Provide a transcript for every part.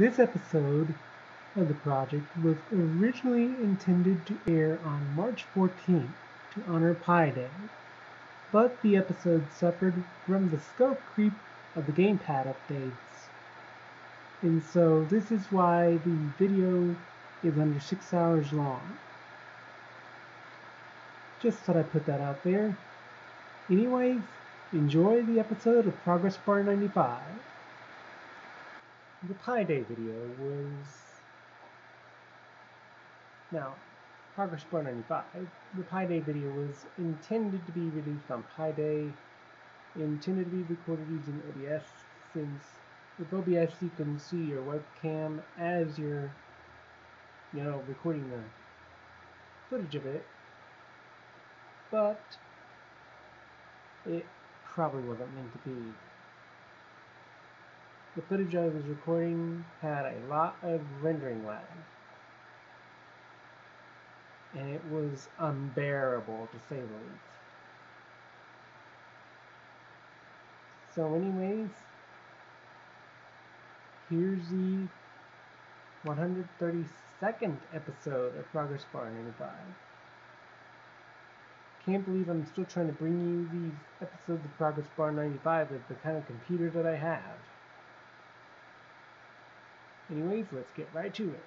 This episode of the project was originally intended to air on March 14th to honor Pi Day, but the episode suffered from the scope creep of the gamepad updates. And so this is why the video is under 6 hours long. Just thought I'd put that out there. Anyways, enjoy the episode of Progress Bar 95. The Pi Day video was... Now, Progress Bar 95, the Pi Day video was intended to be released on Pi Day, intended to be recorded using OBS, since with OBS you can see your webcam as you're, you know, recording the footage of it, but it probably wasn't meant to be. The footage I was recording had a lot of rendering lag. And it was unbearable to say the least. So anyways, here's the 132nd episode of Progress Bar 95. Can't believe I'm still trying to bring you these episodes of Progress Bar 95 with the kind of computer that I have. Anyways, let's get right to it.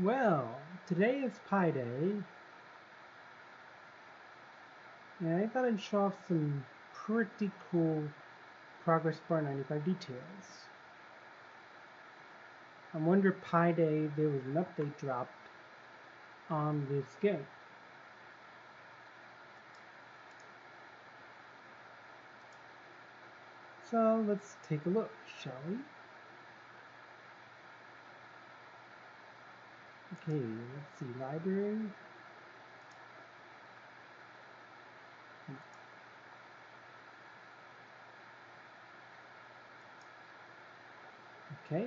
Well, today is Pi Day, and I thought I'd show off some pretty cool Progress Bar 95 details. I wonder Pi Day there was an update dropped on this game. So let's take a look, shall we? Okay, let's see, library. Okay.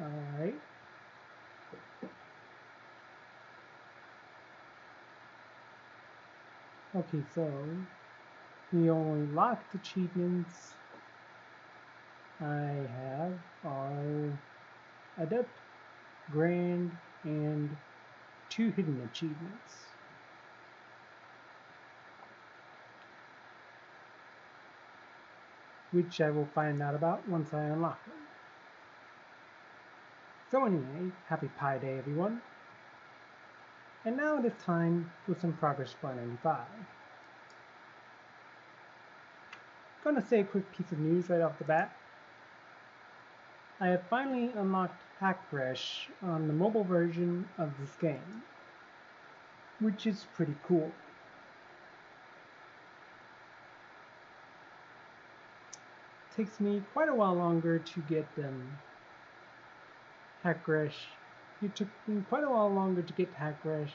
All right. Okay, so the only locked achievements I have are Adept, Grand, and two hidden achievements. Which I will find out about once I unlock them. So anyway, happy Pi Day everyone. And now it is time for some Progress Bar 95. Gonna say a quick piece of news right off the bat. I have finally unlocked HackResh on the mobile version of this game, which is pretty cool. takes me quite a while longer to get um, HackResh. It took me quite a while longer to get to HackResh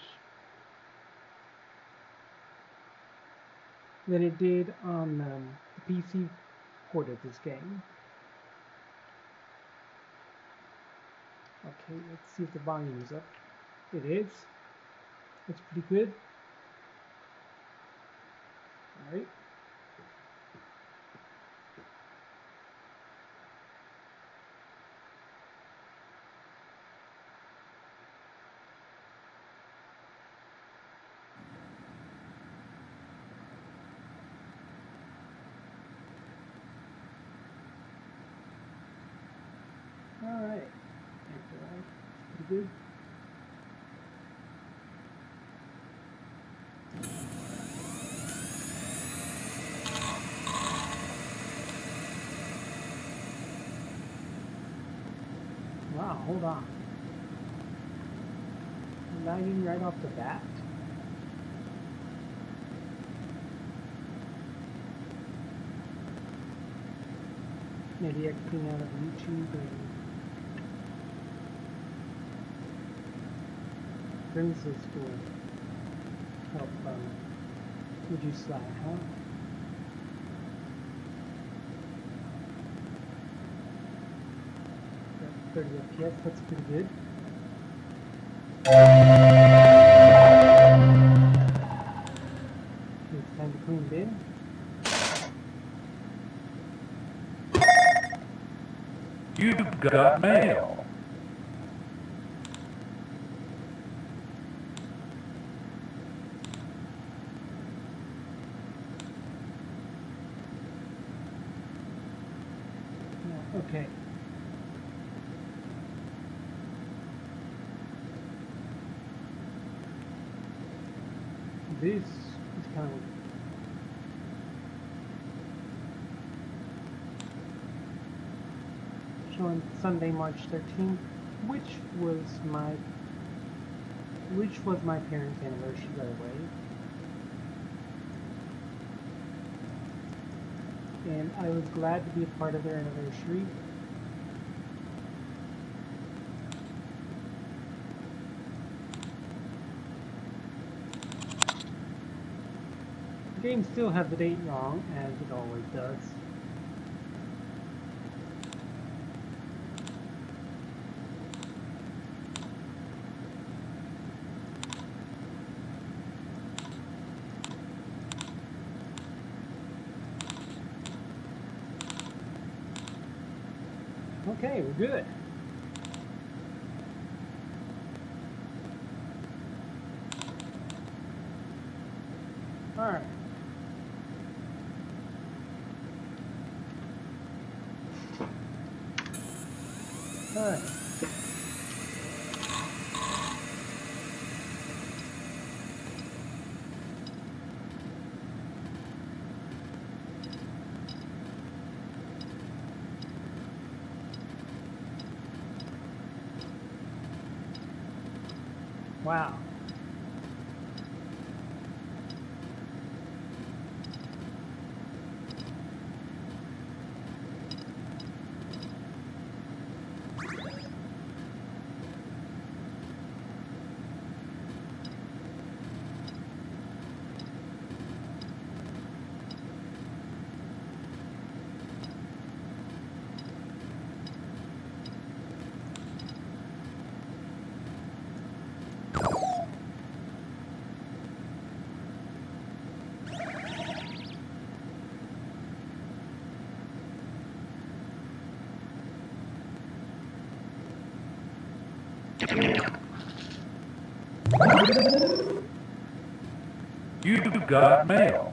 than it did on um, the PC port of this game. Okay, let's see if the volume is up. It is. That's pretty good. Alright. Pretty good. Wow, hold on. Lagging right off the bat. Maybe I can clean out of YouTube and Princess will help um, would you slide, huh? 30 FPS. That's pretty good. It's time to clean bin. You've got mail. Yeah, okay. This is kind of showing Sunday, March 13th, which was my which was my parents' anniversary, by the way. And I was glad to be a part of their anniversary. The game still has the date wrong, as it always does. Okay, we're good. Alright. Alright. Wow. You've got mail.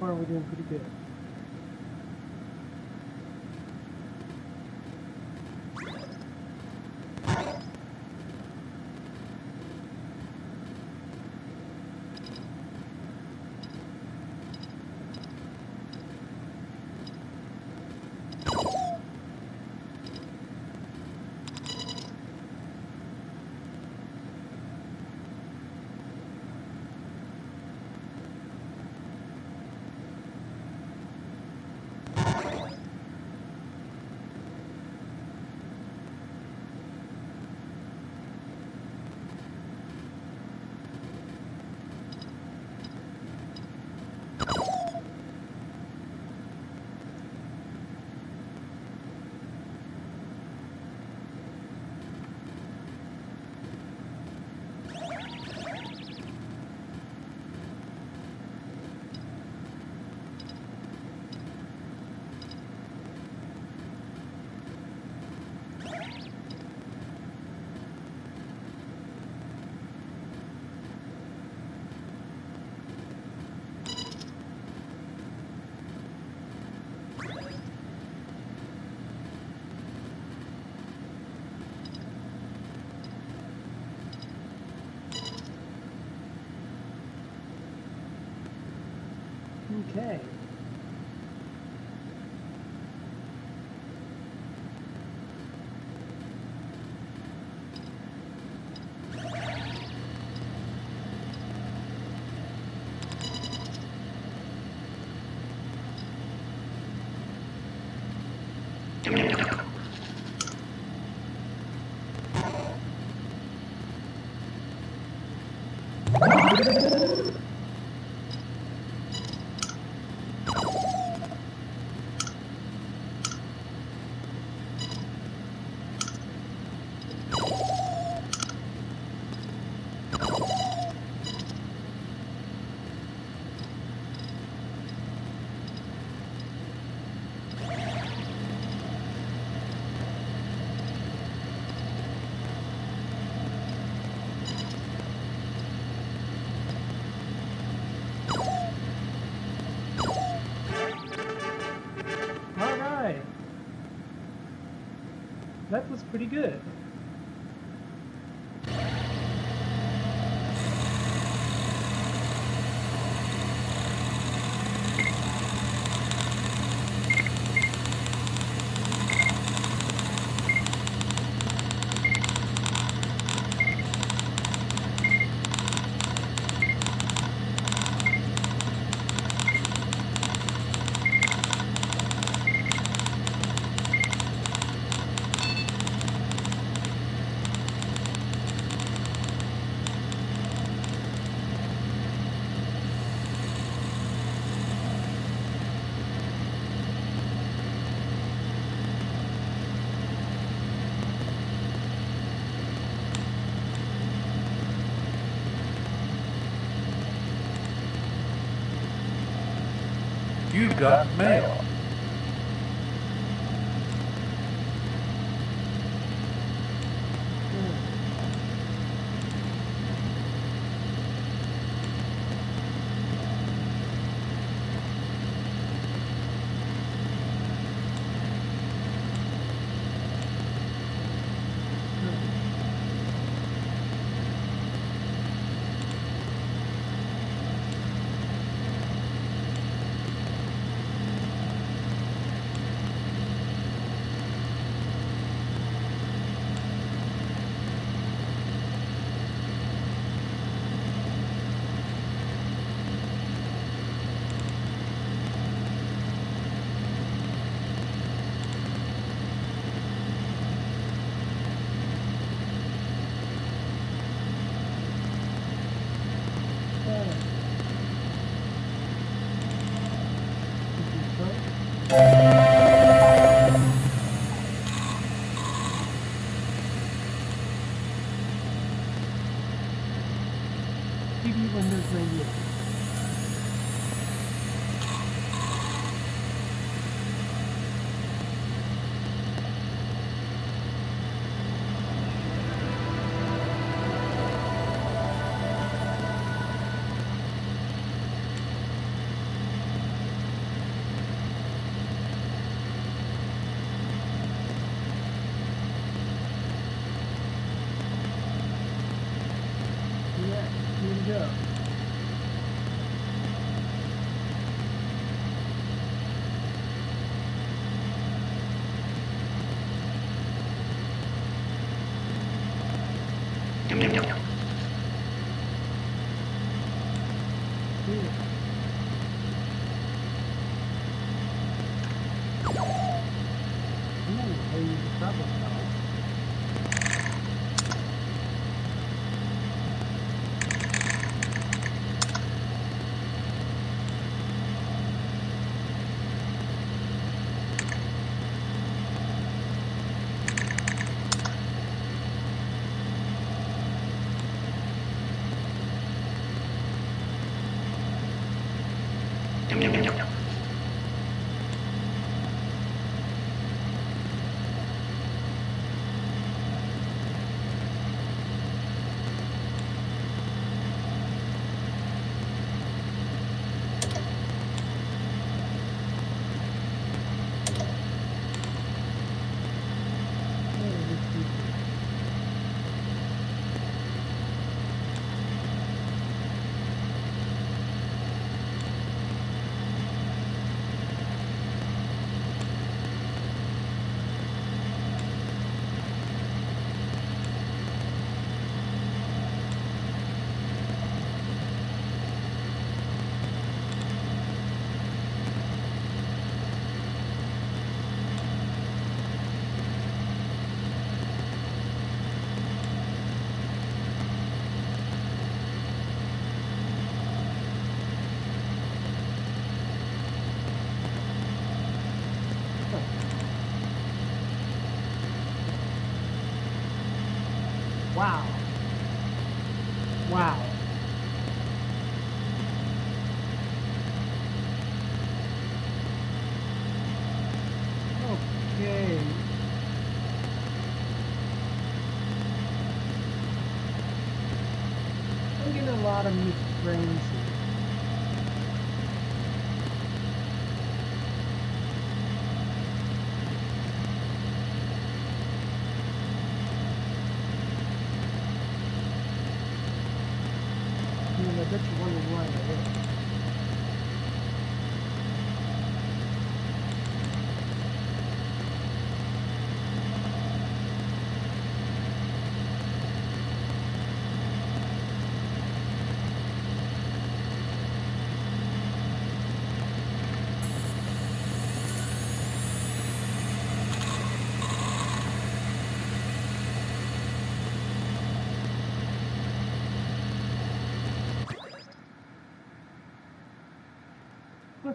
Far, we're doing pretty good. Pretty good. You've got mail.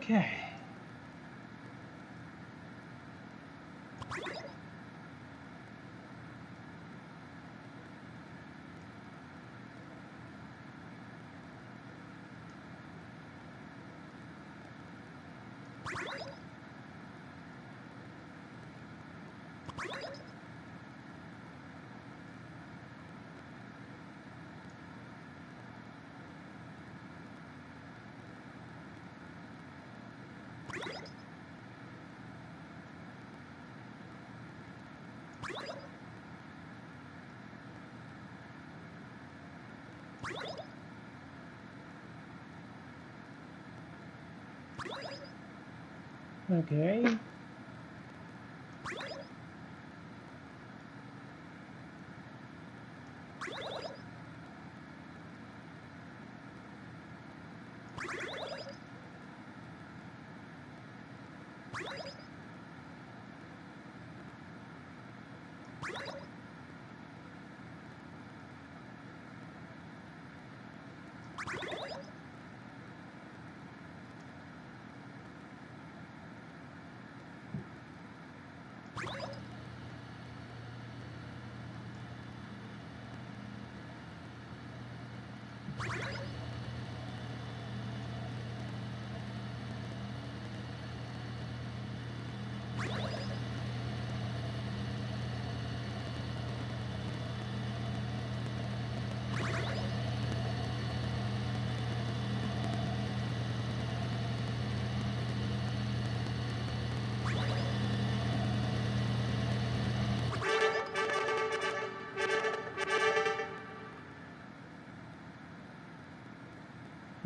Okay. Okay.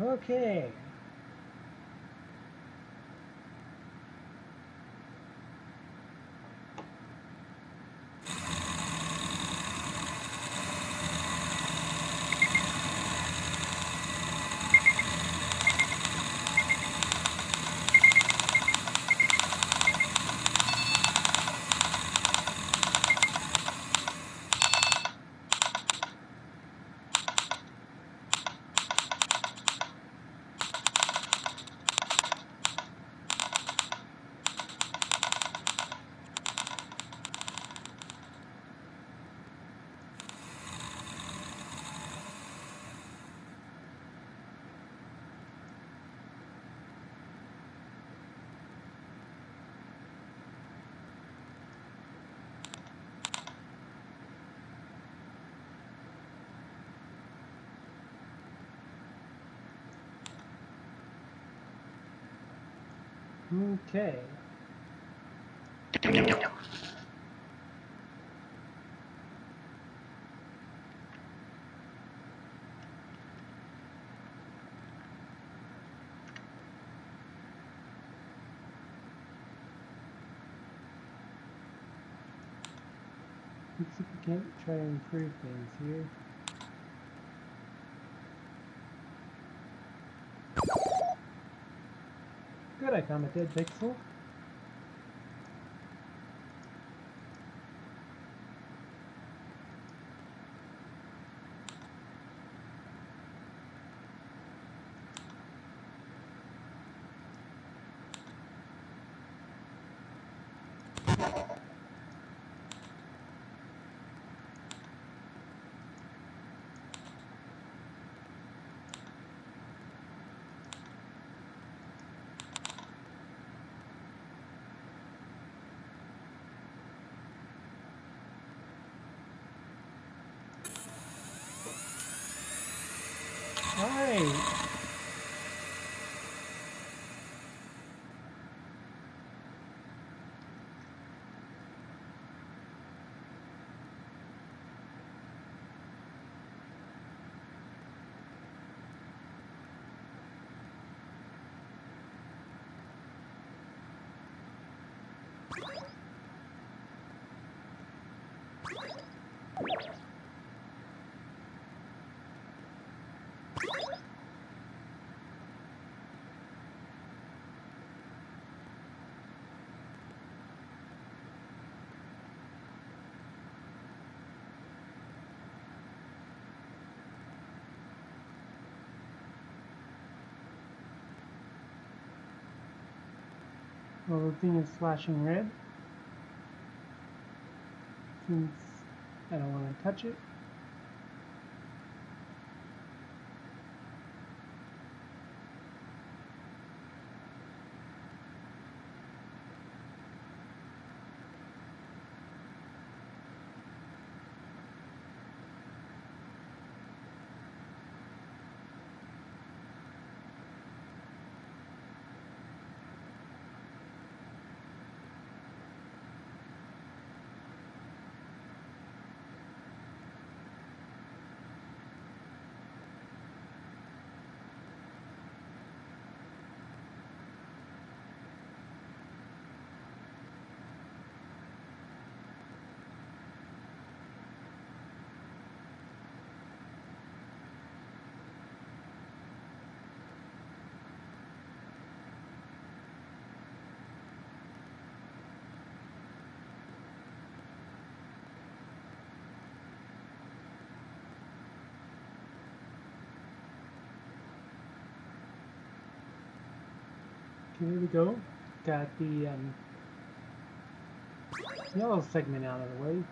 Okay. Okay. Let's see if we can't try to improve things here. Good, I found a dead pixel. Alright. Well, the thing is flashing red. Since I don't want to touch it. There we go. Got the um, yellow segment out of the way.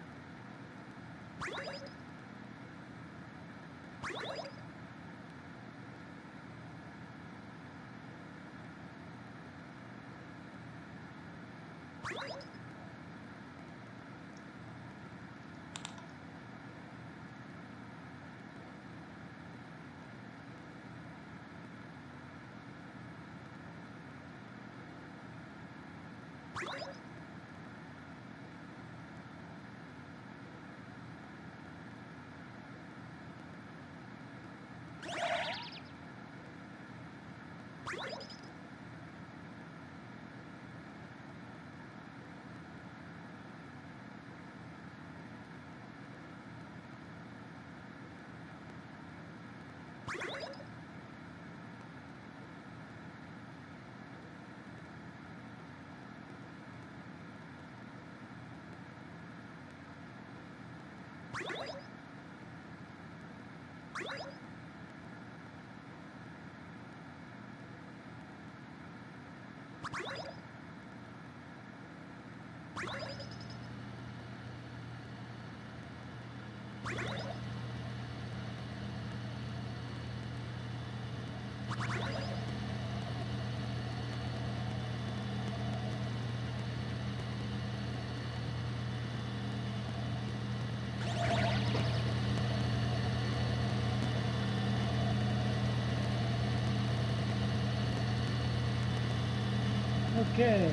Okay.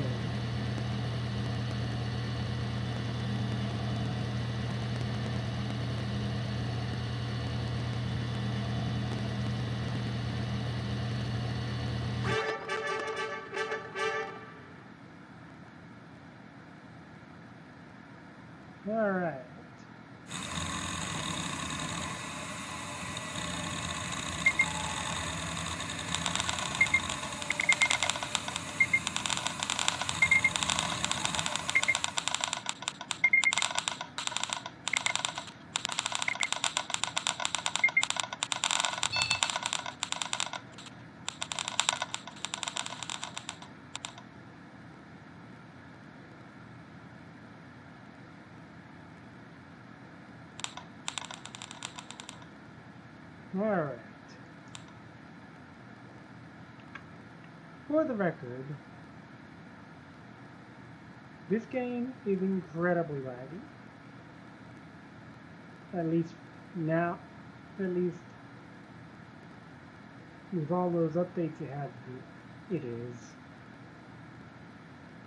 All right. Alright. For the record, this game is incredibly laggy. At least now, at least with all those updates it had, it is.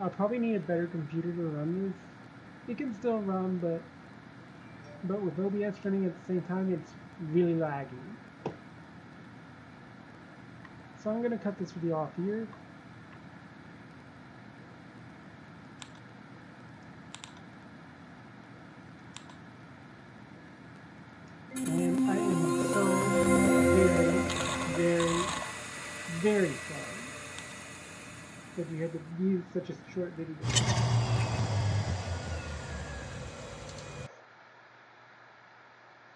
I'll probably need a better computer to run this. It can still run, but but with OBS running at the same time, it's really laggy. So I'm going to cut this video off here. And I am so very, very, very sorry that you had to view such a short video.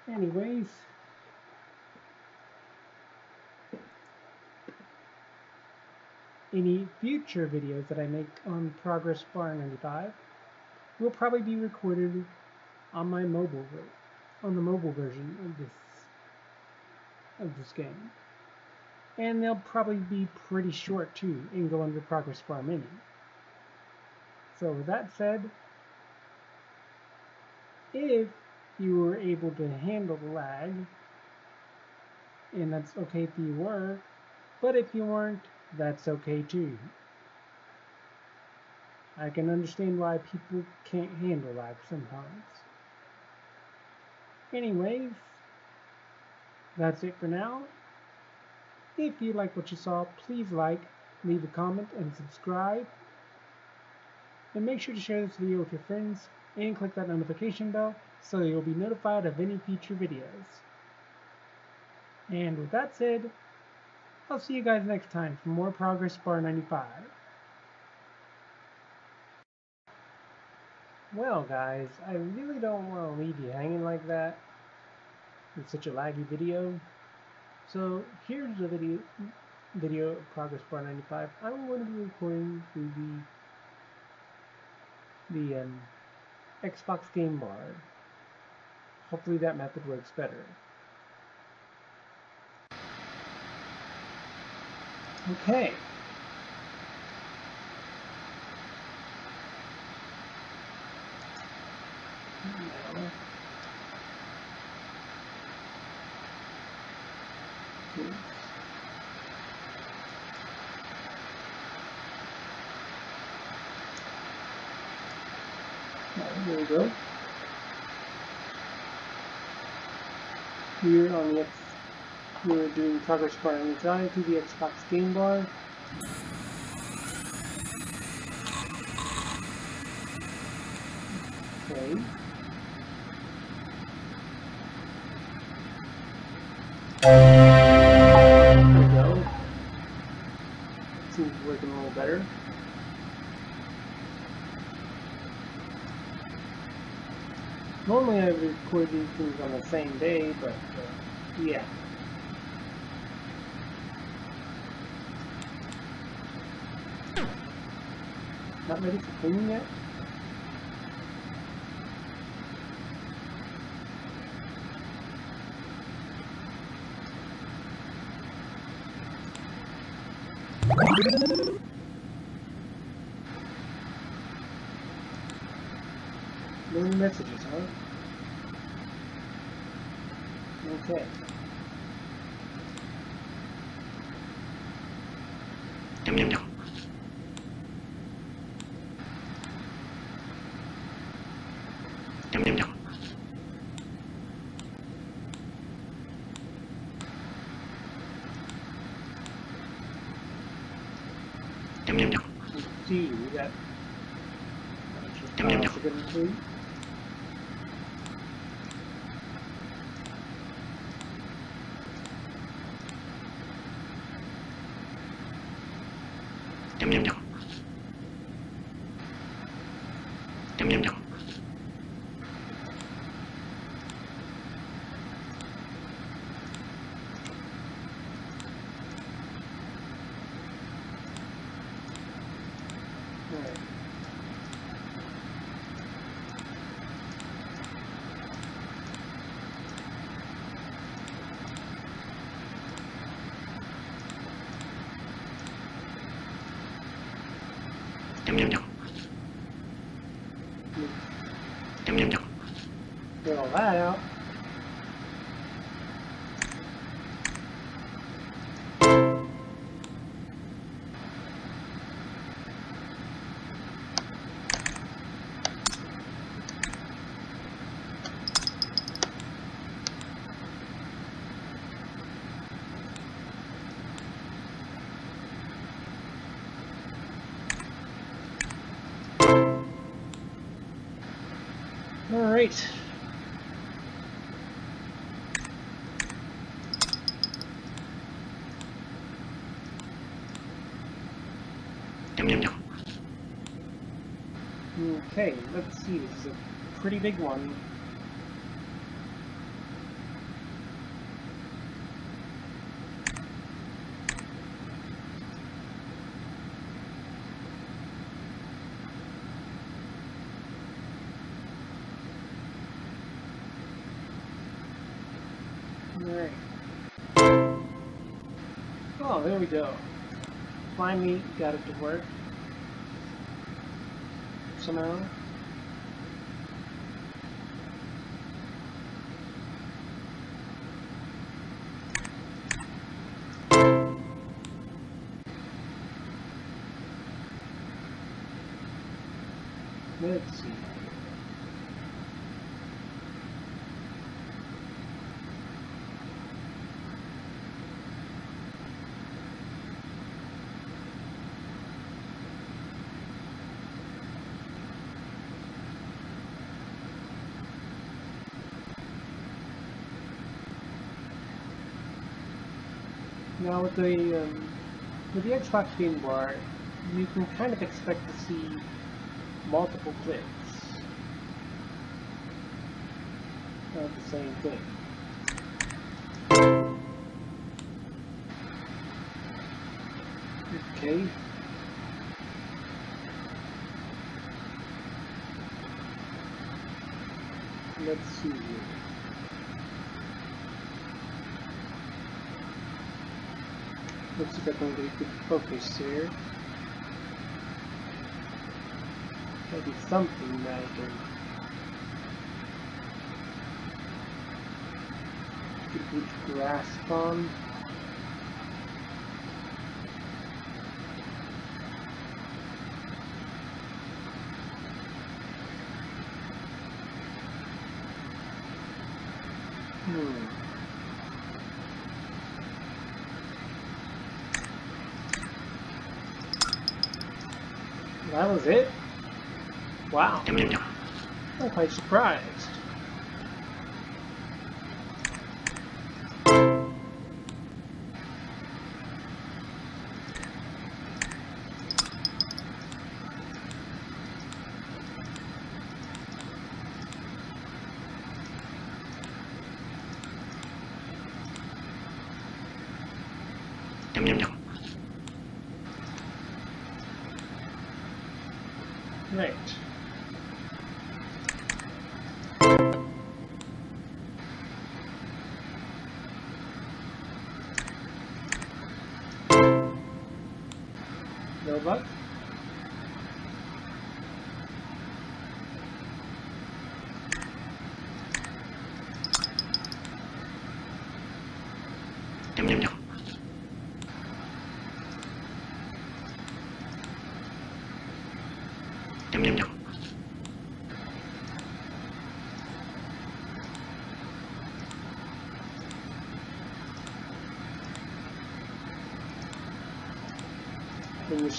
Anyways, any future videos that I make on Progress Bar 95 will probably be recorded on my mobile on the mobile version of this of this game. And they'll probably be pretty short too and go under Progress Bar Mini. So with that said, if you were able to handle the lag, and that's okay if you were, but if you weren't, that's okay too. I can understand why people can't handle lag sometimes. Anyways, that's it for now. If you like what you saw, please like, leave a comment, and subscribe. And make sure to share this video with your friends and click that notification bell so you'll be notified of any future videos. And with that said, I'll see you guys next time for more Progress Bar 95. Well guys, I really don't want to leave you hanging like that with such a laggy video. So here's the video video of Progress Bar 95. I'm going to be recording through the the um, Xbox Game Bar. Hopefully that method works better. Okay oops. Now, There we go. Here on the X, we're doing progress bar anxiety to the Xbox Game Bar. Okay. There we go. Seems working a little better. Normally I record these things on the same day, but uh, yeah. Not ready for Get all that pretty big one. Alright. Oh, there we go. Finally got it to work. Somehow. Let's see. Now with the um, with the Xbox Game Bar, you can kind of expect to see multiple clips of the same thing. Okay. Let's see here. To get good focus here. Maybe something that I a grasp on. Hmm. That was it? Wow, I'm quite nhầm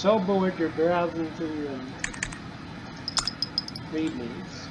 so bored you're browsing through your readmes.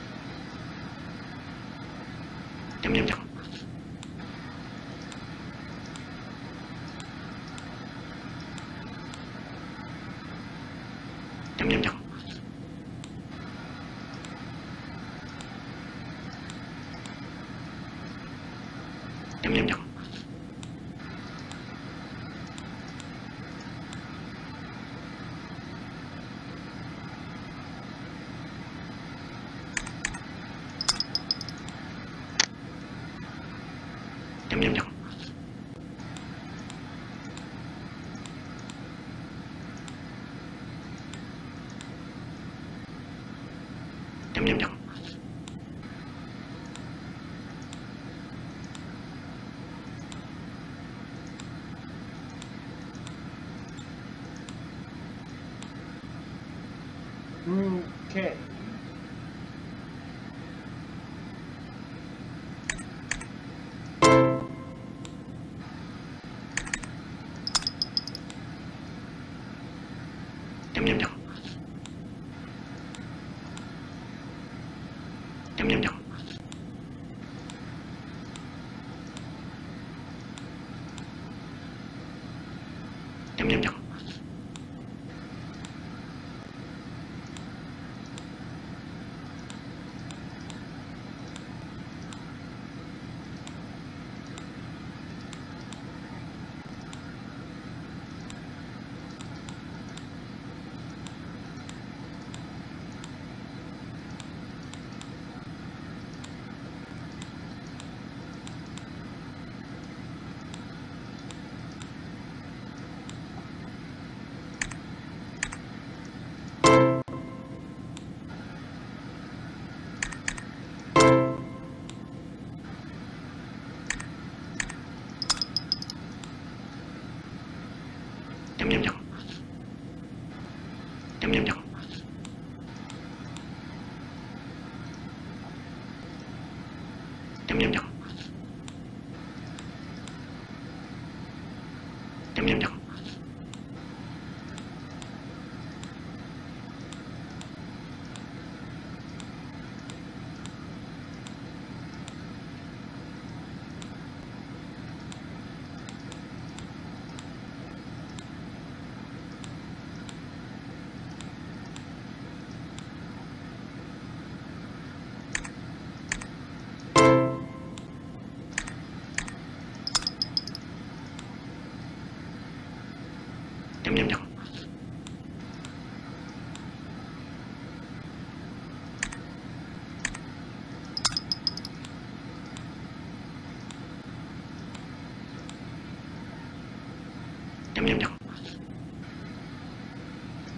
냠냠냠.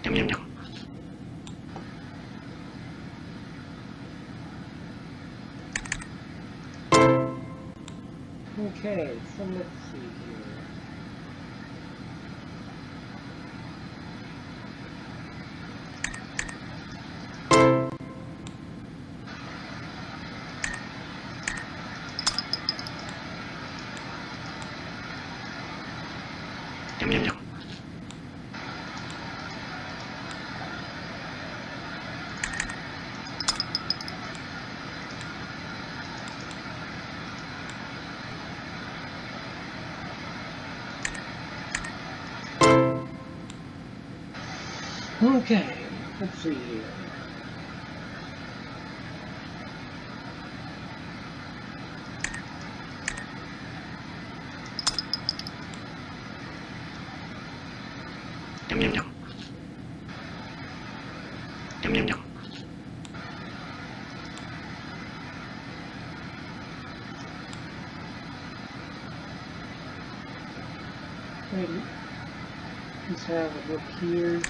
냠냠냠. 오케이 Okay, let's see here. Yum, yum, yum. Yum, yum, yum. Ready? Let's have a look here.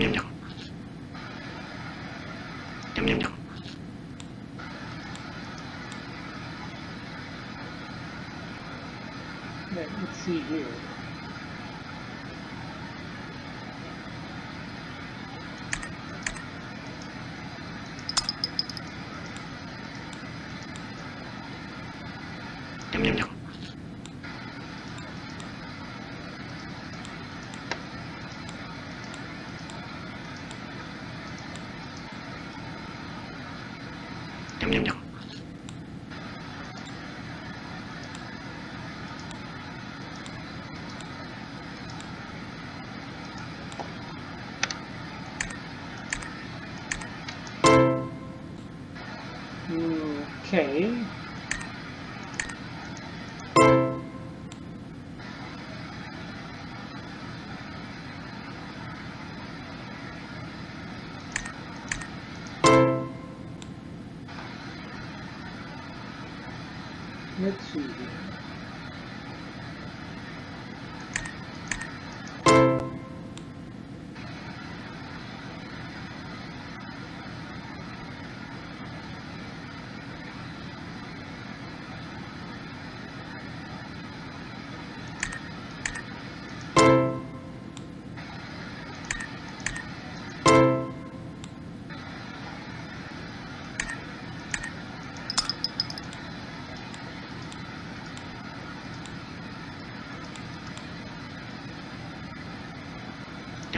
Yum yum yum. Yum yum yum. Right, let's see here. Yum yum yum. Yum yum yum. Okay.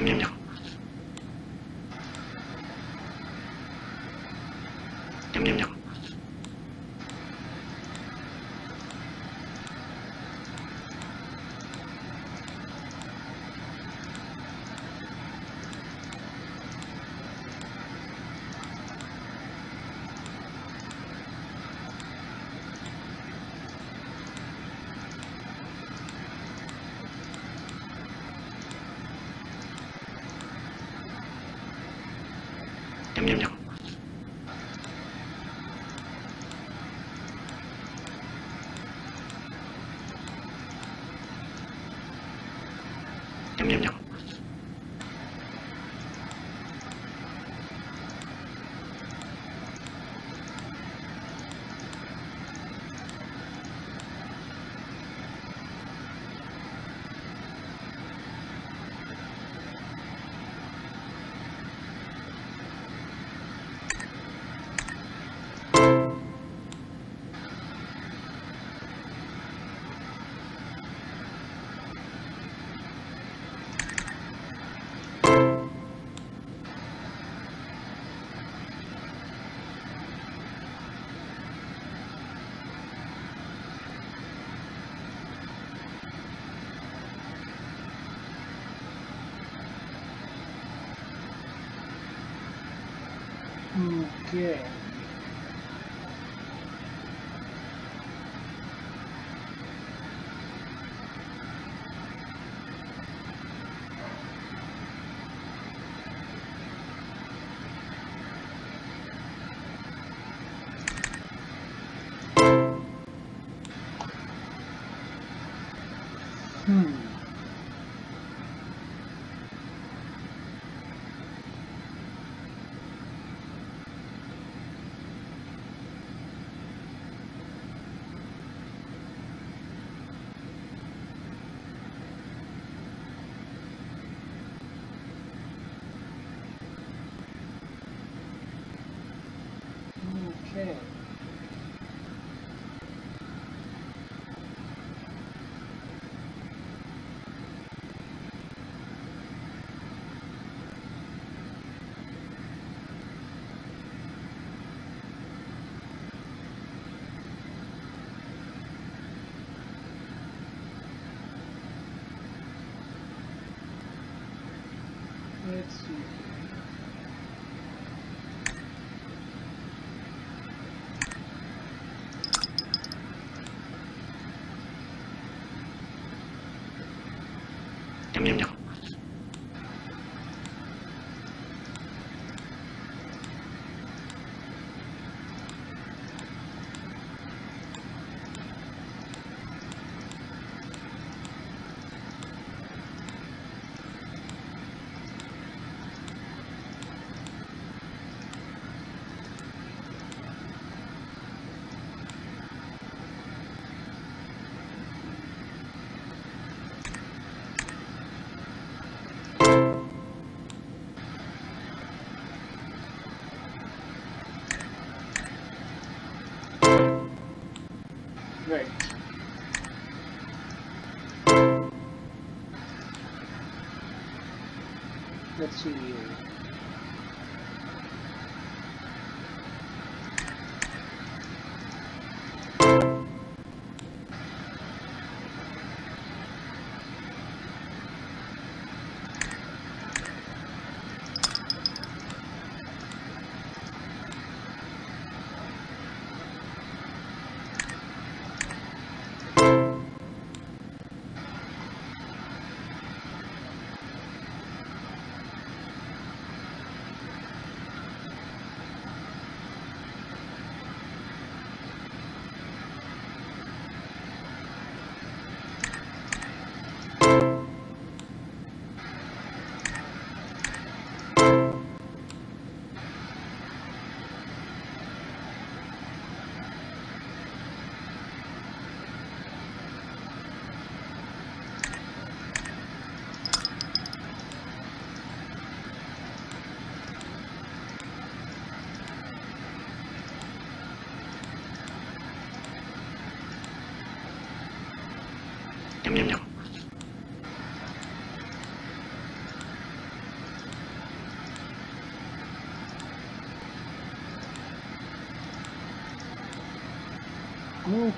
Yum yum yum.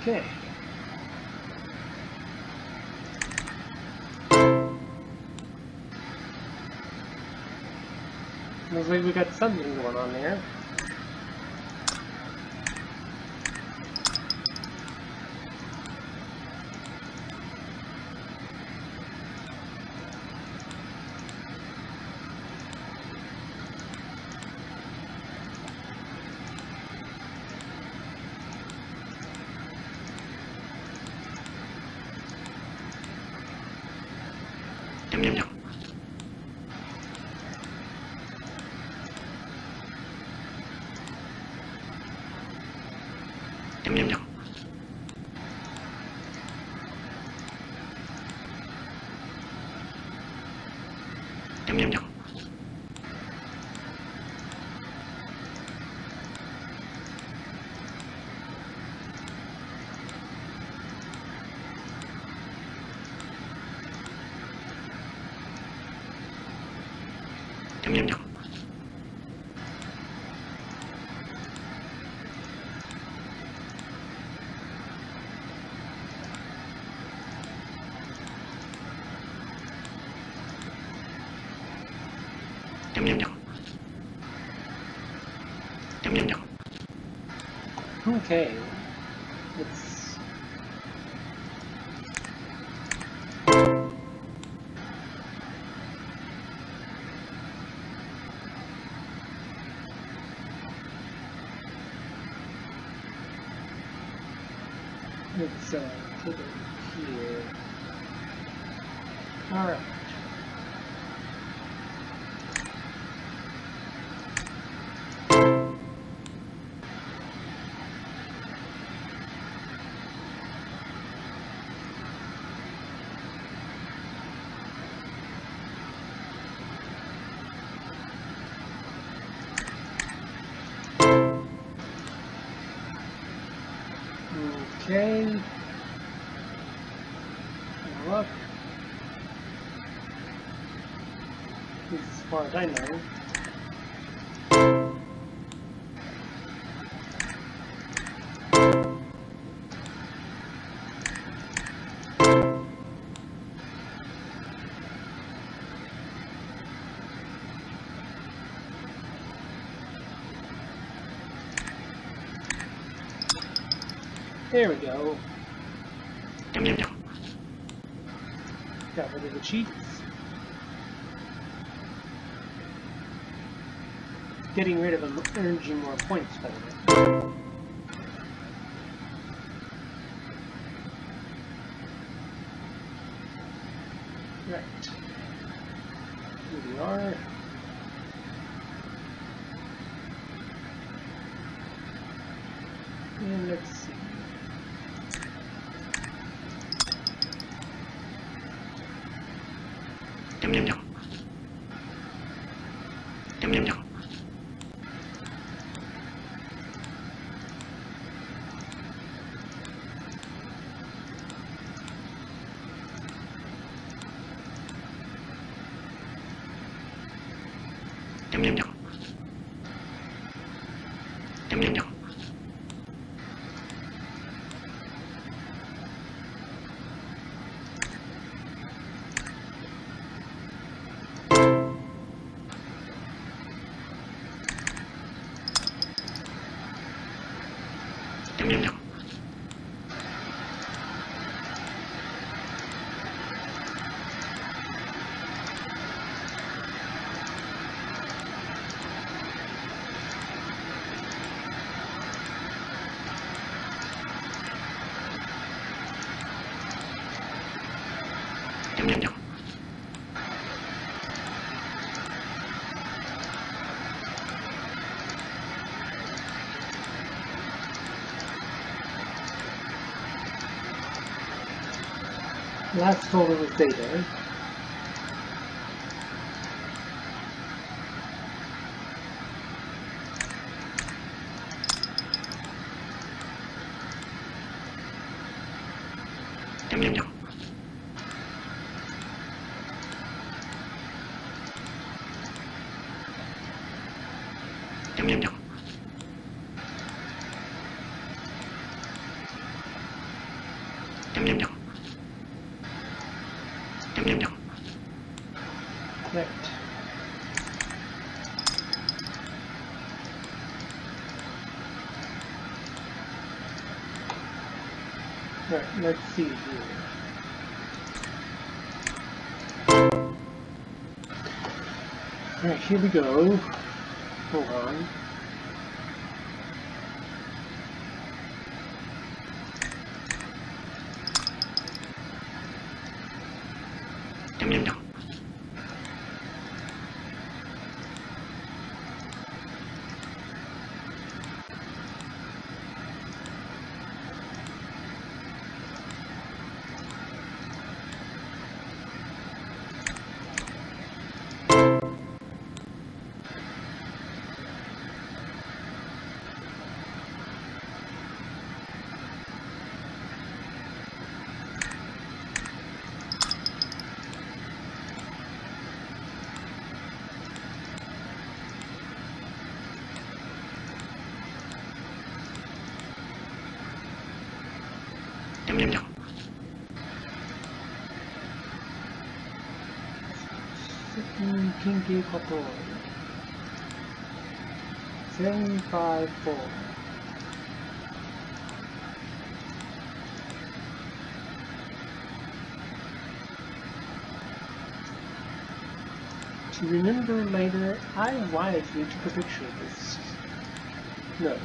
Okay. Looks like we got something going on there. Yum yum yum. Yum yum yum. Yum yum yum. Yum yum yum. Yum yum yum. Yum yum yum. Okay. Far as I know. There we go. Got rid of the cheats. Getting rid of them earns you more points, way. Right. Here we are. And let's see. Yum yum yum. Yum yum yum. Yum yum yum. Yum yum yum. Yum yum yum. Yum yum yum. Last folder was data. Yum yum yum. Yum yum yum. Yum yum yum. Yum yum yum. Right. Right, let's see here. Right, here we go. Hold on. Couple. 754. To remember later, I wisely took a picture of this. No.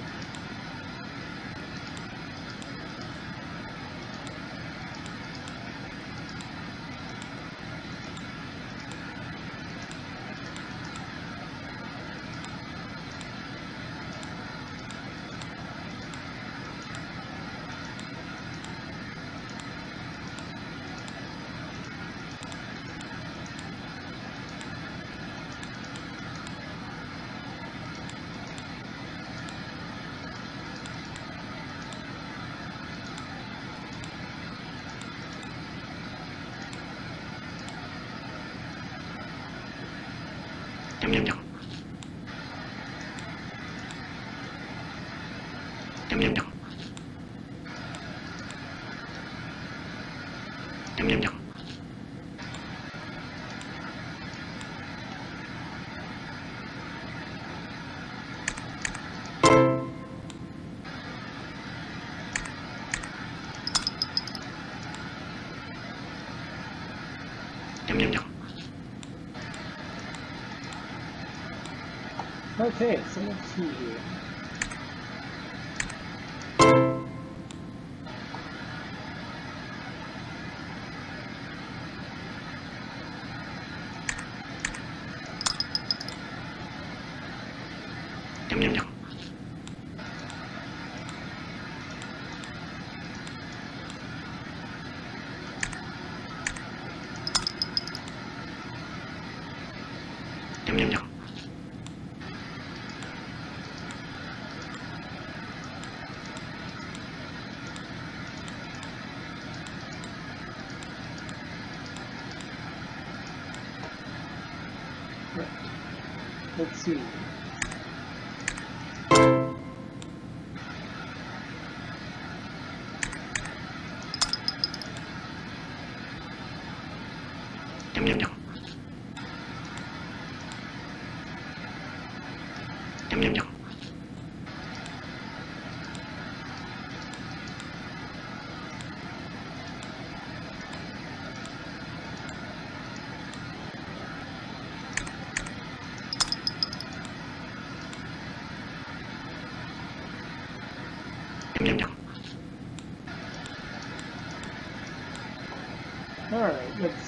Yum yum yum. Yum yum yum. Yum yum yum. Yum yum yum. Okay, here.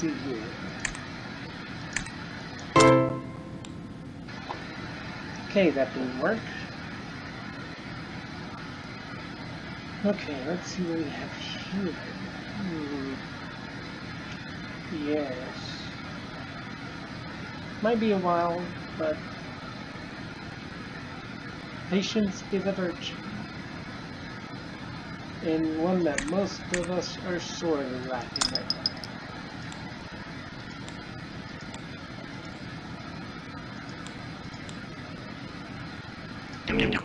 Here. Okay, that didn't work. Okay, let's see what we have here. Hmm. Yes. Might be a while, but patience is a virtue. And one that most of us are sorely lacking right now. Yum yum yum.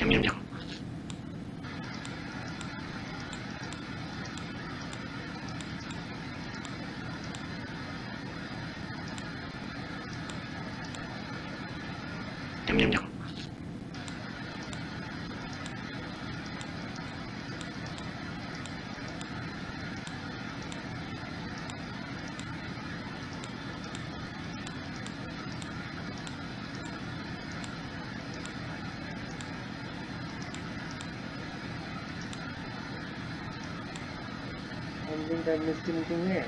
Yum yum yum. Yum yum yum. I missed anything there.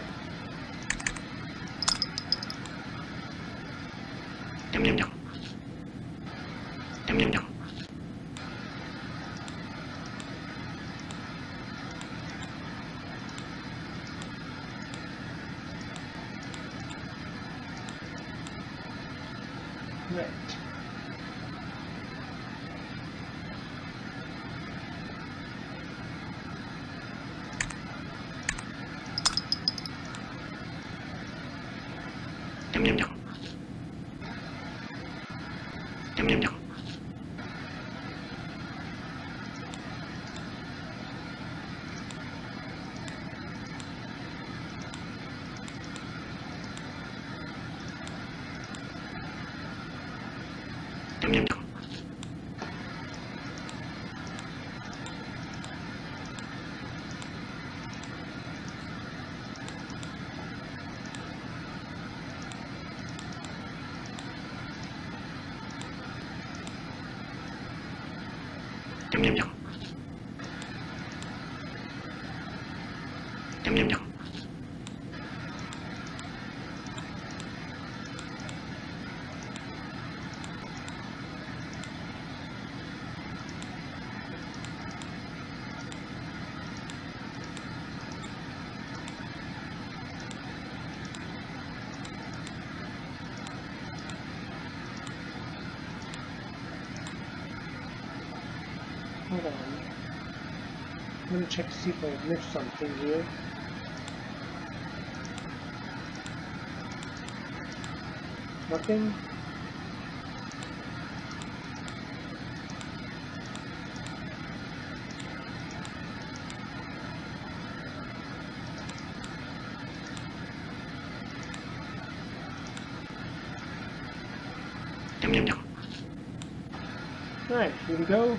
Yum yum yum. Yum yum yum. Right. Yum yum yum. Yum yum yum. Yum yum yum. Yum yum yum. Yum yum yum. Hold on. I'm check to see if I missed something here. Nothing? Alright, here we go.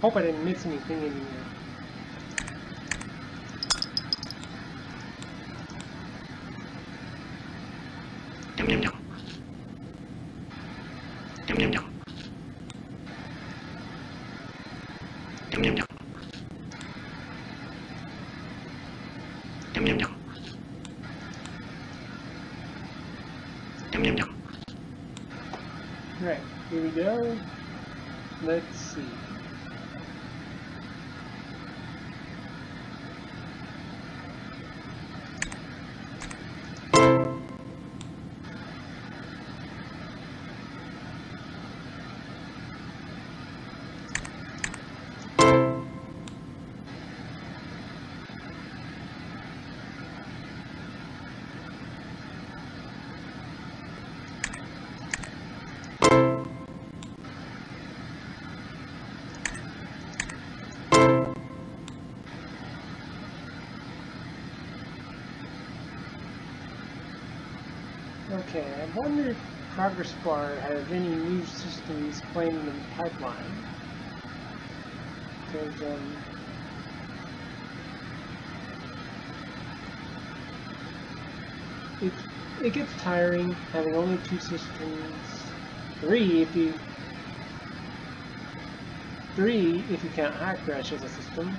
Hope I didn't miss anything in here. Right, here we go. Let's see. Okay, I wonder if Progress Bar has any new systems planned in the pipeline. Because, um, it, it gets tiring having only two systems. Three if you three if you count Hack Crash as a system.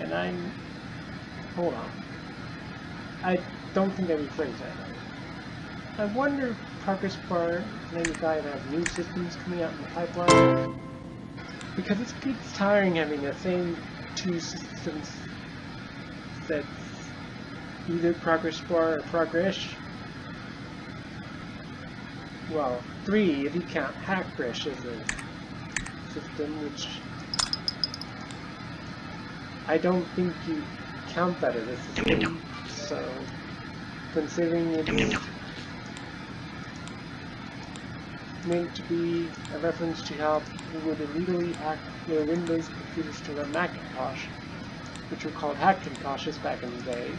And I'm hold on. I don't think I rephrased that right. I wonder if Progress Bar 95 has new systems coming out in the pipeline. Because it's, it's tiring having the same two systems that's either Progress Bar or Progress. Well, three if you count Hackbrush as a system, which I don't think you count a system. So, considering it's meant to be a reference to how people would illegally hack their Windows computers to run Macintosh, which were called Hackintoshes back in the day.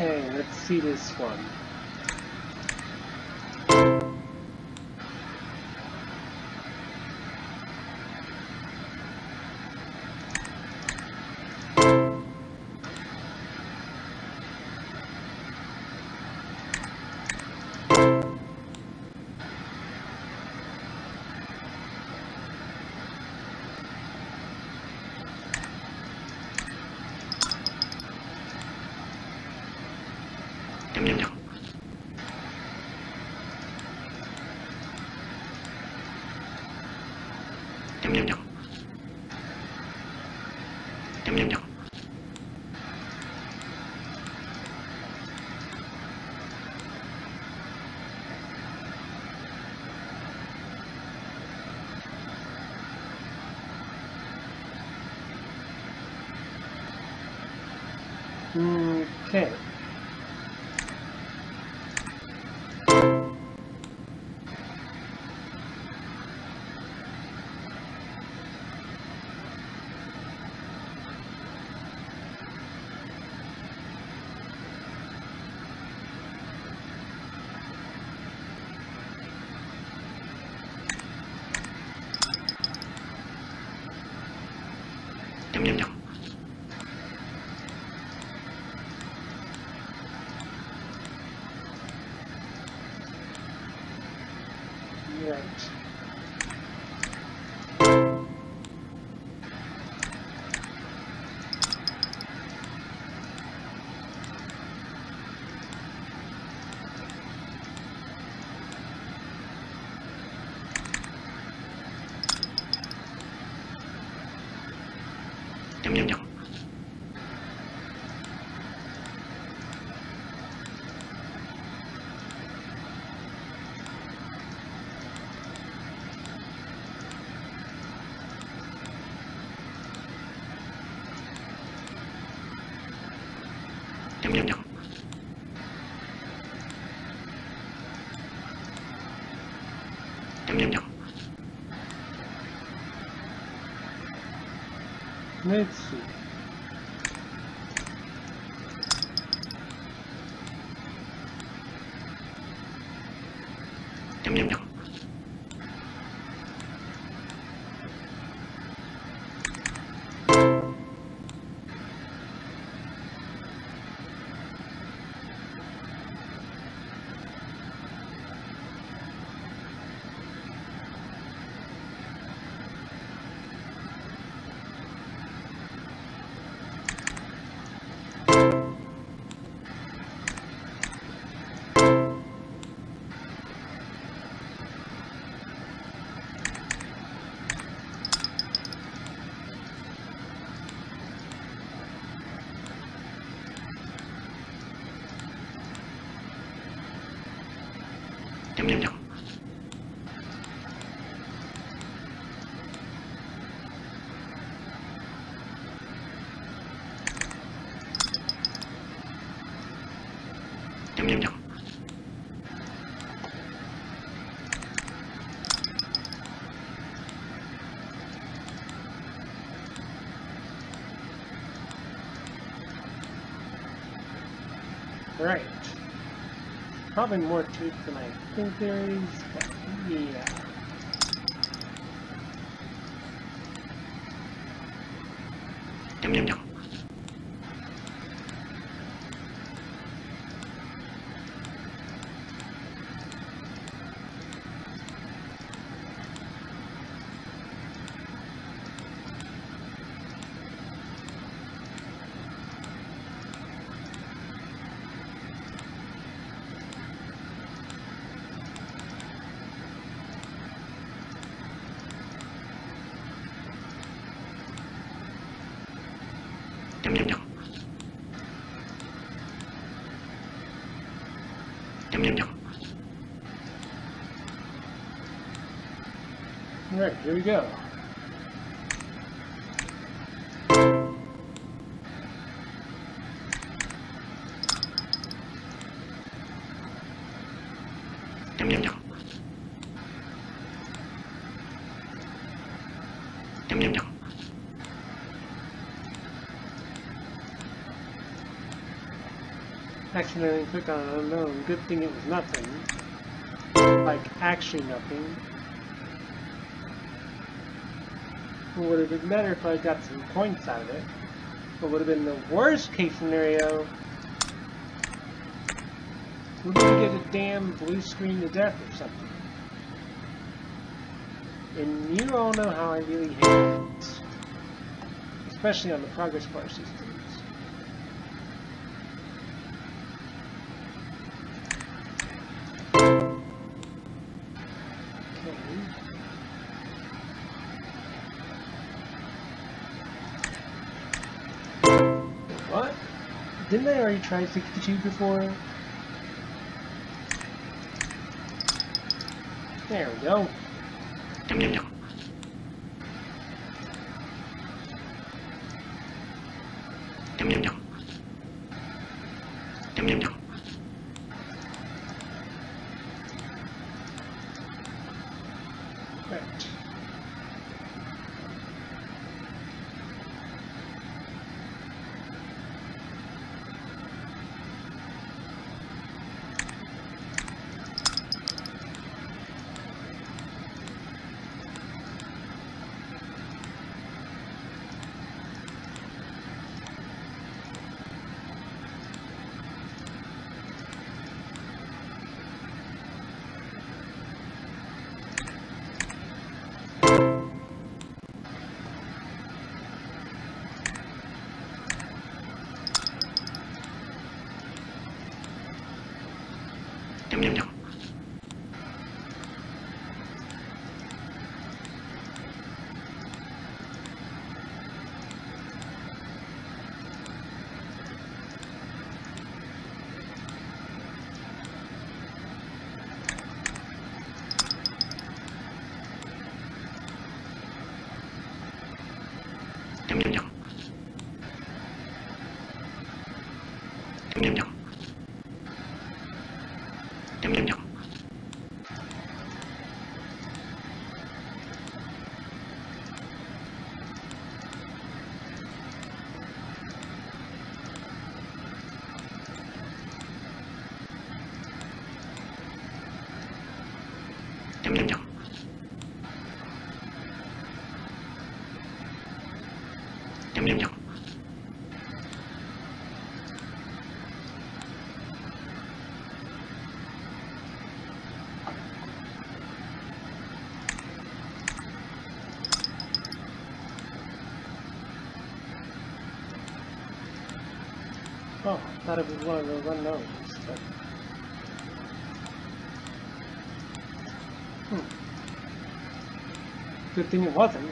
Okay, let's see this one. Probably more to it than I think there is, but yeah. Yum, yum, yum. Yum, yum, yum. Yum, yum, yum. Right, here we go. Accidentally clicked on an unknown. Good thing it was nothing. Like, actually nothing. It would have been better if I got some points out of it. It would have been the worst case scenario. We're gonna get a damn blue screen to death or something. And you all know how I really hate it. Especially on the progress bar systems. Didn't I already try 62 before? There we go. Thought it was one of those unknowns. But... Hmm. Good thing it wasn't.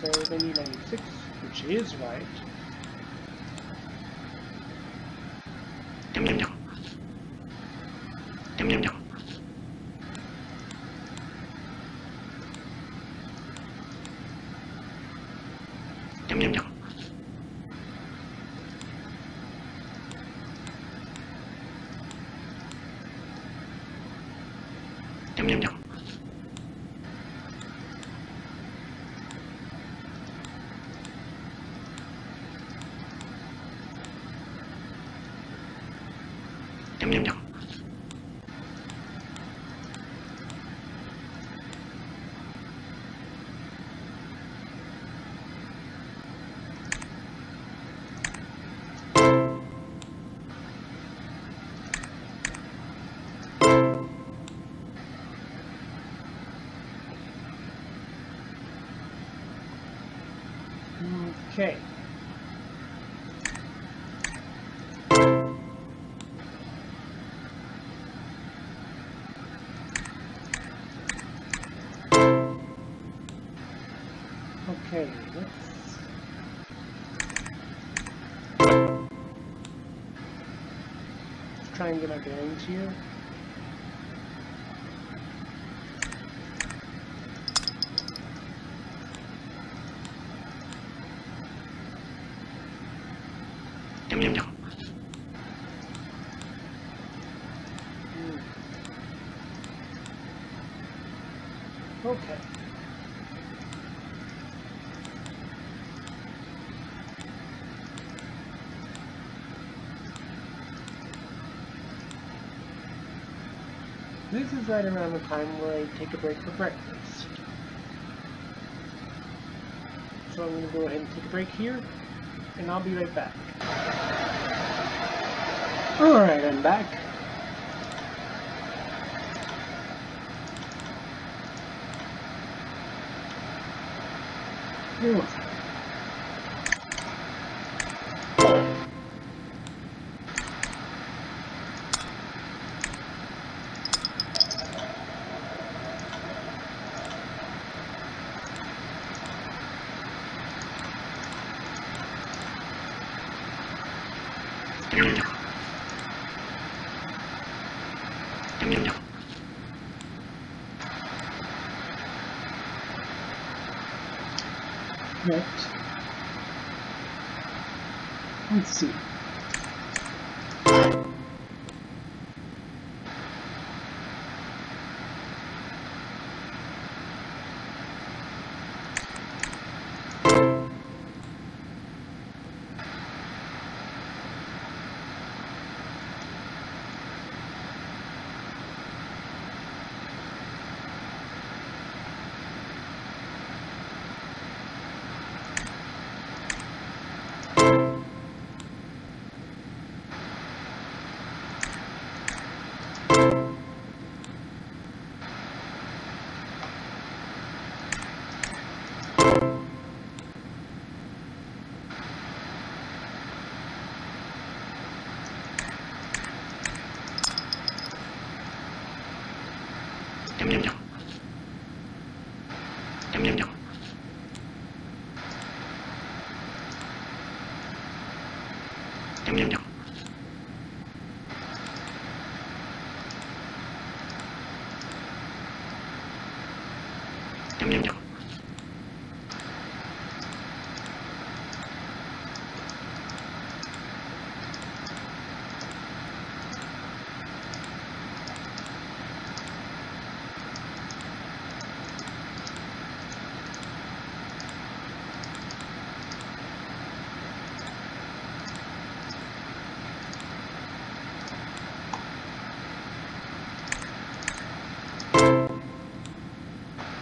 So they need ninety-six, which is right. Let's try and get our bearings here. Yum yum yum. Hmm. Okay. This is right around the time where I take a break for breakfast. So I'm going to go ahead and take a break here, and I'll be right back. Alright, I'm back.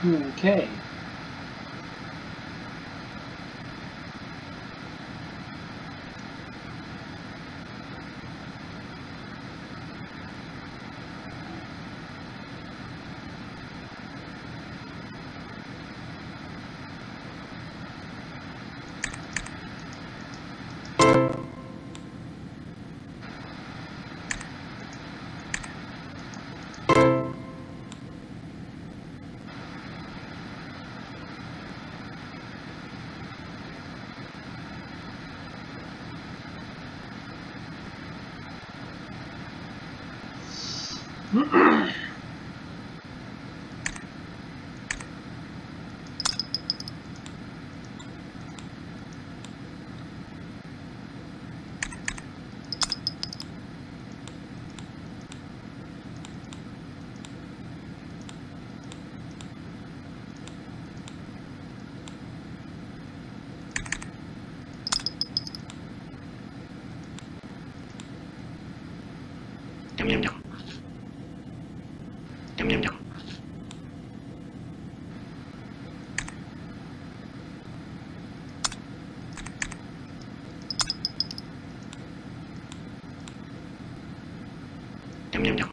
Okay. Yum Yum yum yum. Yum yum yum. Yum yum yum.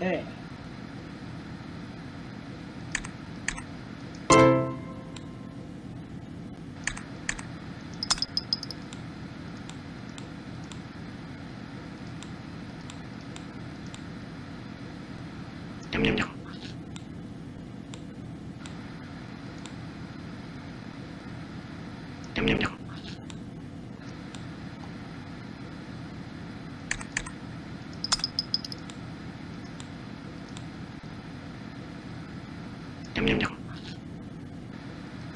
Okay. Yum yum yum. Yum yum yum. Yum yum yum.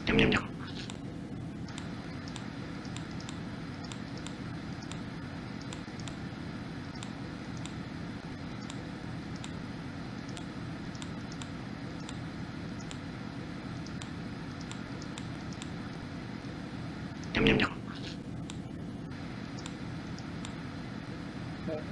Yum yum yum. Yum yum yum. Good.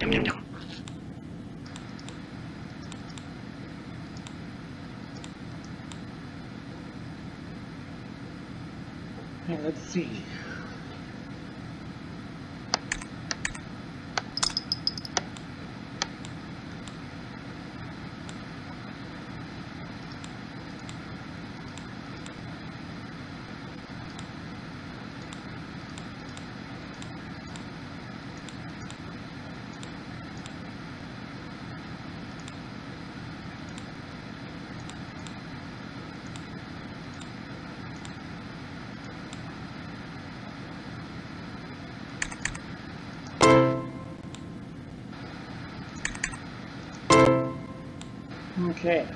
Yum yum yum. Okay, let's see. Okay.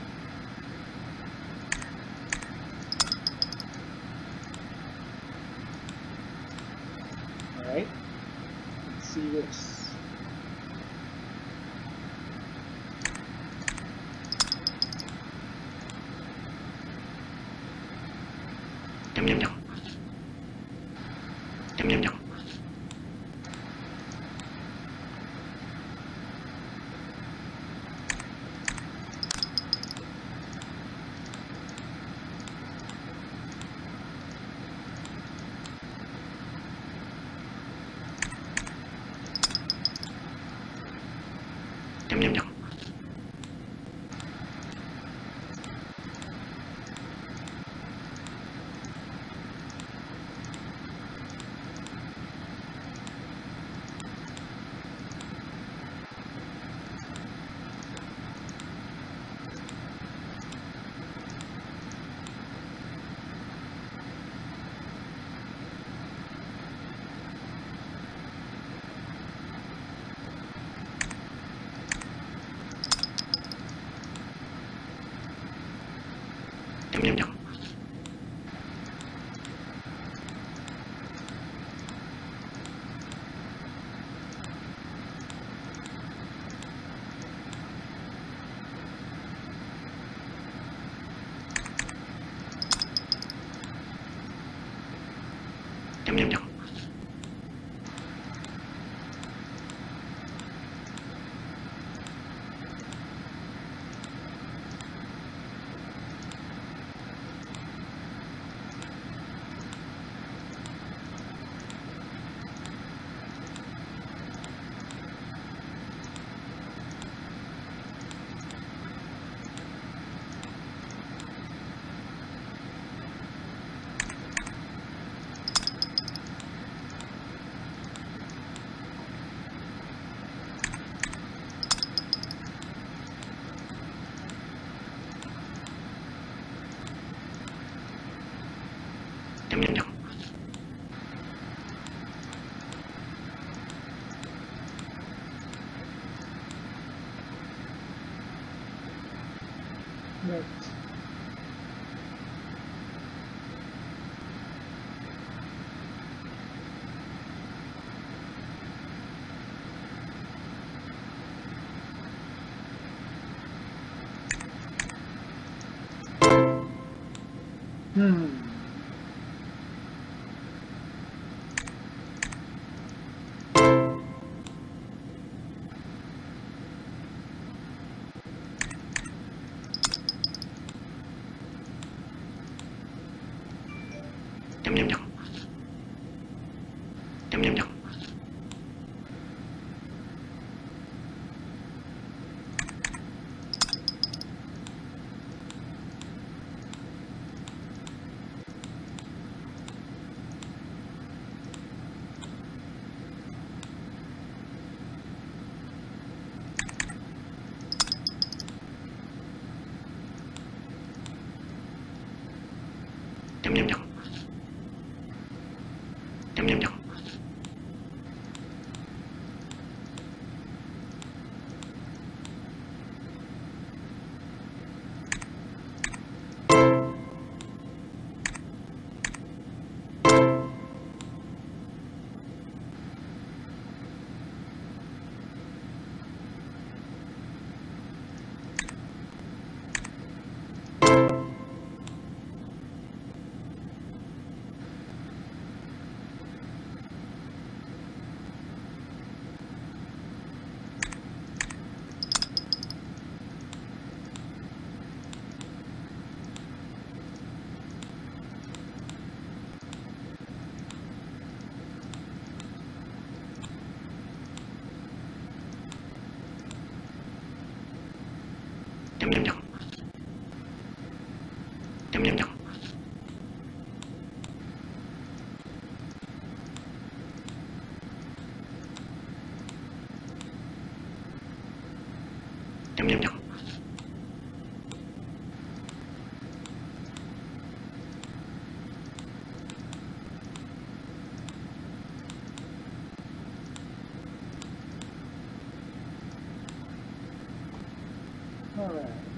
All right.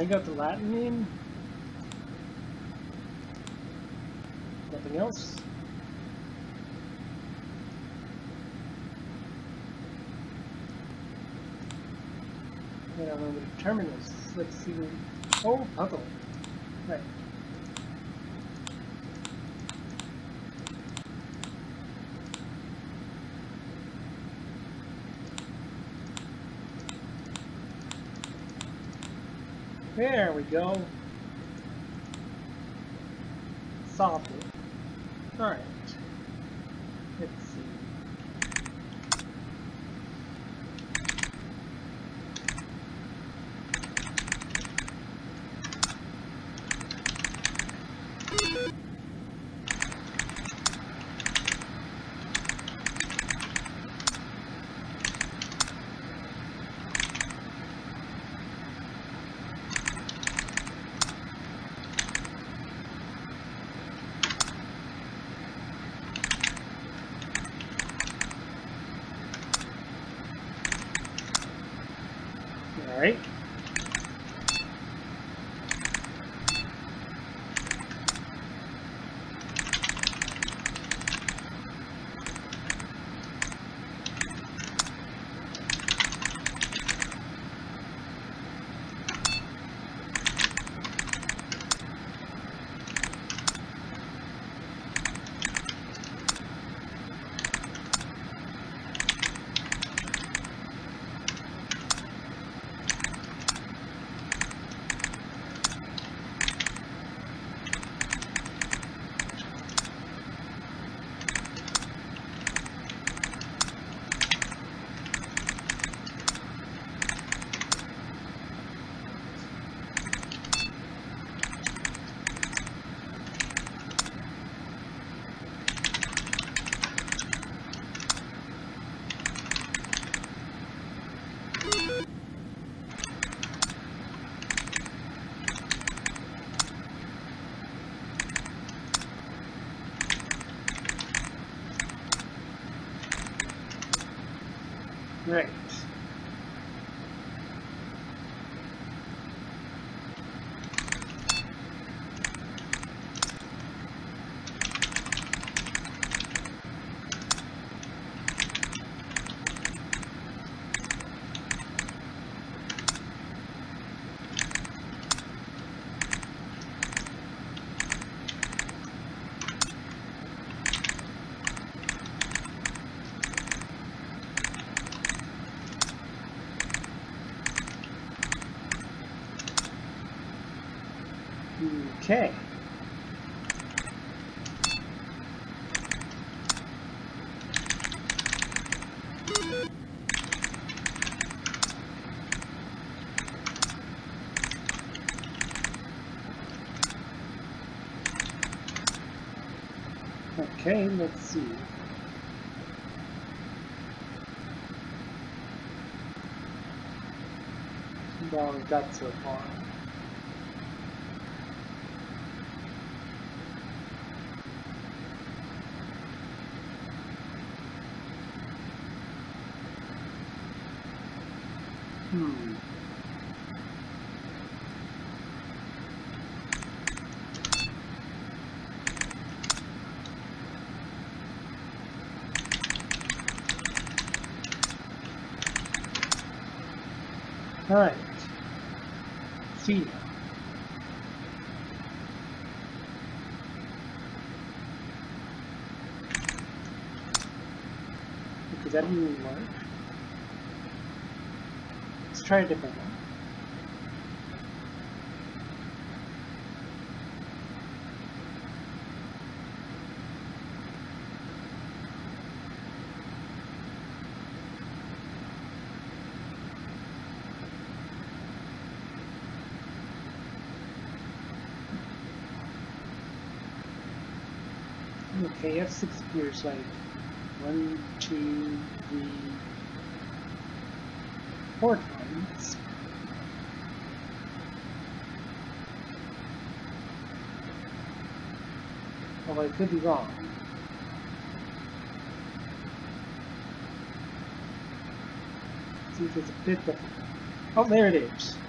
You got the Latin name. Nothing else? Then I'm over to terminus. Let's see what. Oh, puzzle. Right. There we go. Solved Okay. Okay, let's see. Well, we got so far. Hmm. Right. See ya. Because that didn't work. Let's try a different one. Okay, F6 appears like one, two, three, four. Although I could be wrong. See if it's a bit different. Oh, there it is.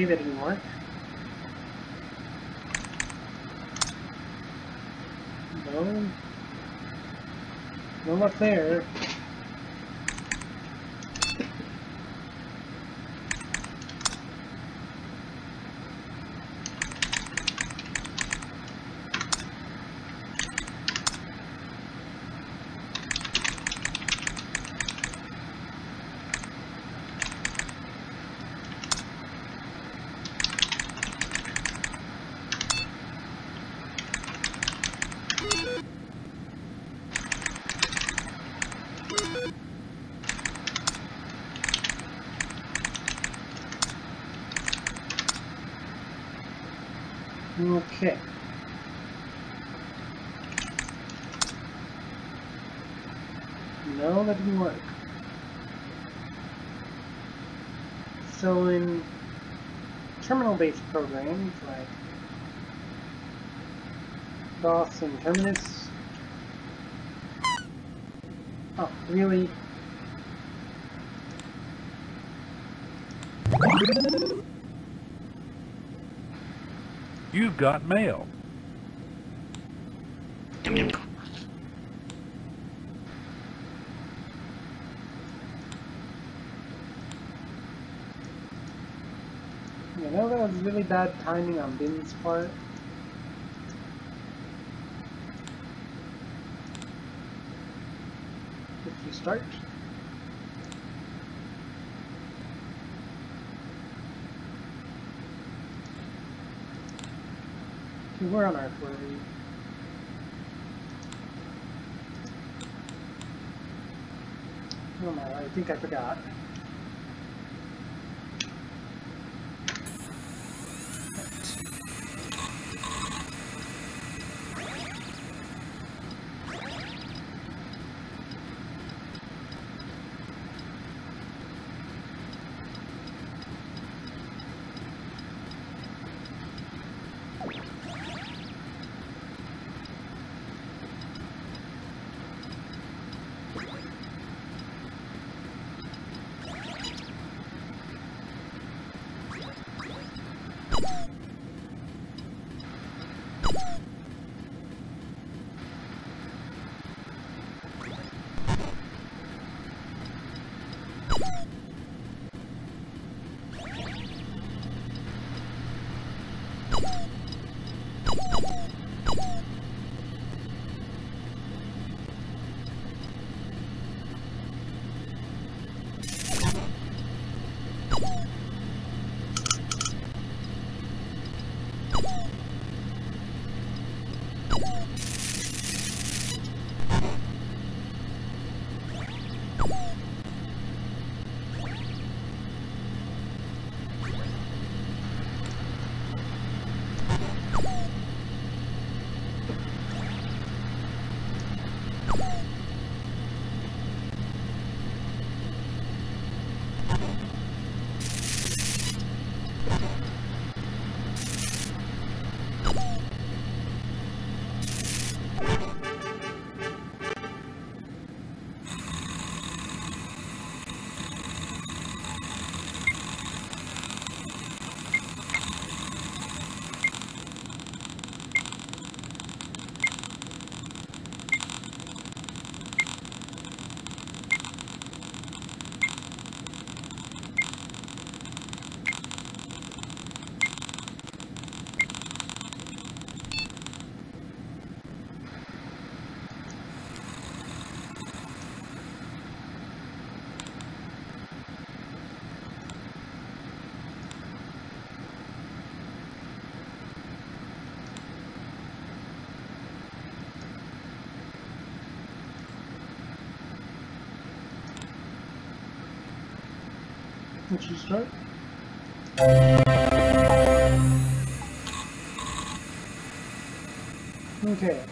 Okay, that didn't. No. No luck there. Okay. No, that didn't work. So in terminal-based programs like DOS and Terminus, oh, really? You've got mail. Yum, yum. You know, that was really bad timing on Bin's part. If you start. Okay, where on were we? Oh my, I think I forgot. Would you start? Okay.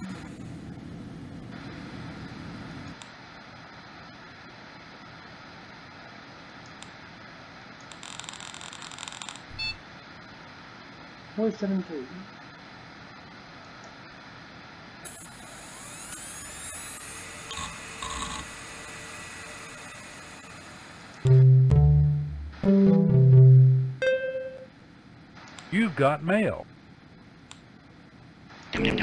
Four seven three. You've got mail. Dum dum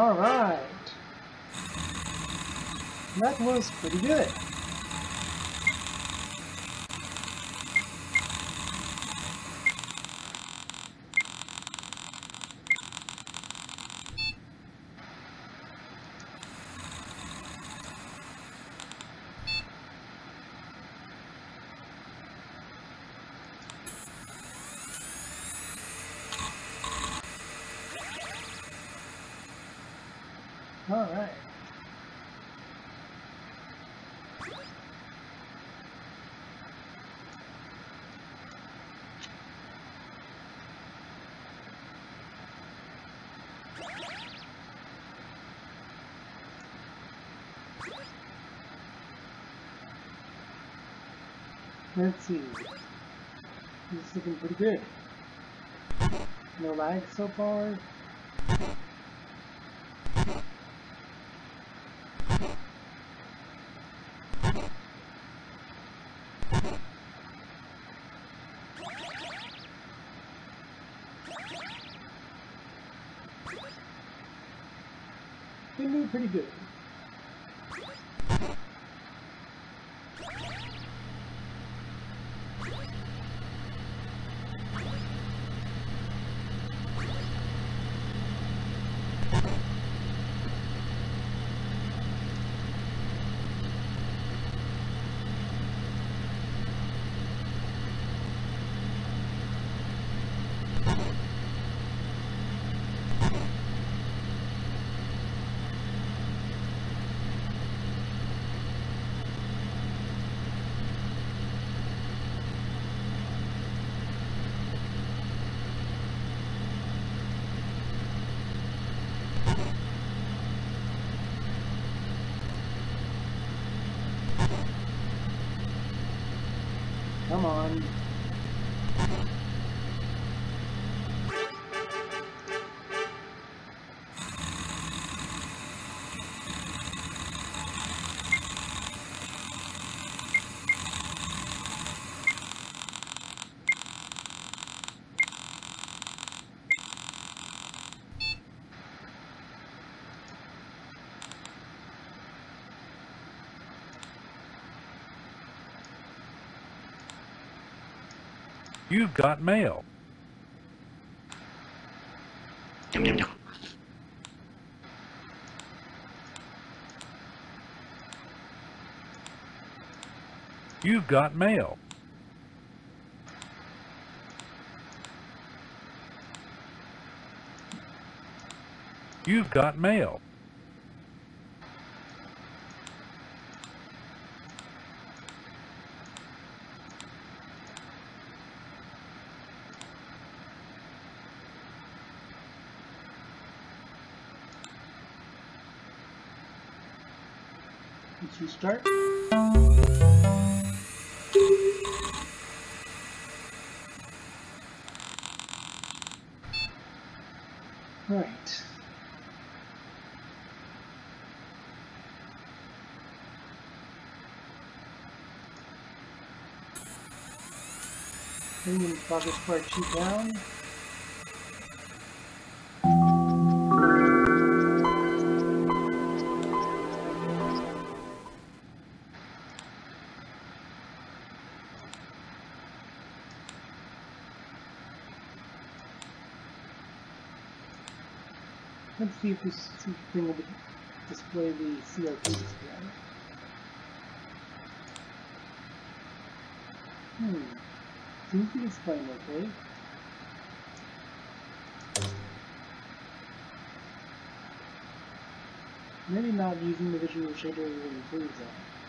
dum. Shut spam bots. All right. That was pretty good. All right. See. This is looking pretty good. No lag so far. Pretty good. Come on. You've got mail. Dum dum dum. You've got mail. You've got mail. start. Right. Premium progress part two down. See if this thing will display the CRT display. Hmm. Seems to be displaying okay. Maybe not using the visual shader will improve that.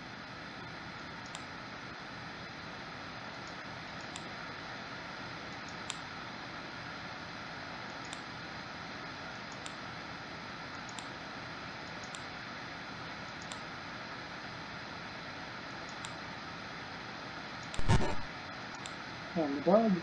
And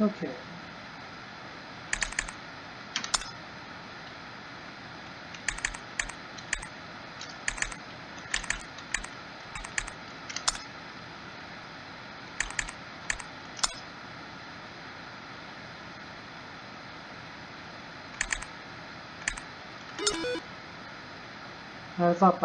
Okay. Uh, it's not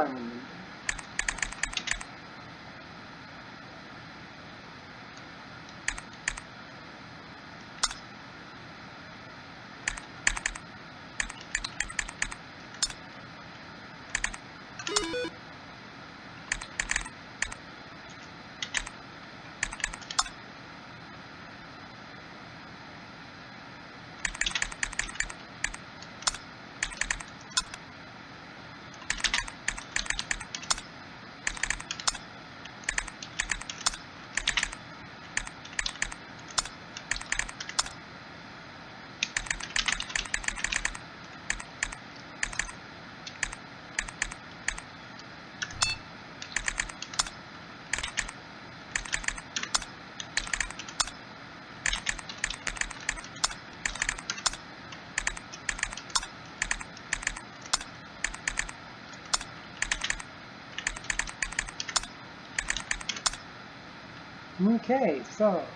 Okay, so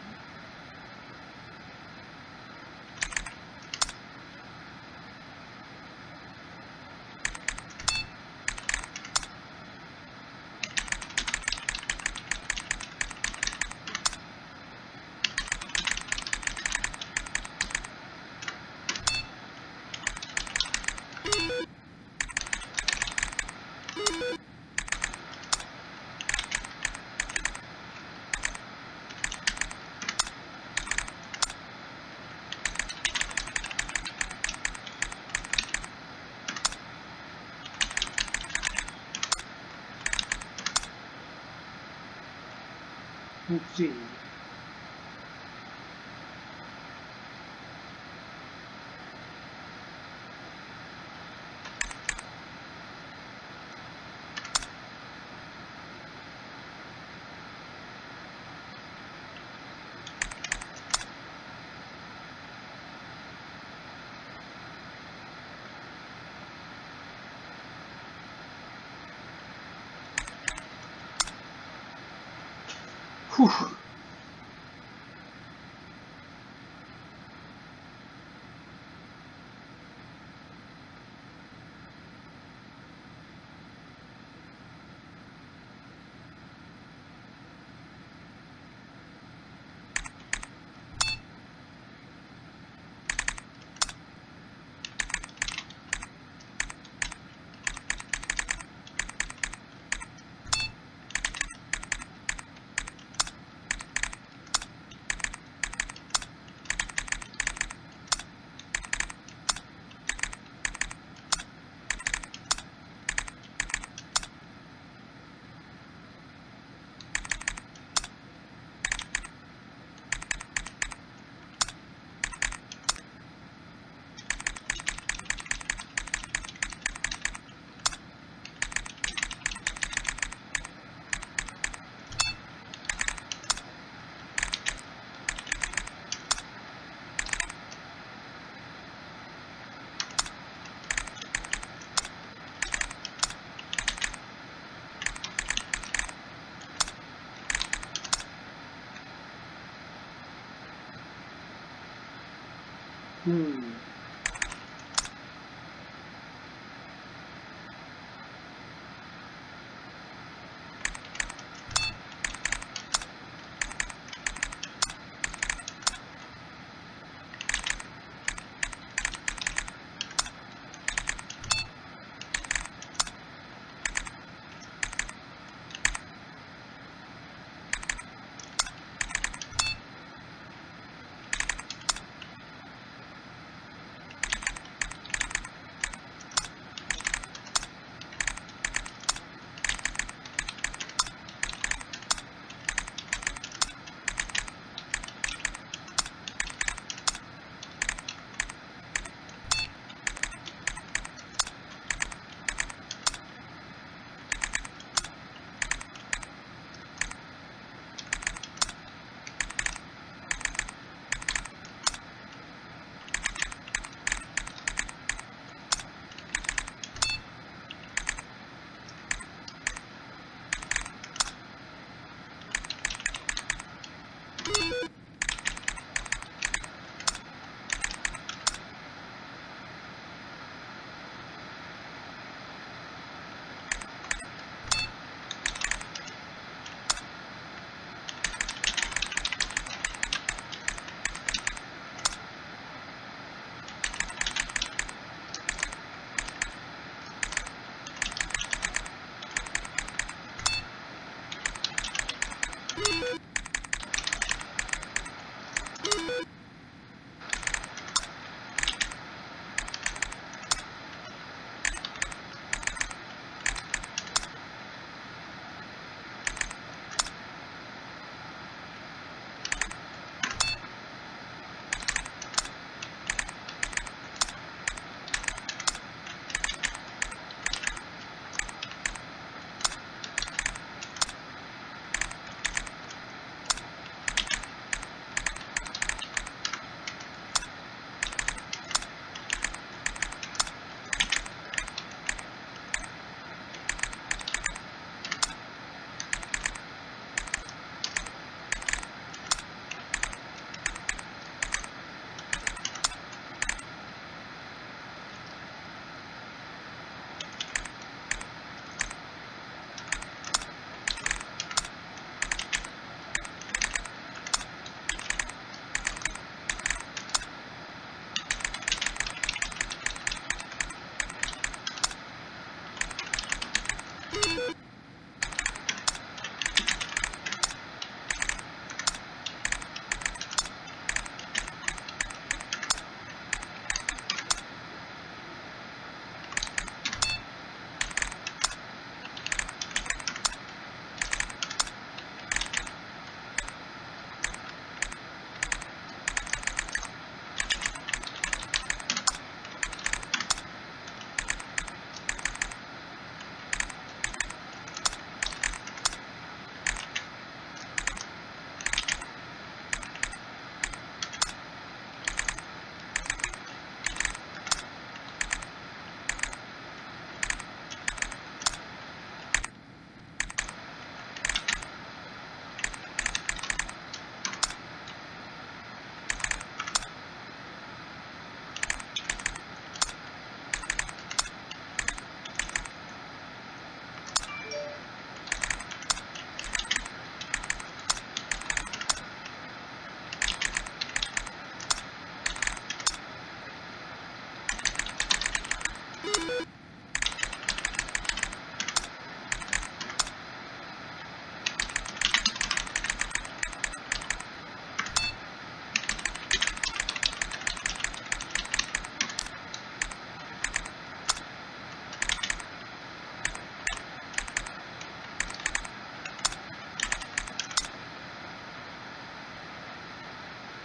let's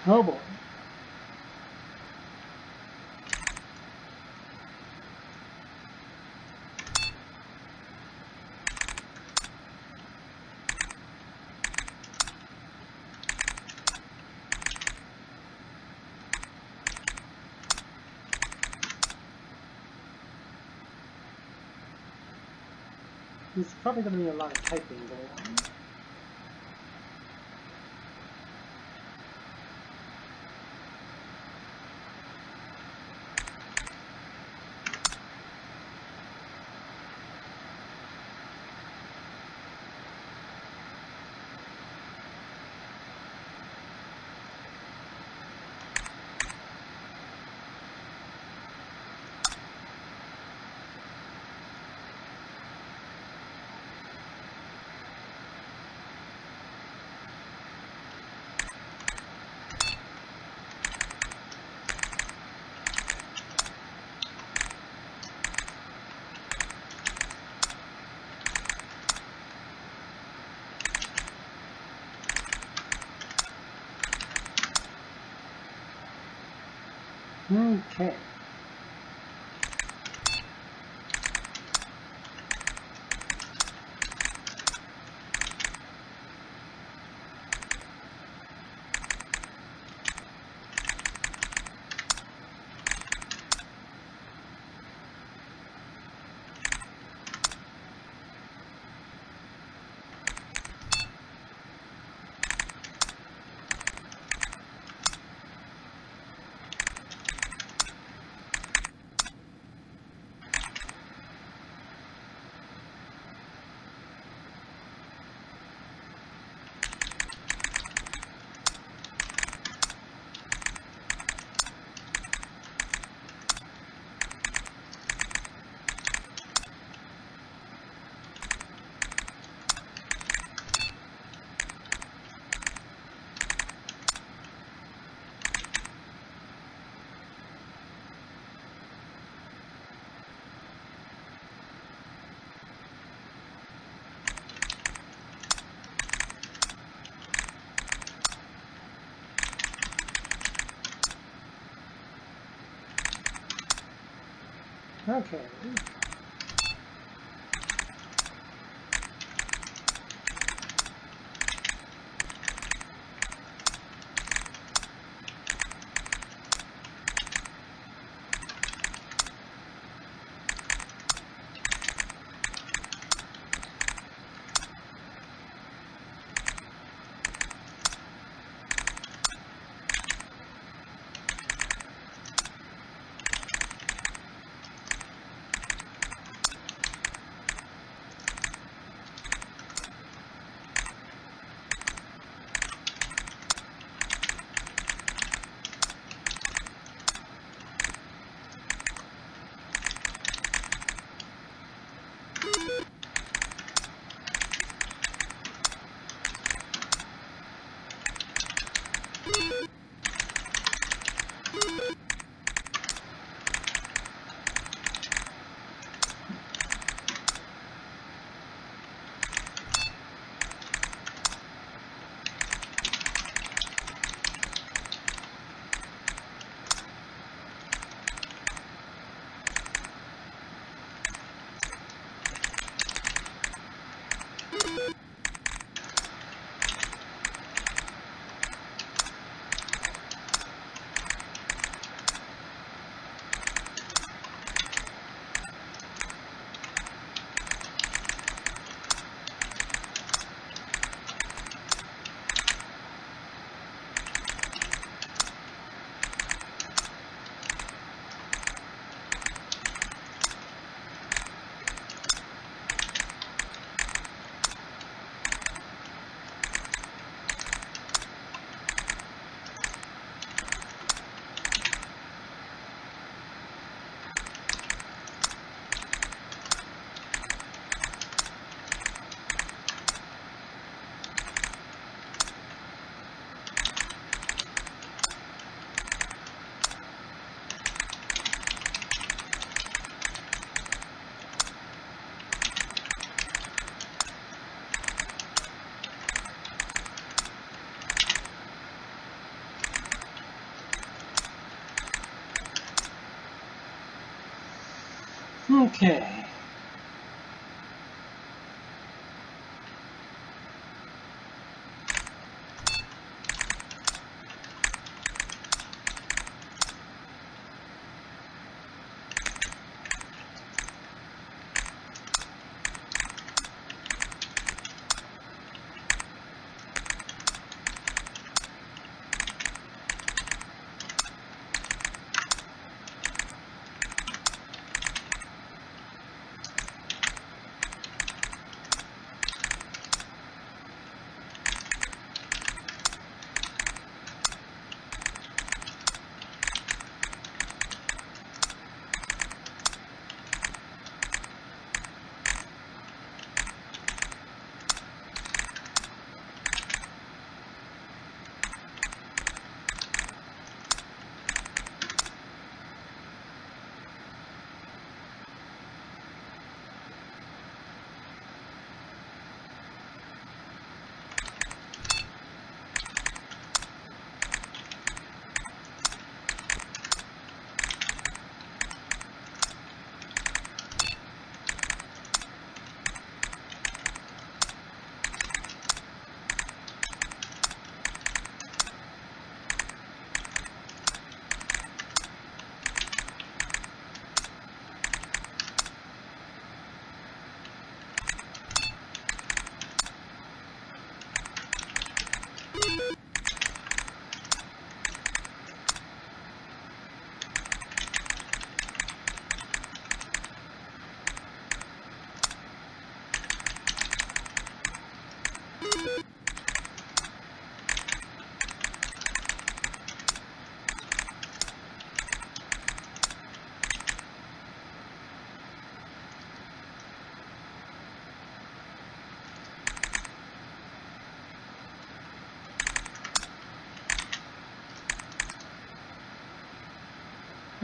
Oh boy. There's probably going to be a lot of typing going on. Okay. Okay. Okay.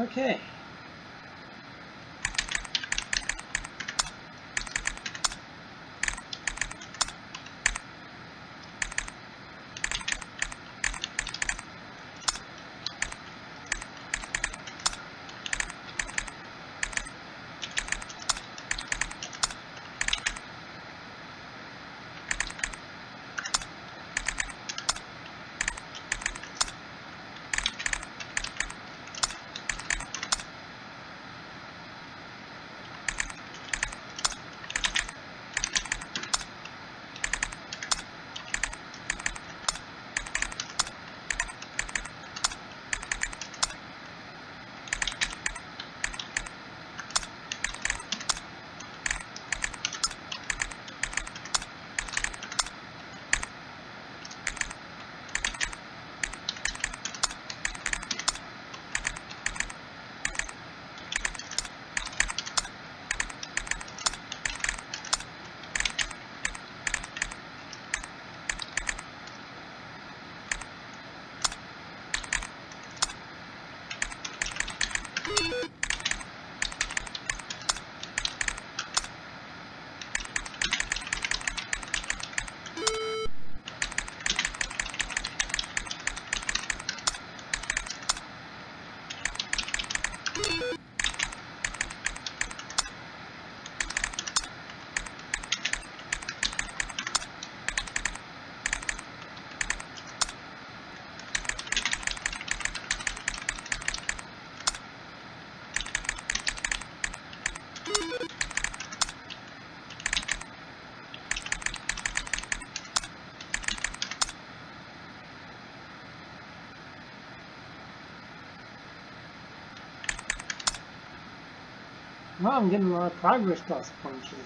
Okay. Well, I'm getting a lot of progress plus points for the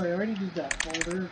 So I already did that folder.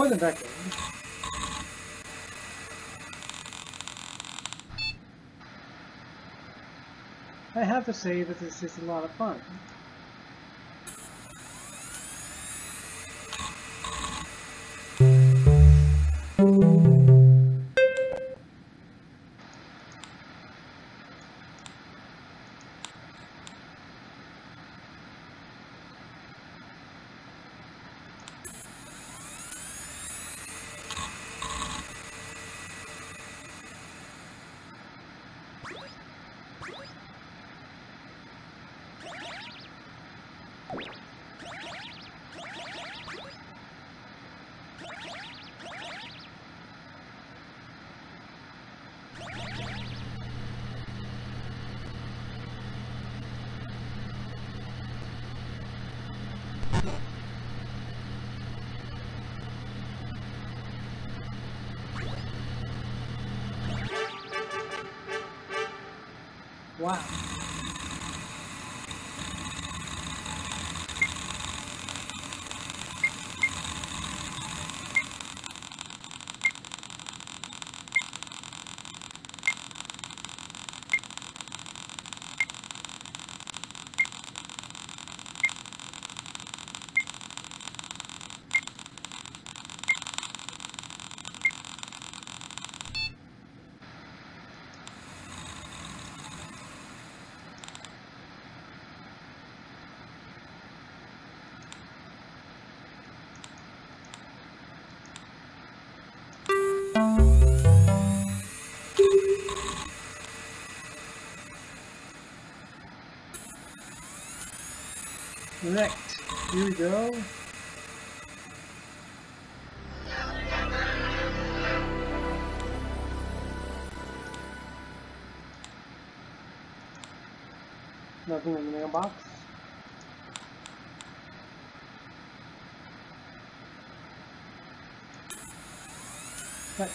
More than decade. I have to say that this is a lot of fun. Correct. Here we go. Nothing in the mailbox. Right.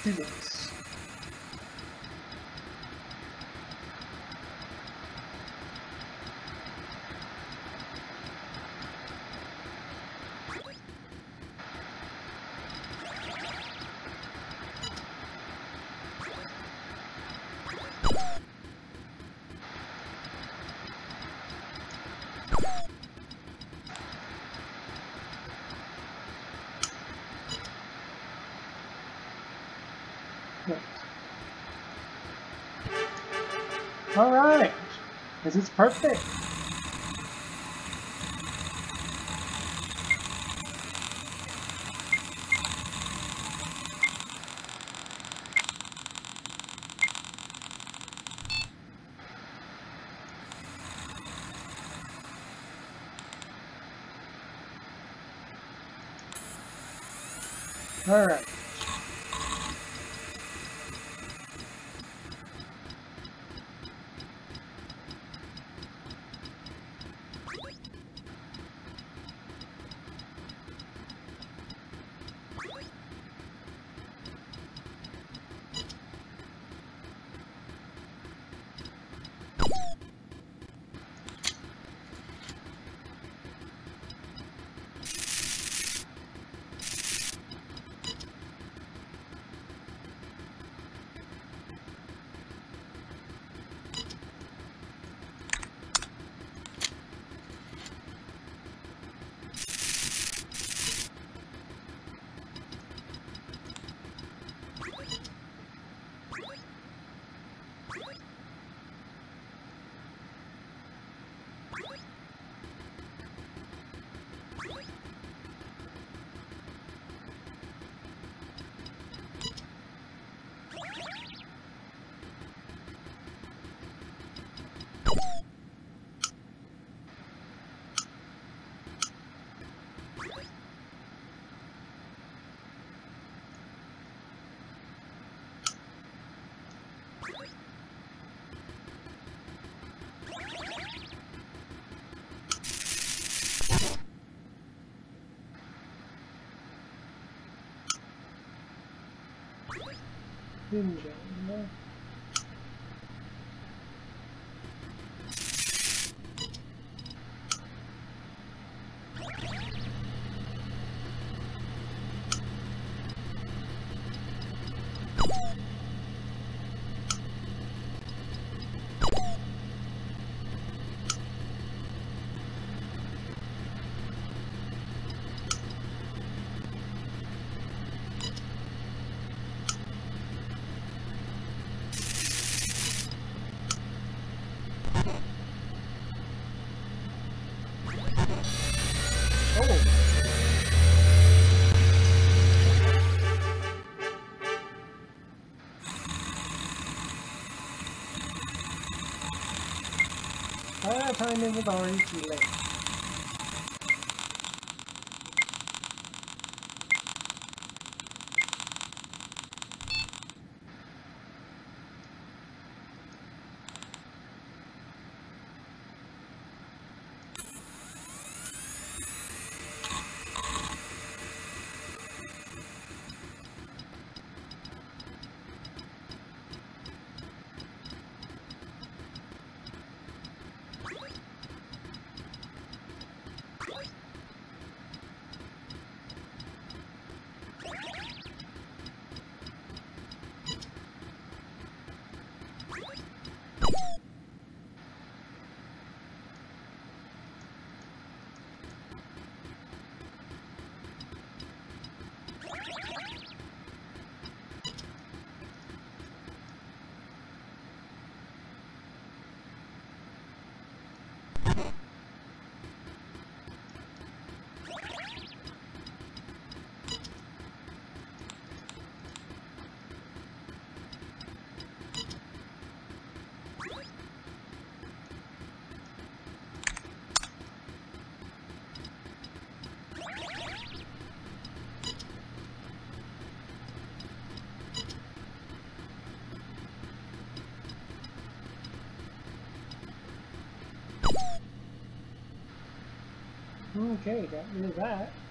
Students. All right. This is perfect. All right. Ah, timing was already too late. Okay, got rid of that.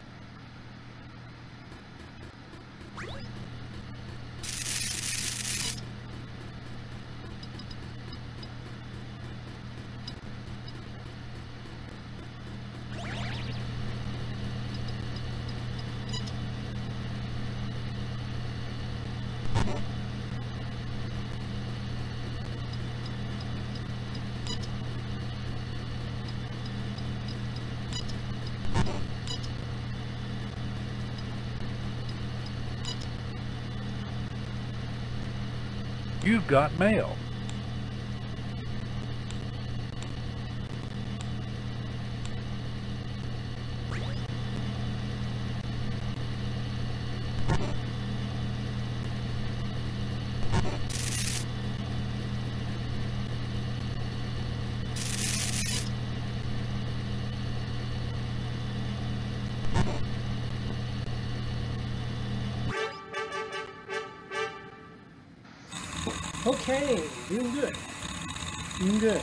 You've got mail. Okay, doing good. Doing good.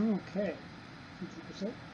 Okay. 50%.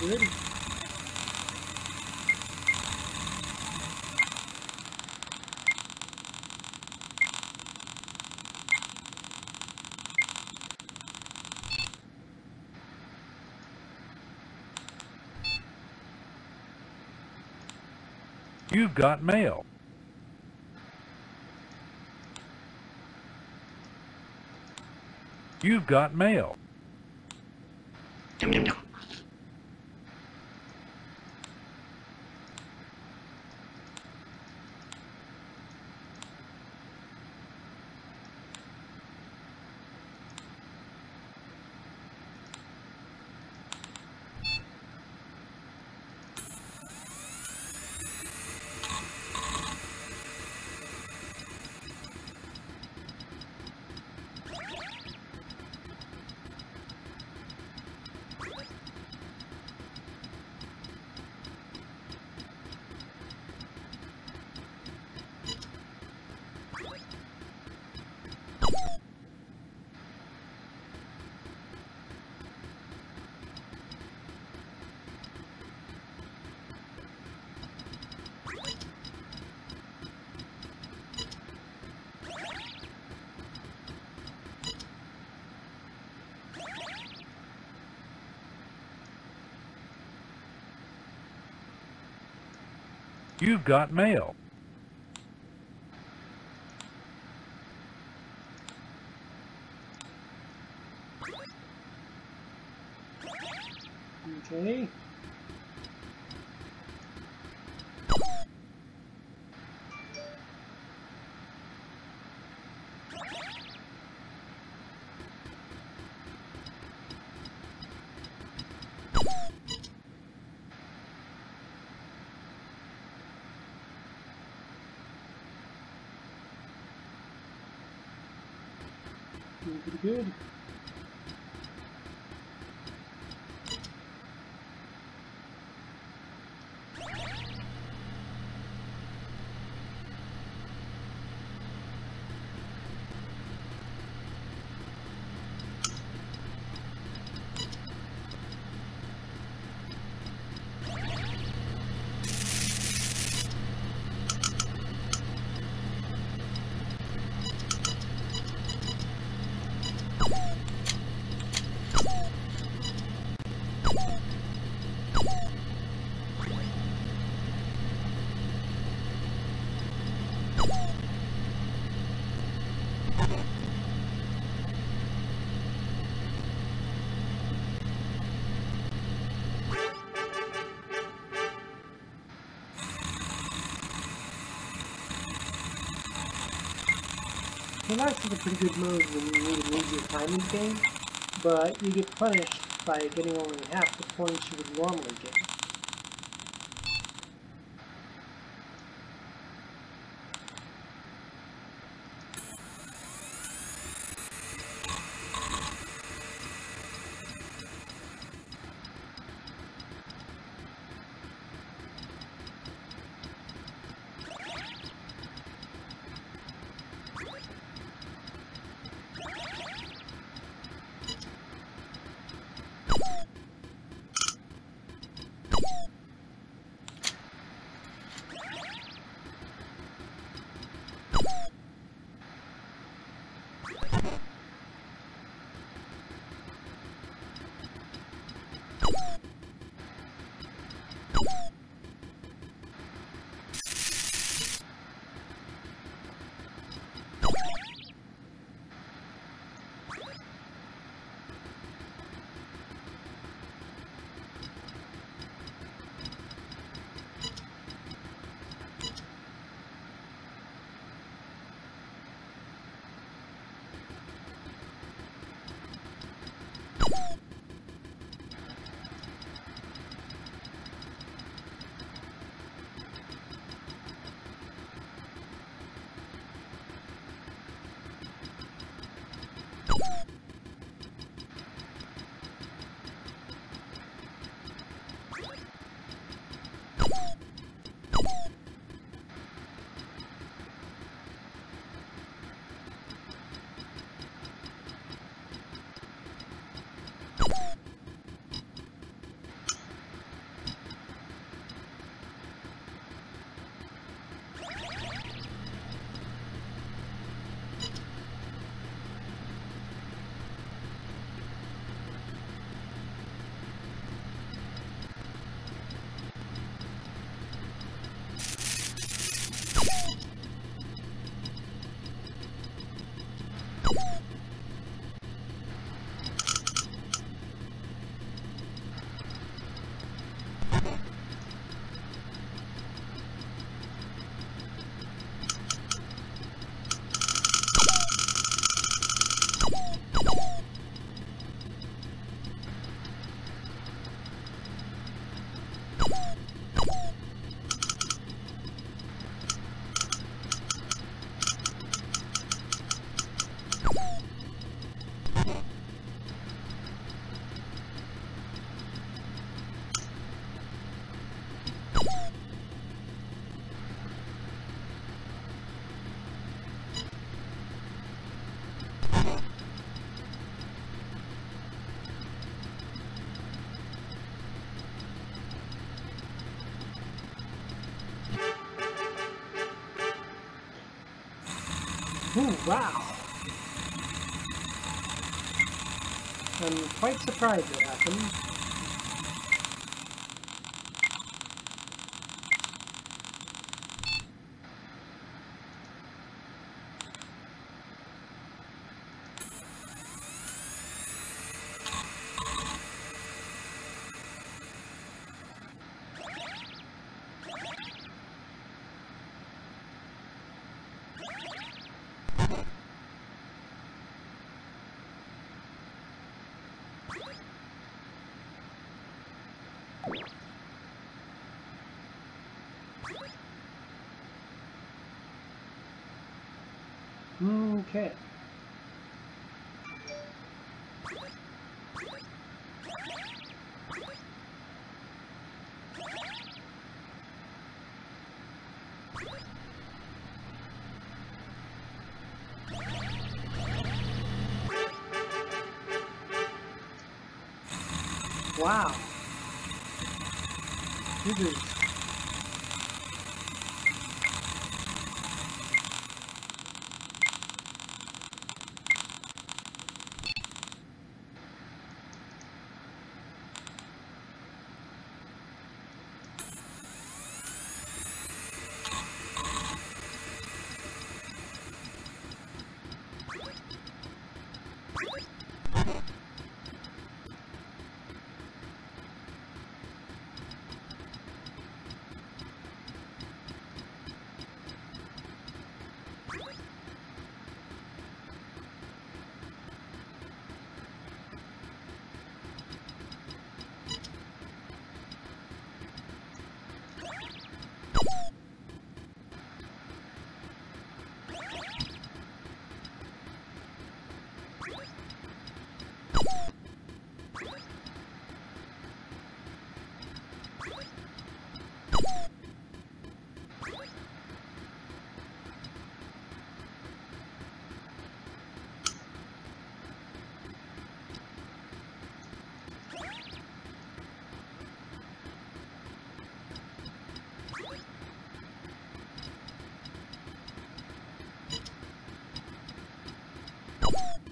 Good. You've got mail. You've got mail. You've got mail. Okay. Doing pretty good. Relax is a pretty good mode when you need time in the game, but you get punished by getting only half the points you would normally get. Ooh, you. Wow. I'm quite surprised it happened. Wow. This is That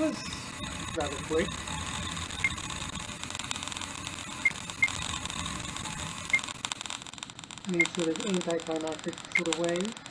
was rather quick. In a sort of anticlimactic sort of way.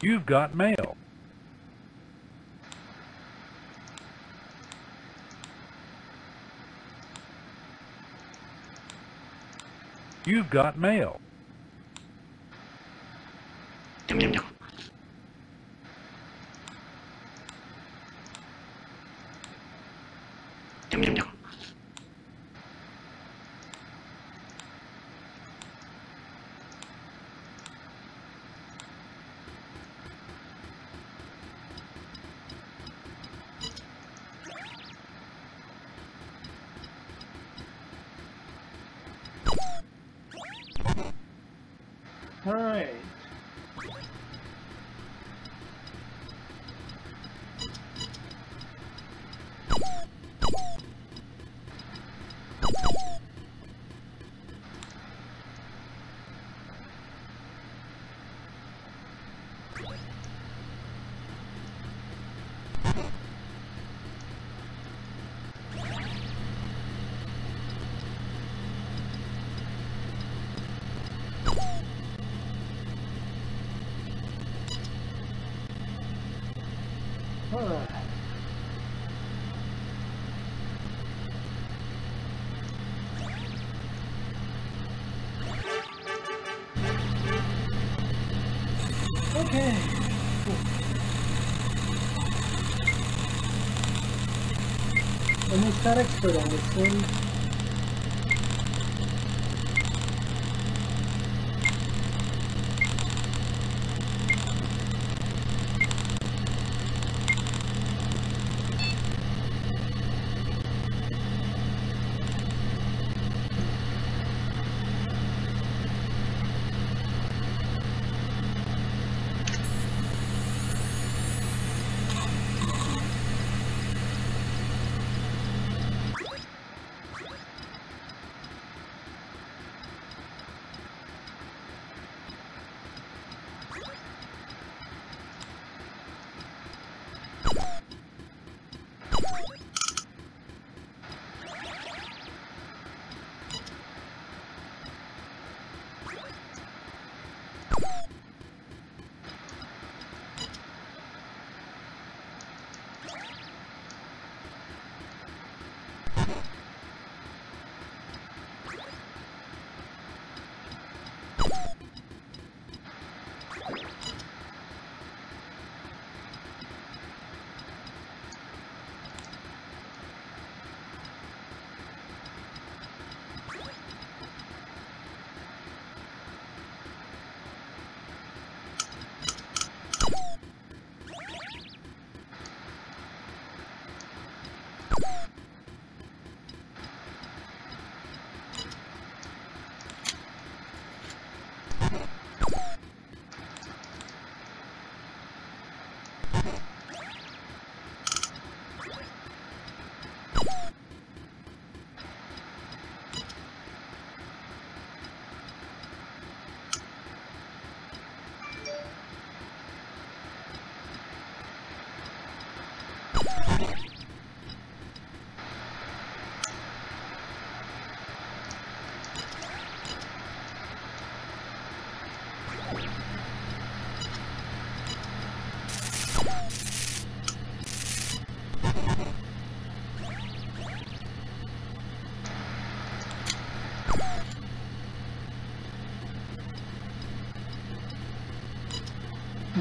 You've got mail. You've got mail. Just not expert on this one.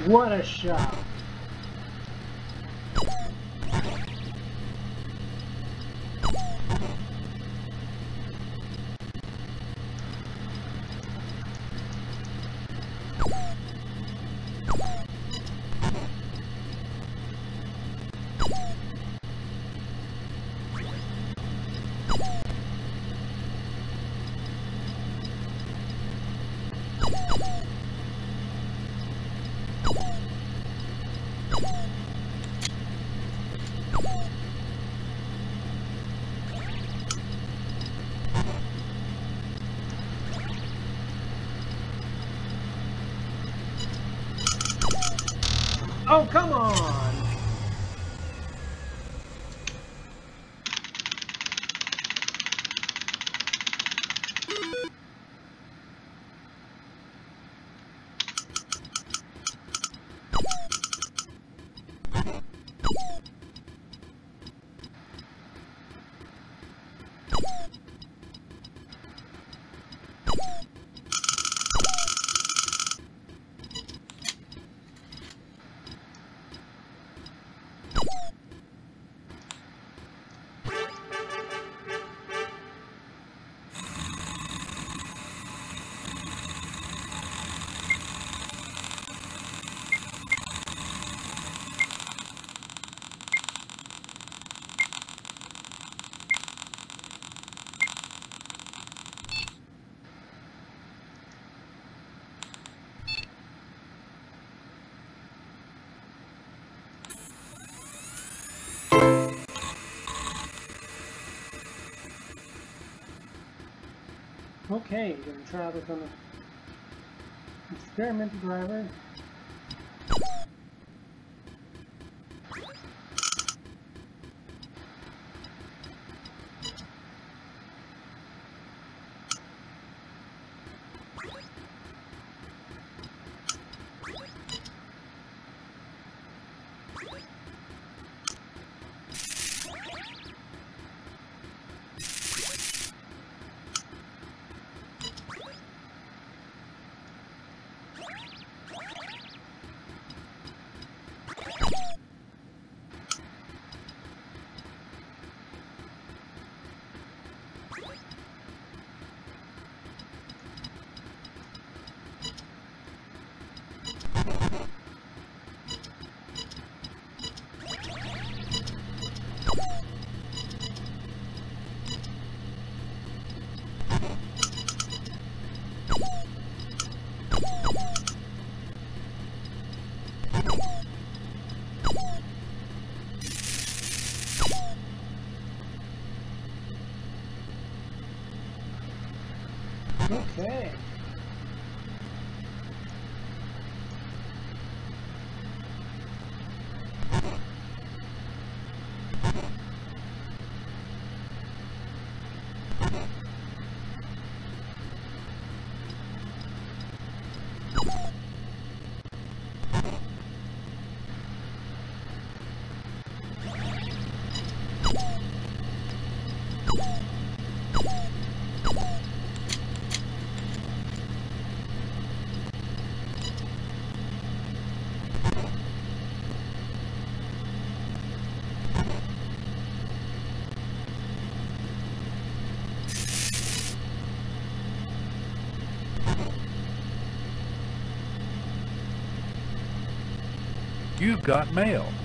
What a shot. Come on! Okay, gonna try this on an experimental driver. Okay. got mail.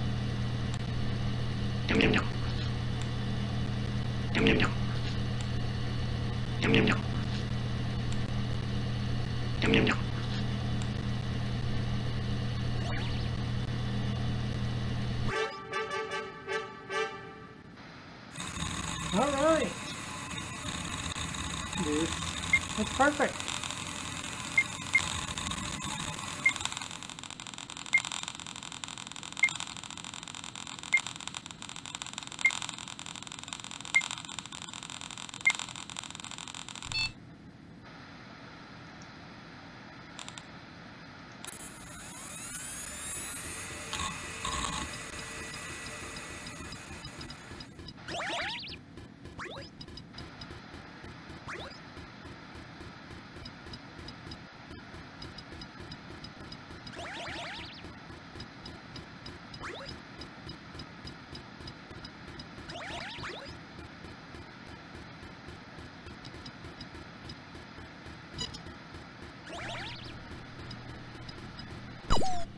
you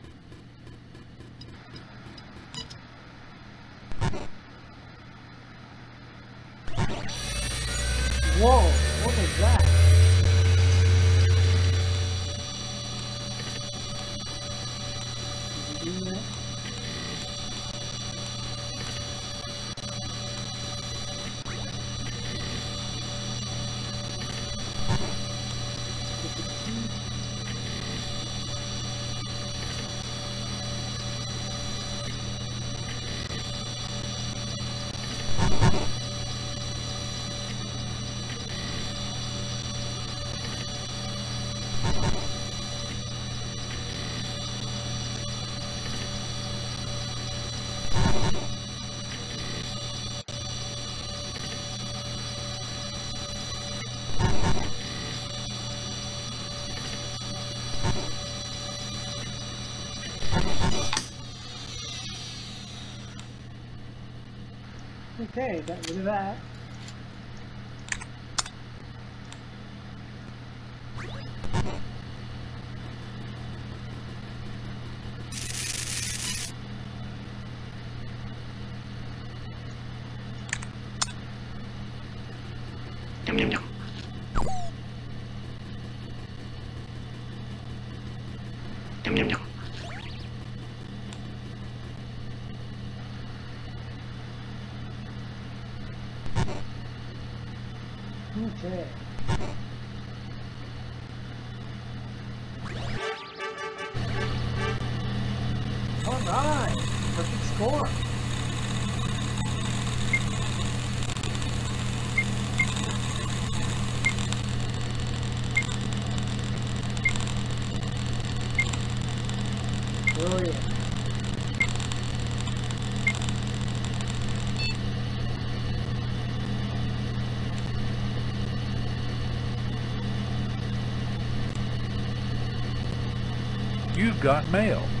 Okay, look at that. got mail.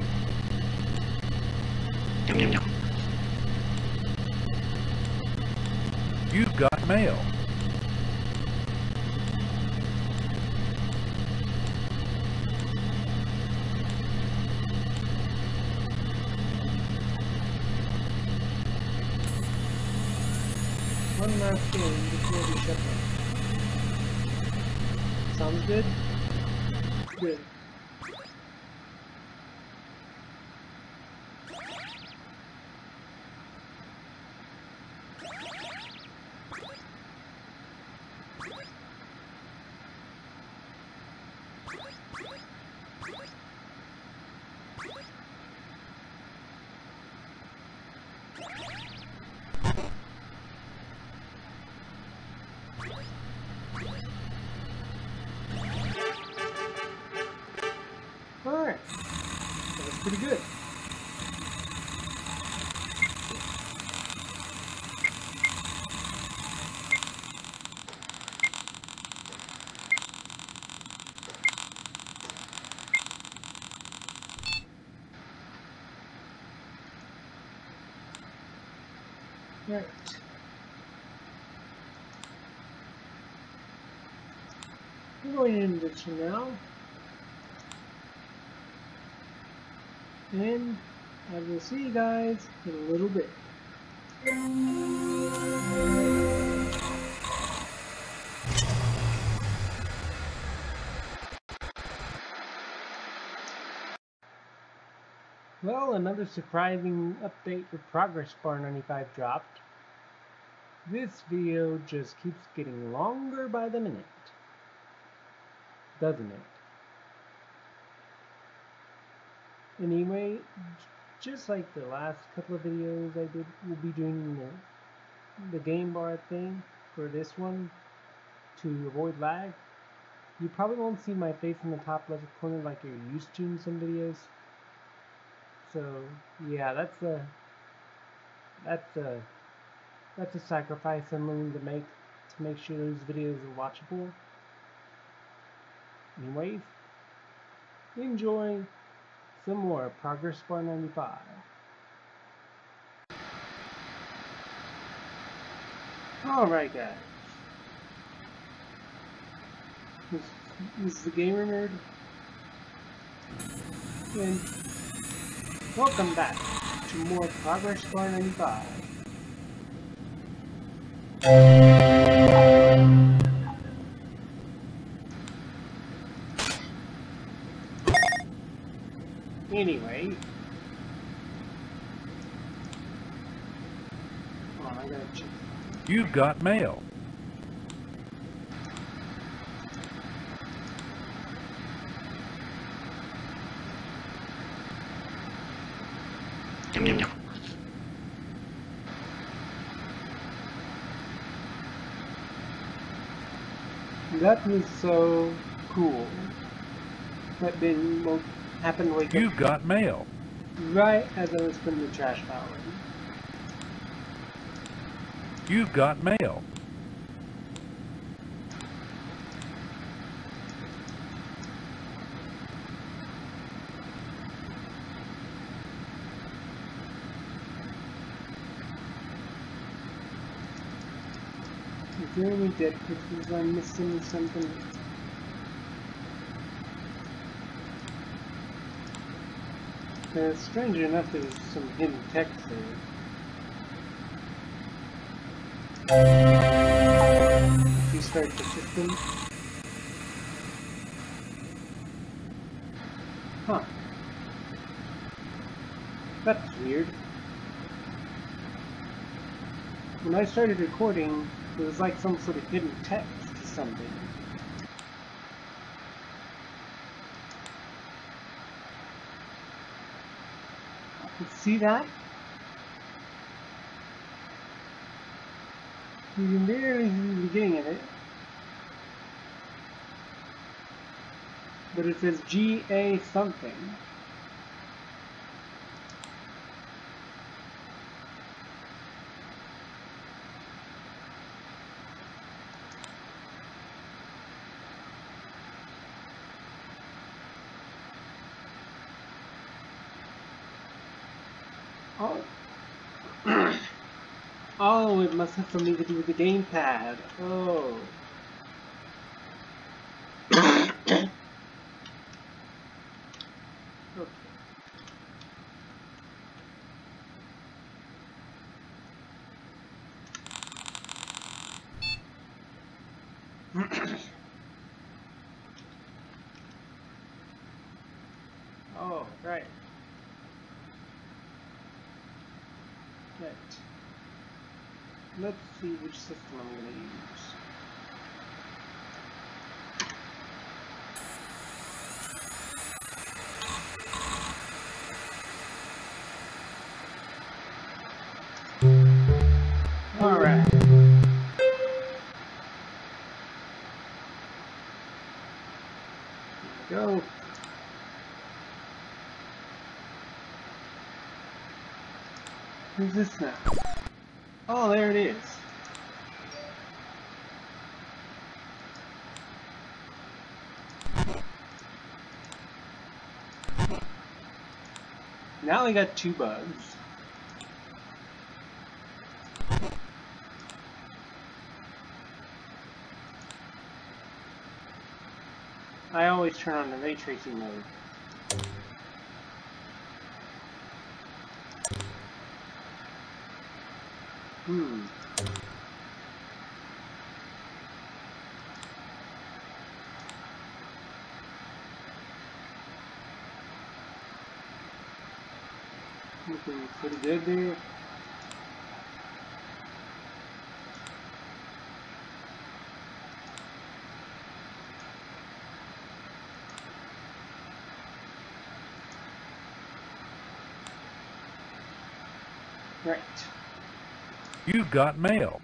Into this now. And I will see you guys in a little bit. Well, another surprising update for Progressbar95 dropped. This video just keeps getting longer by the minute. Doesn't it? Anyway, just like the last couple of videos I did, we'll be doing the, the game bar thing for this one to avoid lag. You probably won't see my face in the top left corner like you're used to in some videos. So yeah, that's a that's a that's a sacrifice I'm willing to make to make sure those videos are watchable. Anyways, enjoy some more Progressbar95. Alright guys, this, this is the Gamer Nerd, and welcome back to more Progressbar95. Got mail. Yum, yum, yum. That was so cool. That didn't mo- happen to wake You've got mail. right as I was putting the trash pile in. You've got mail. Any dead pictures I'm missing something? Uh, strange enough, there's some hidden text there. Restart the system. Huh. That's weird. When I started recording, it was like some sort of hidden text to something. I could see that? You can barely see the beginning of it. But it says GA something. Oh. oh, it must have something to do with the gamepad. Oh. okay. oh, right. Right. Let's see which system I'm going to use. Who's this now? Oh, there it is. Now we got two bugs. I always turn on the ray tracing mode. Hmm. Looking pretty good there. Right. You got mail.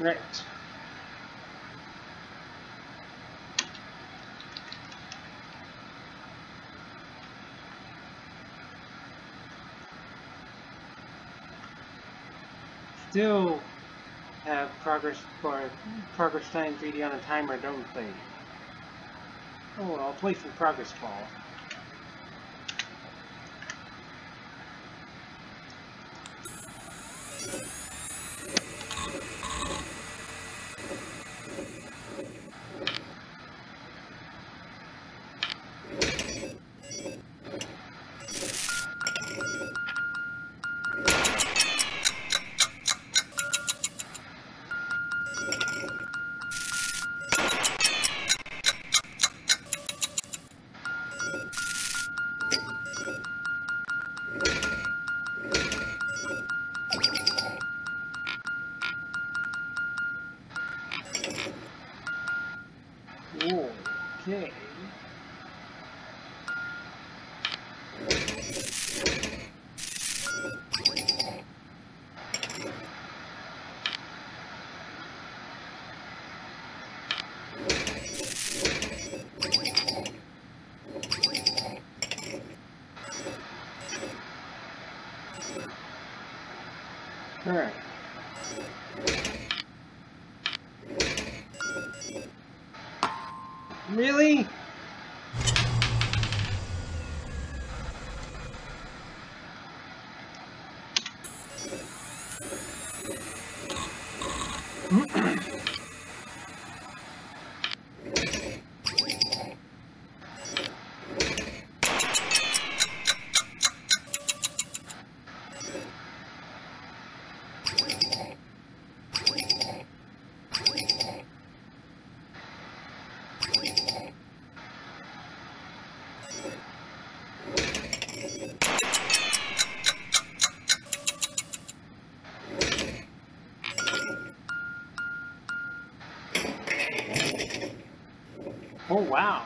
Right. Still have progress bar, progress time 3D on a timer, don't play. Oh, I'll play some progress ball. Okay. All right. Really? Oh wow.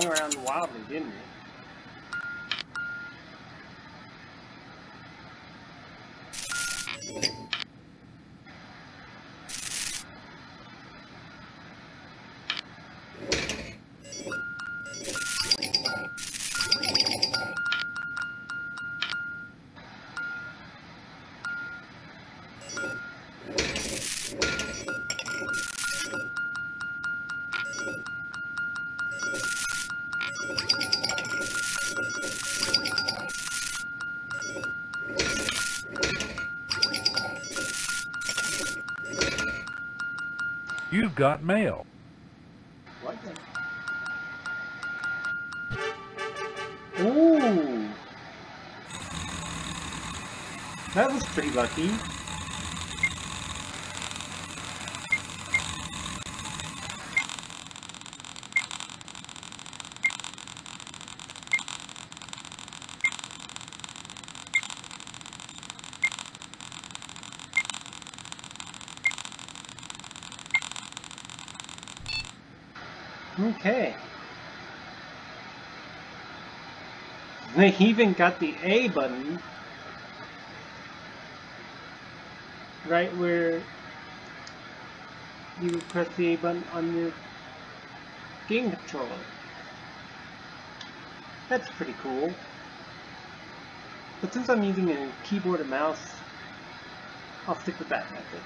Swung around wildly, You've got mail. Ooh! That was pretty lucky. Okay. They even got the A button right where you press the A button on your game controller. That's pretty cool. But since I'm using a keyboard and mouse, I'll stick with that method.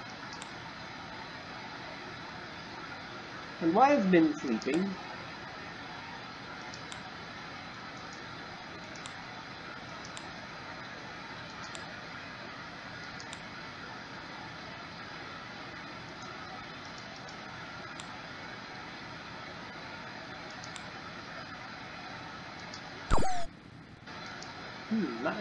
And why has been sleeping? Hmm, nice.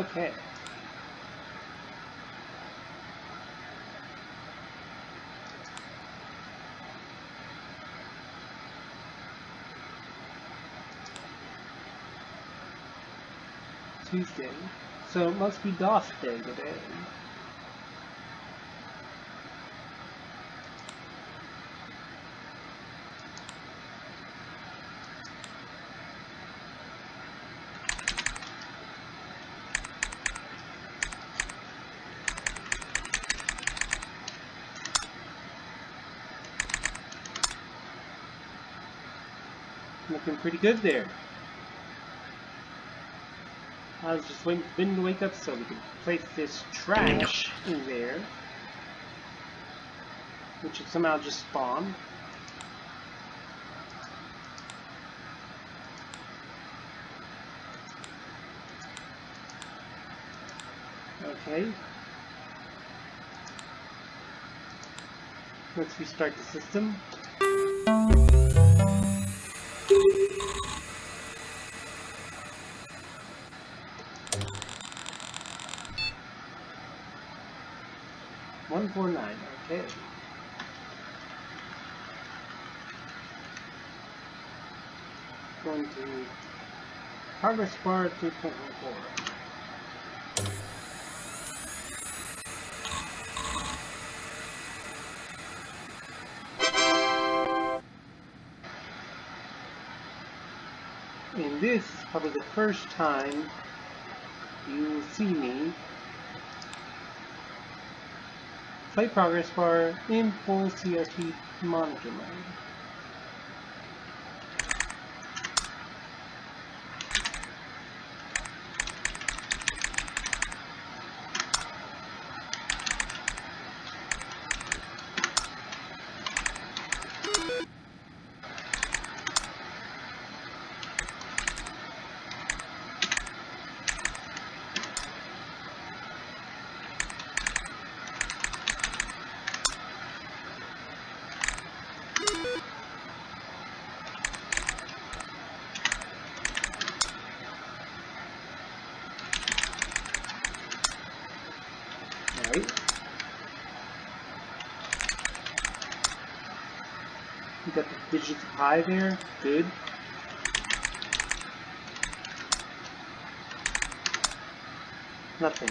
Okay. Tuesday. So it must be DOS day today. Looking pretty good there. I was just waiting for Ben to wake up so we could place this trash in there. Which had somehow just spawn. Okay. Let's restart the system. Progress bar two point one four. And this is probably the first time you will see me play progress bar in full CRT monitor mode. Of there. Good. Nothing.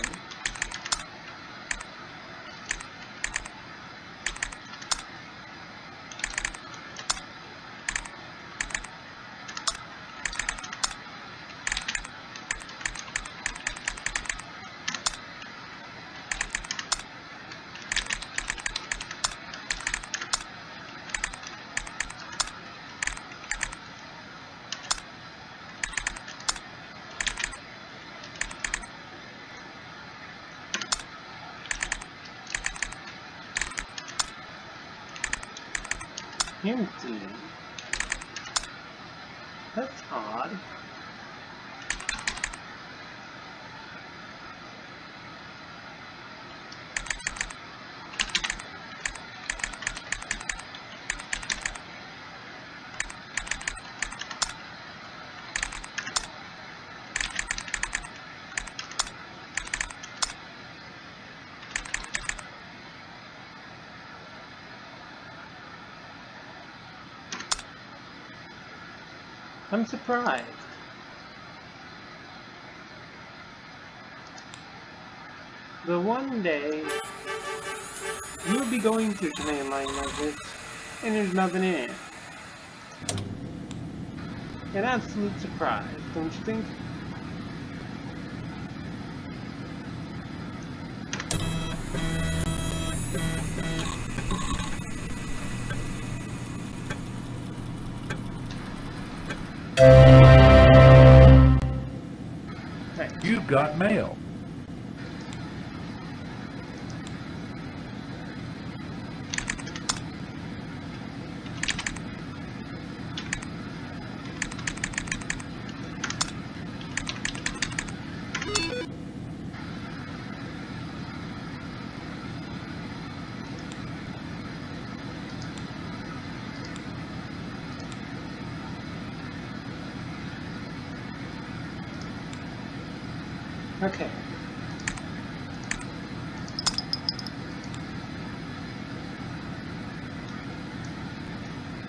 Empty. That's odd. I'm surprised. The one day you'll be going through command line like this, and there's nothing in it. An absolute surprise, don't you think? Mail. Okay.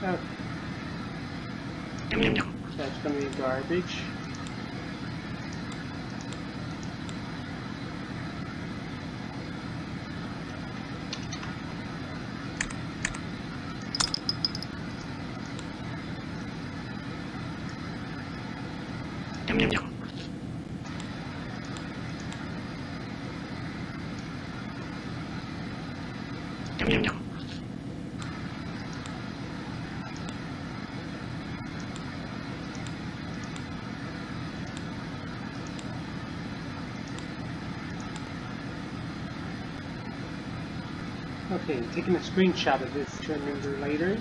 Okay. That's gonna be garbage. Okay, taking a screenshot of this to remember later.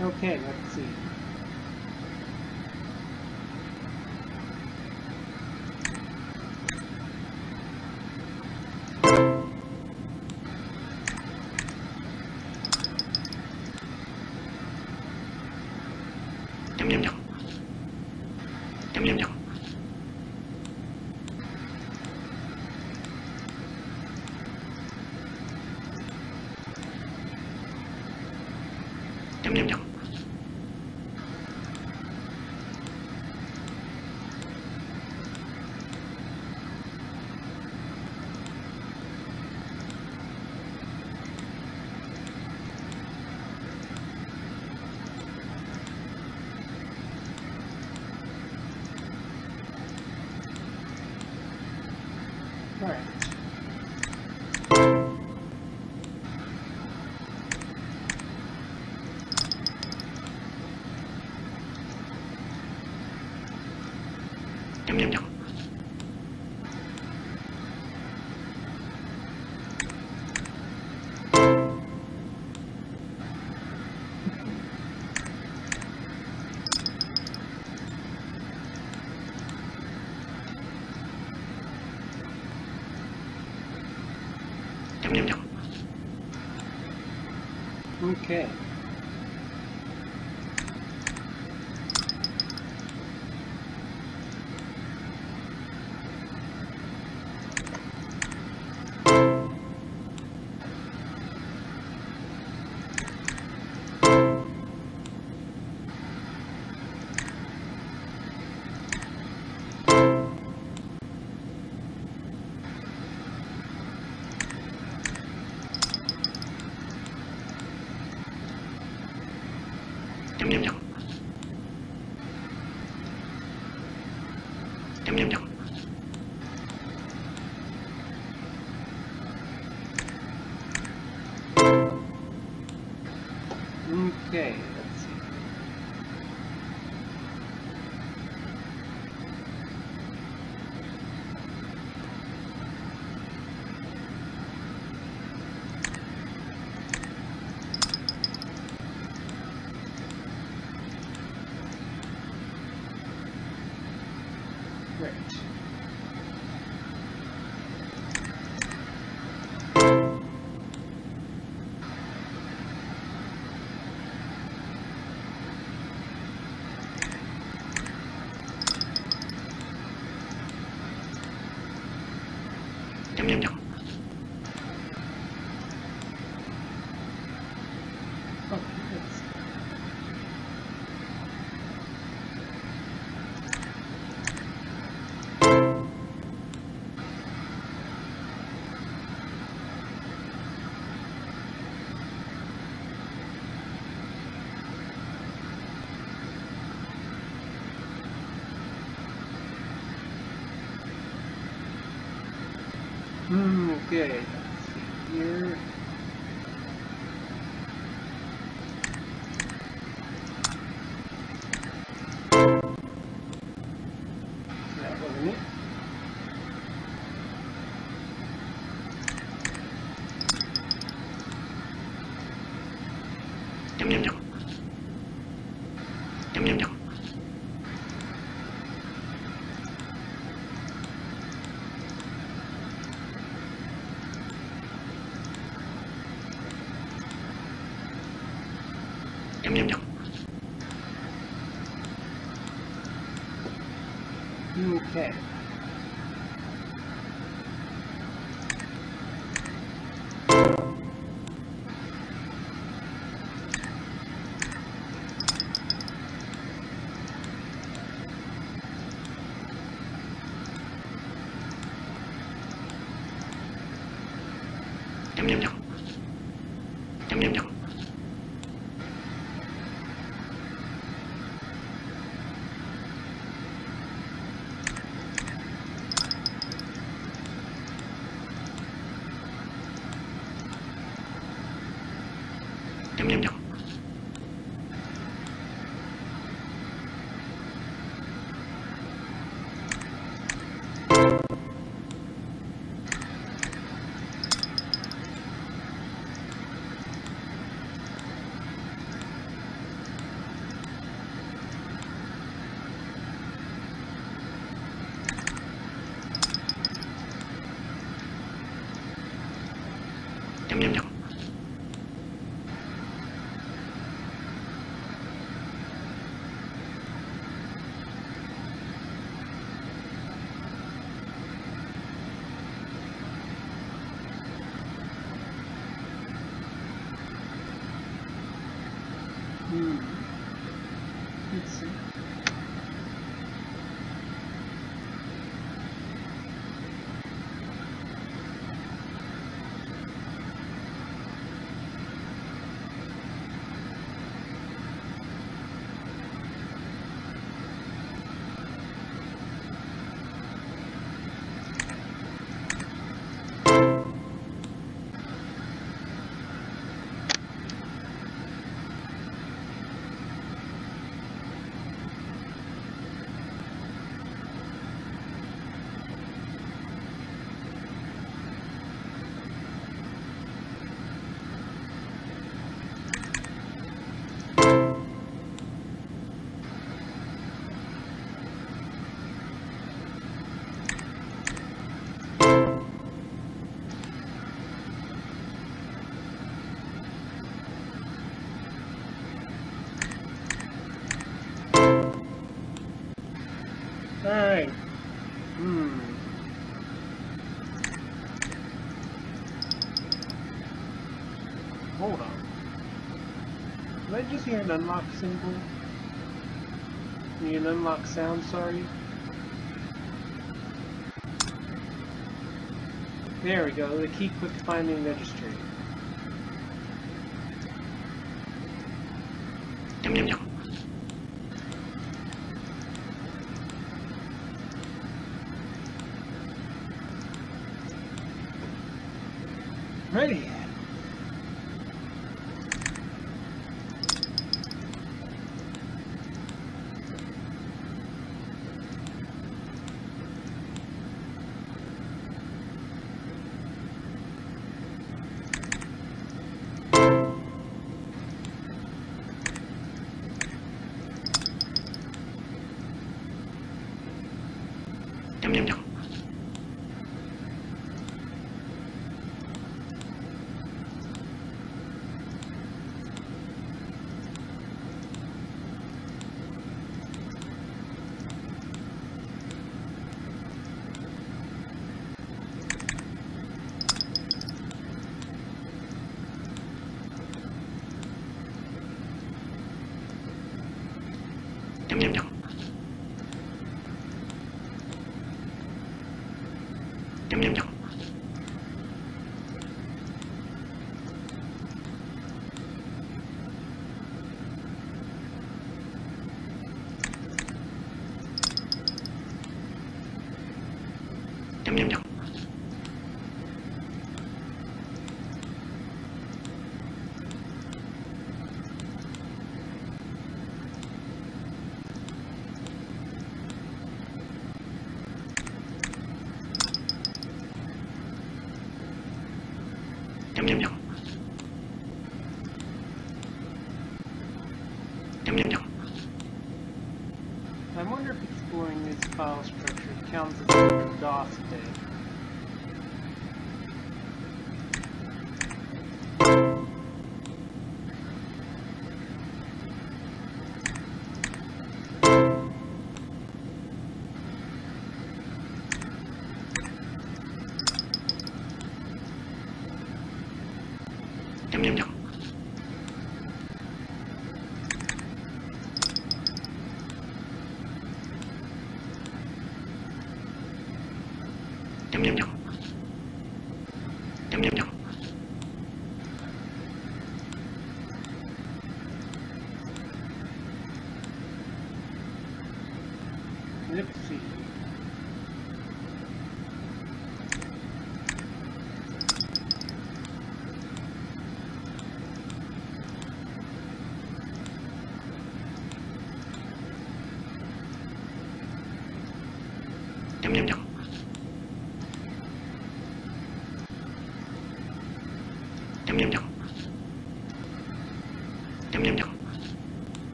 Okay, Hmm, okay, let's see here. Okay. Alright. Hmm. Hold on. Did I just hear an unlock symbol? Need an unlock sound, sorry. There we go, the key quick finding registry.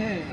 Okay.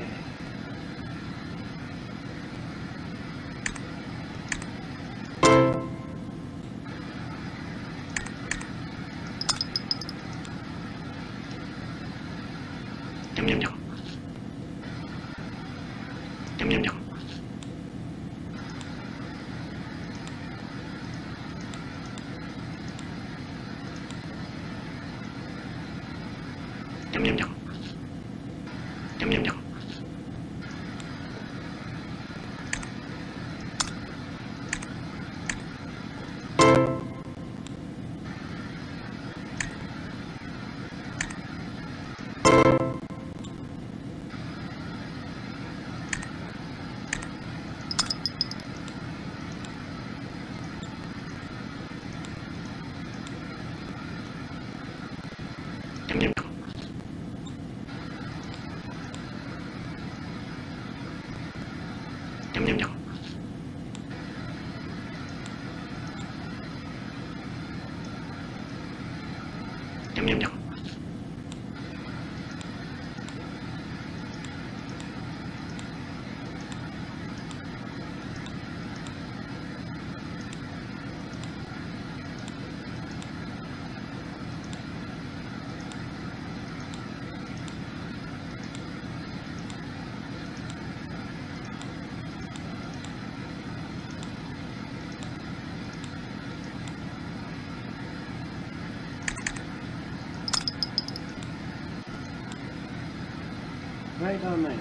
On there.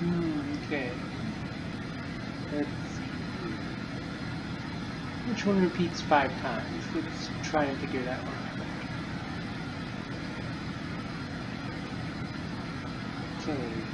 Hmm, okay. Let's Which one repeats five times? Let's try and figure that one out. Okay.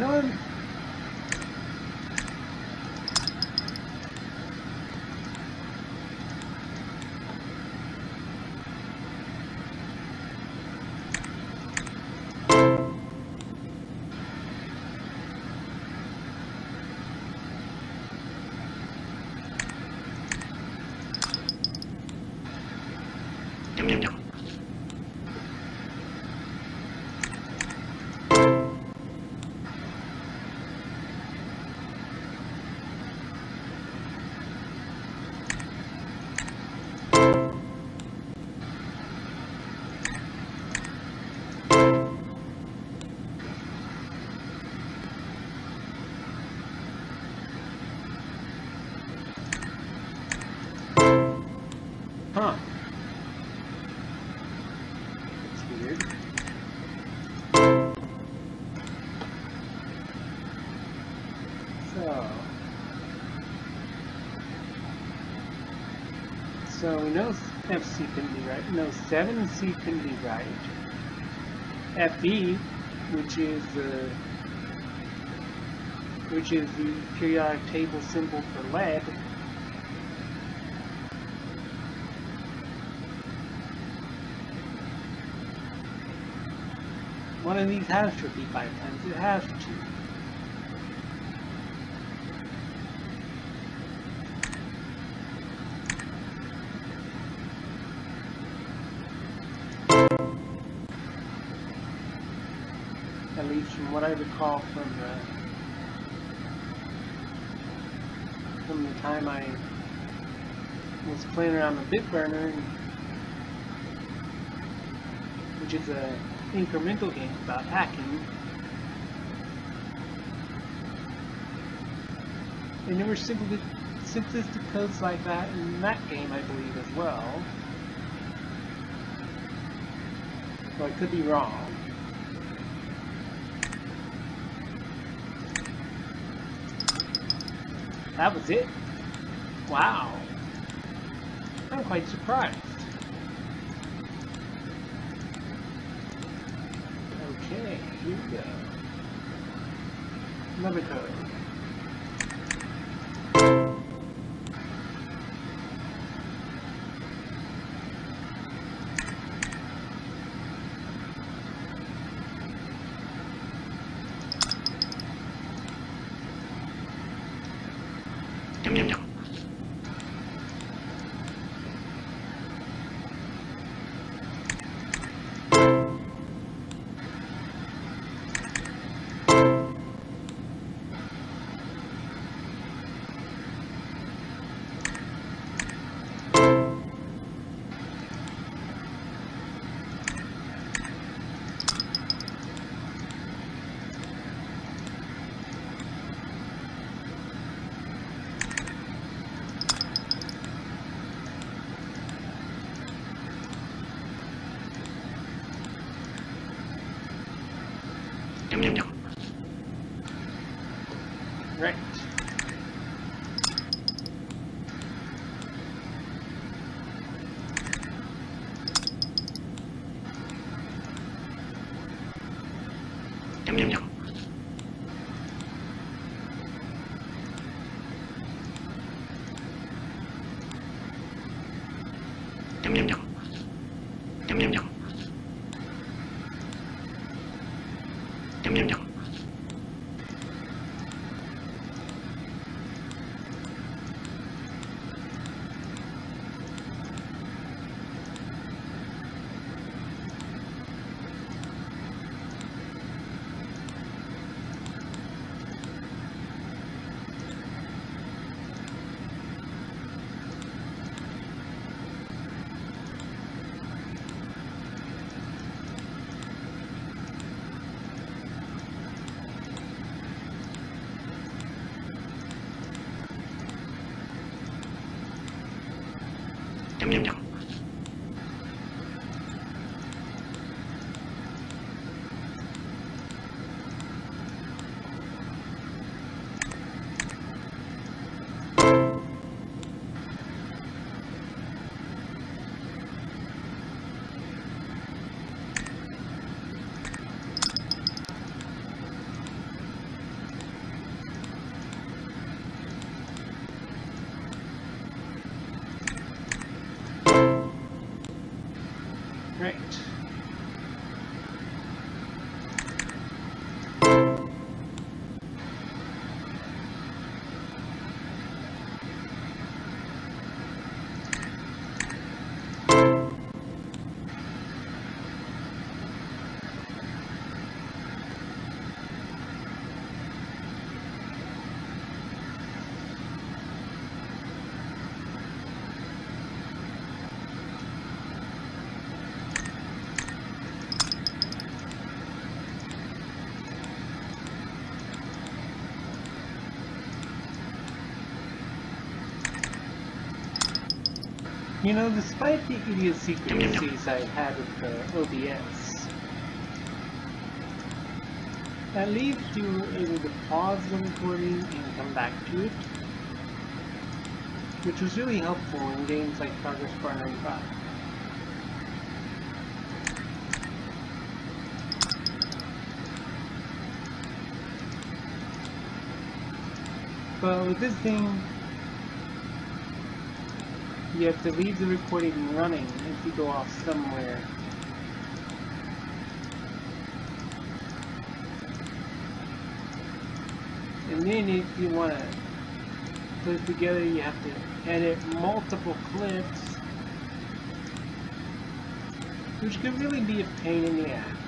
You So know FC couldn't be right. No, 7C couldn't be right. FB, which is the which is the periodic table symbol for lead, One of these has to repeat five times. It has recall from the from the time I was playing around the Bitburner, which is a incremental game about hacking. And there were simply simplistic codes like that in that game, I believe, as well. So I could be wrong. That was it? Wow. I'm quite surprised. Okay, here we go. Another code. You know, despite the idiosyncrasies I had with the OBS, at least you were able to pause the recording and come back to it. which was really helpful in games like Progress Bar 95. But with this game, you have to leave the recording running if you go off somewhere. And then if you want to put it together, you have to edit multiple clips, which can really be a pain in the ass.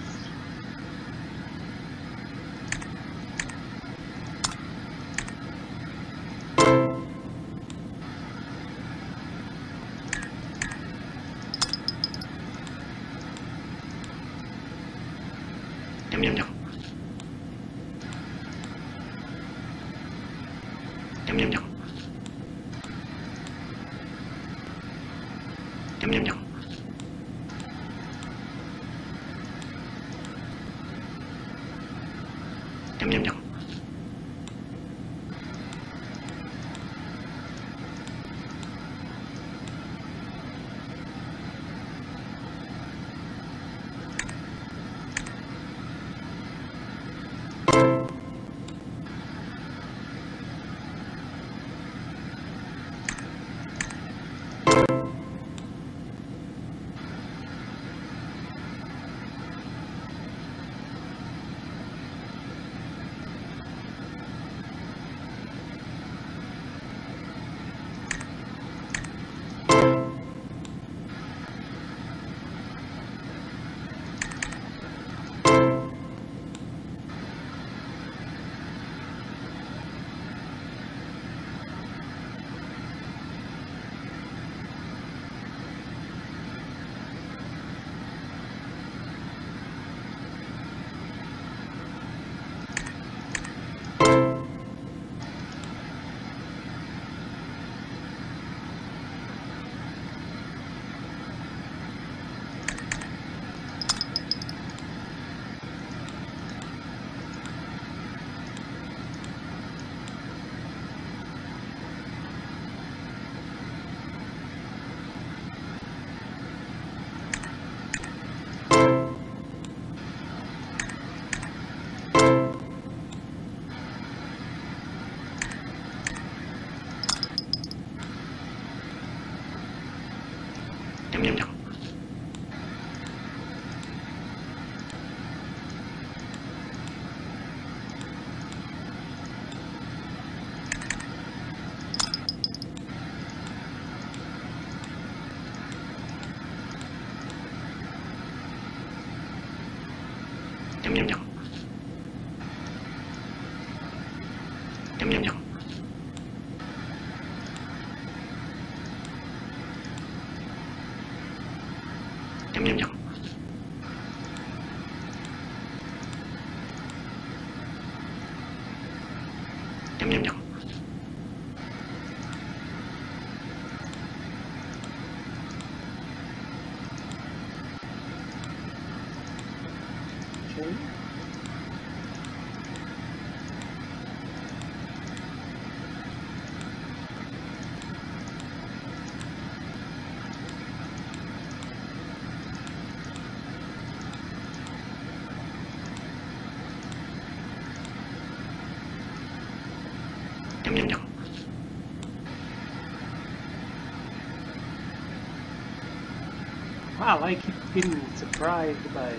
Wow, I keep getting surprised by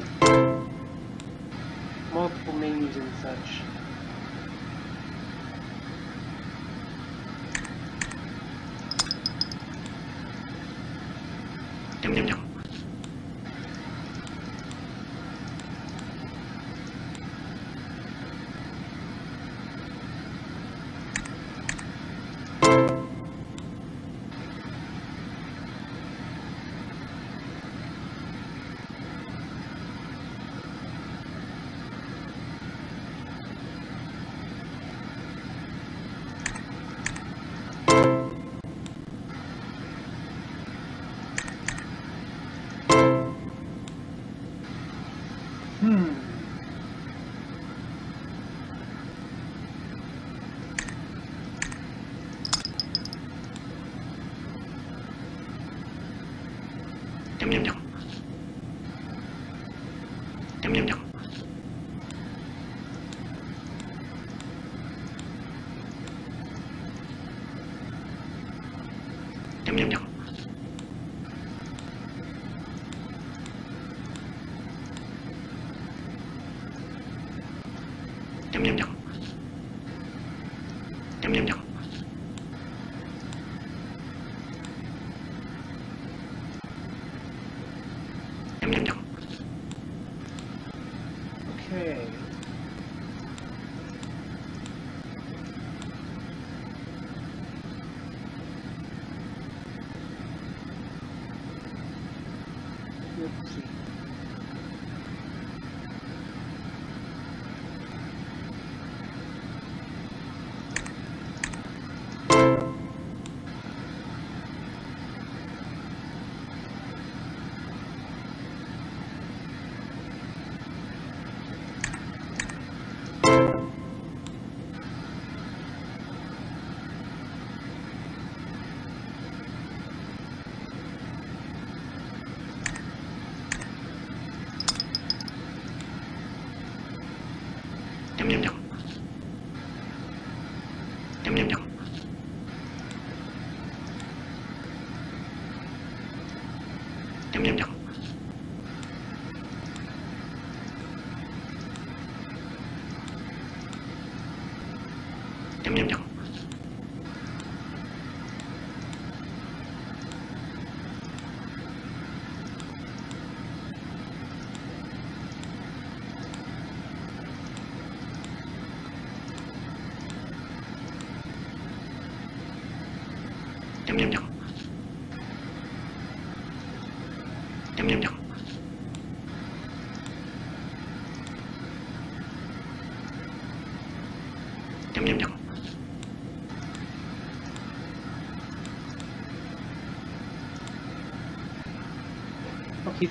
multiple menus and such.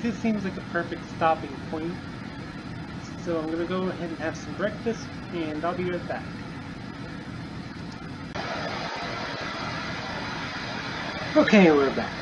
This seems like a perfect stopping point. So I'm gonna go ahead and have some breakfast, and I'll be right back. Okay, we're back.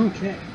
Okay.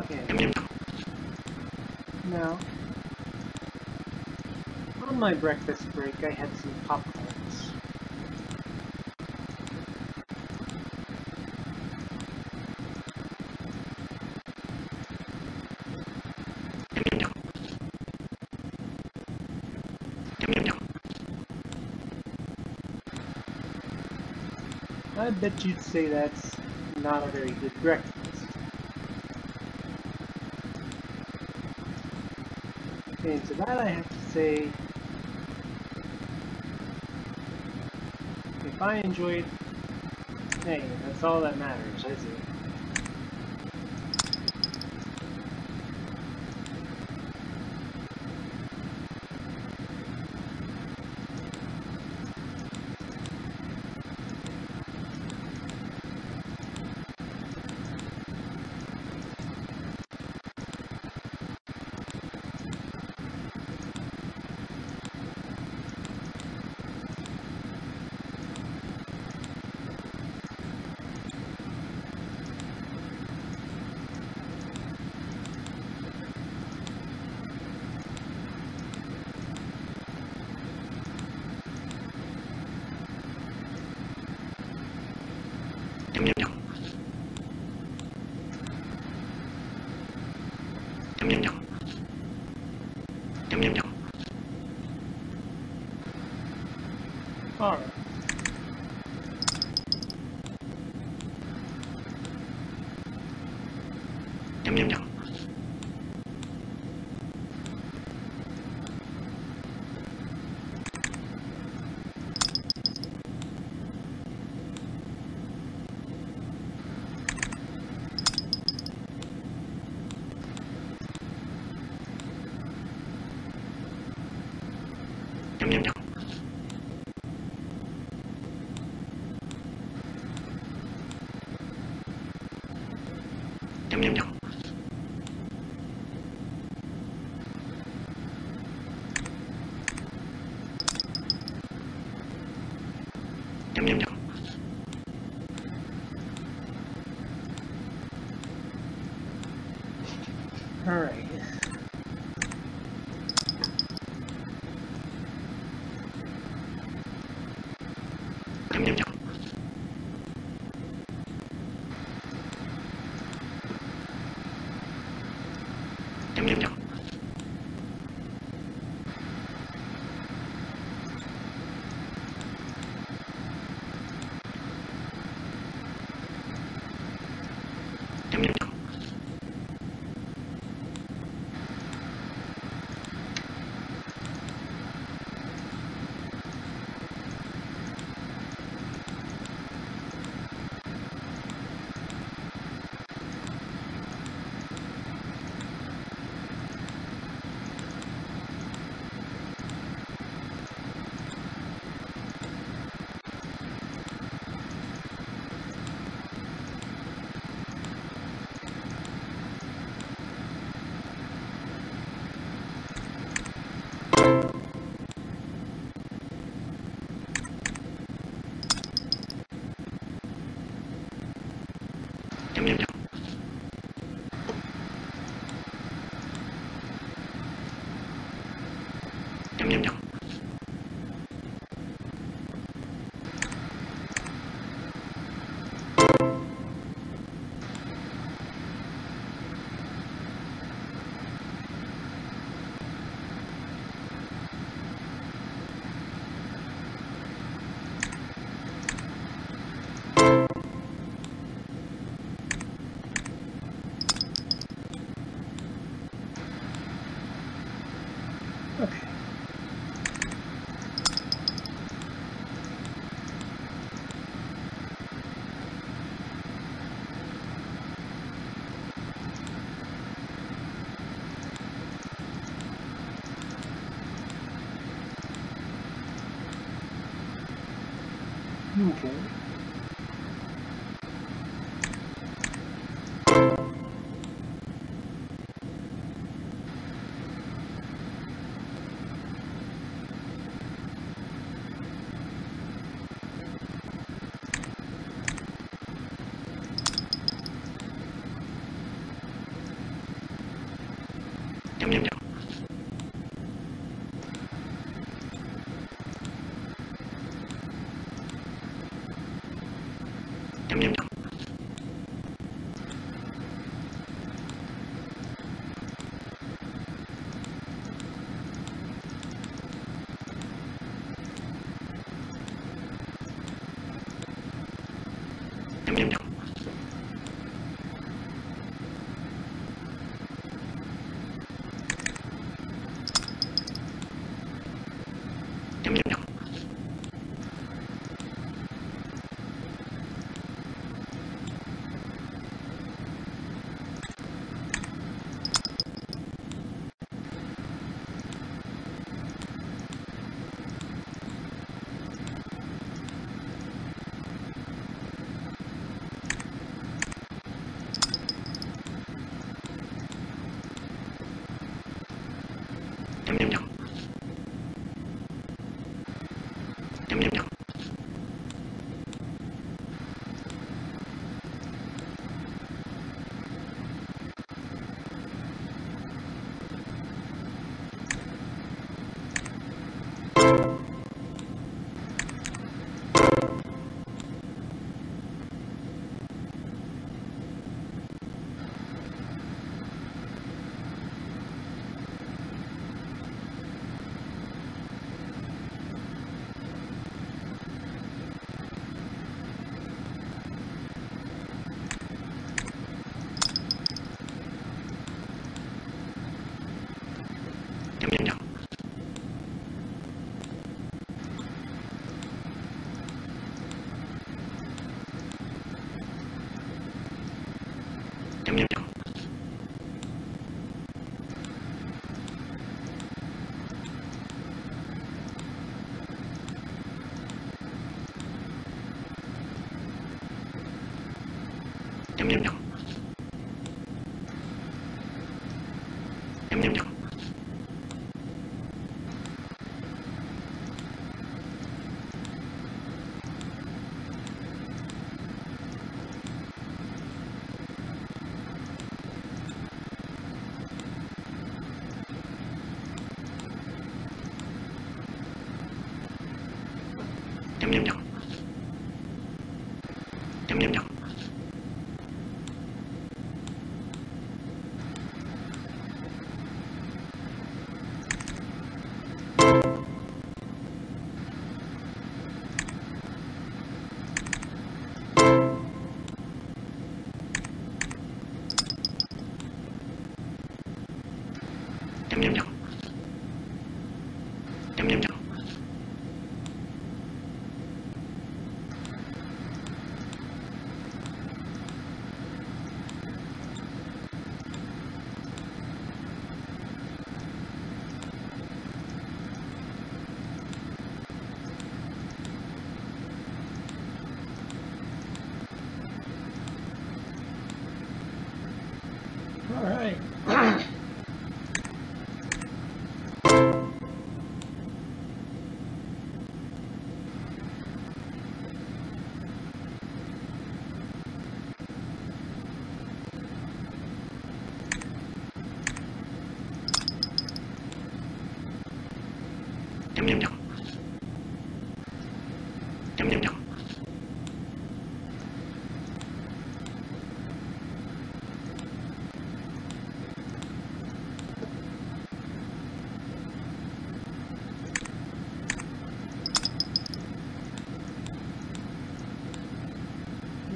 Okay. Now, on my breakfast break, I had some popcorns. I bet you'd say that's not a very good breakfast. And to that I have to say, if I enjoyed, hey, that's all that matters, is Okay.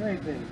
Right then.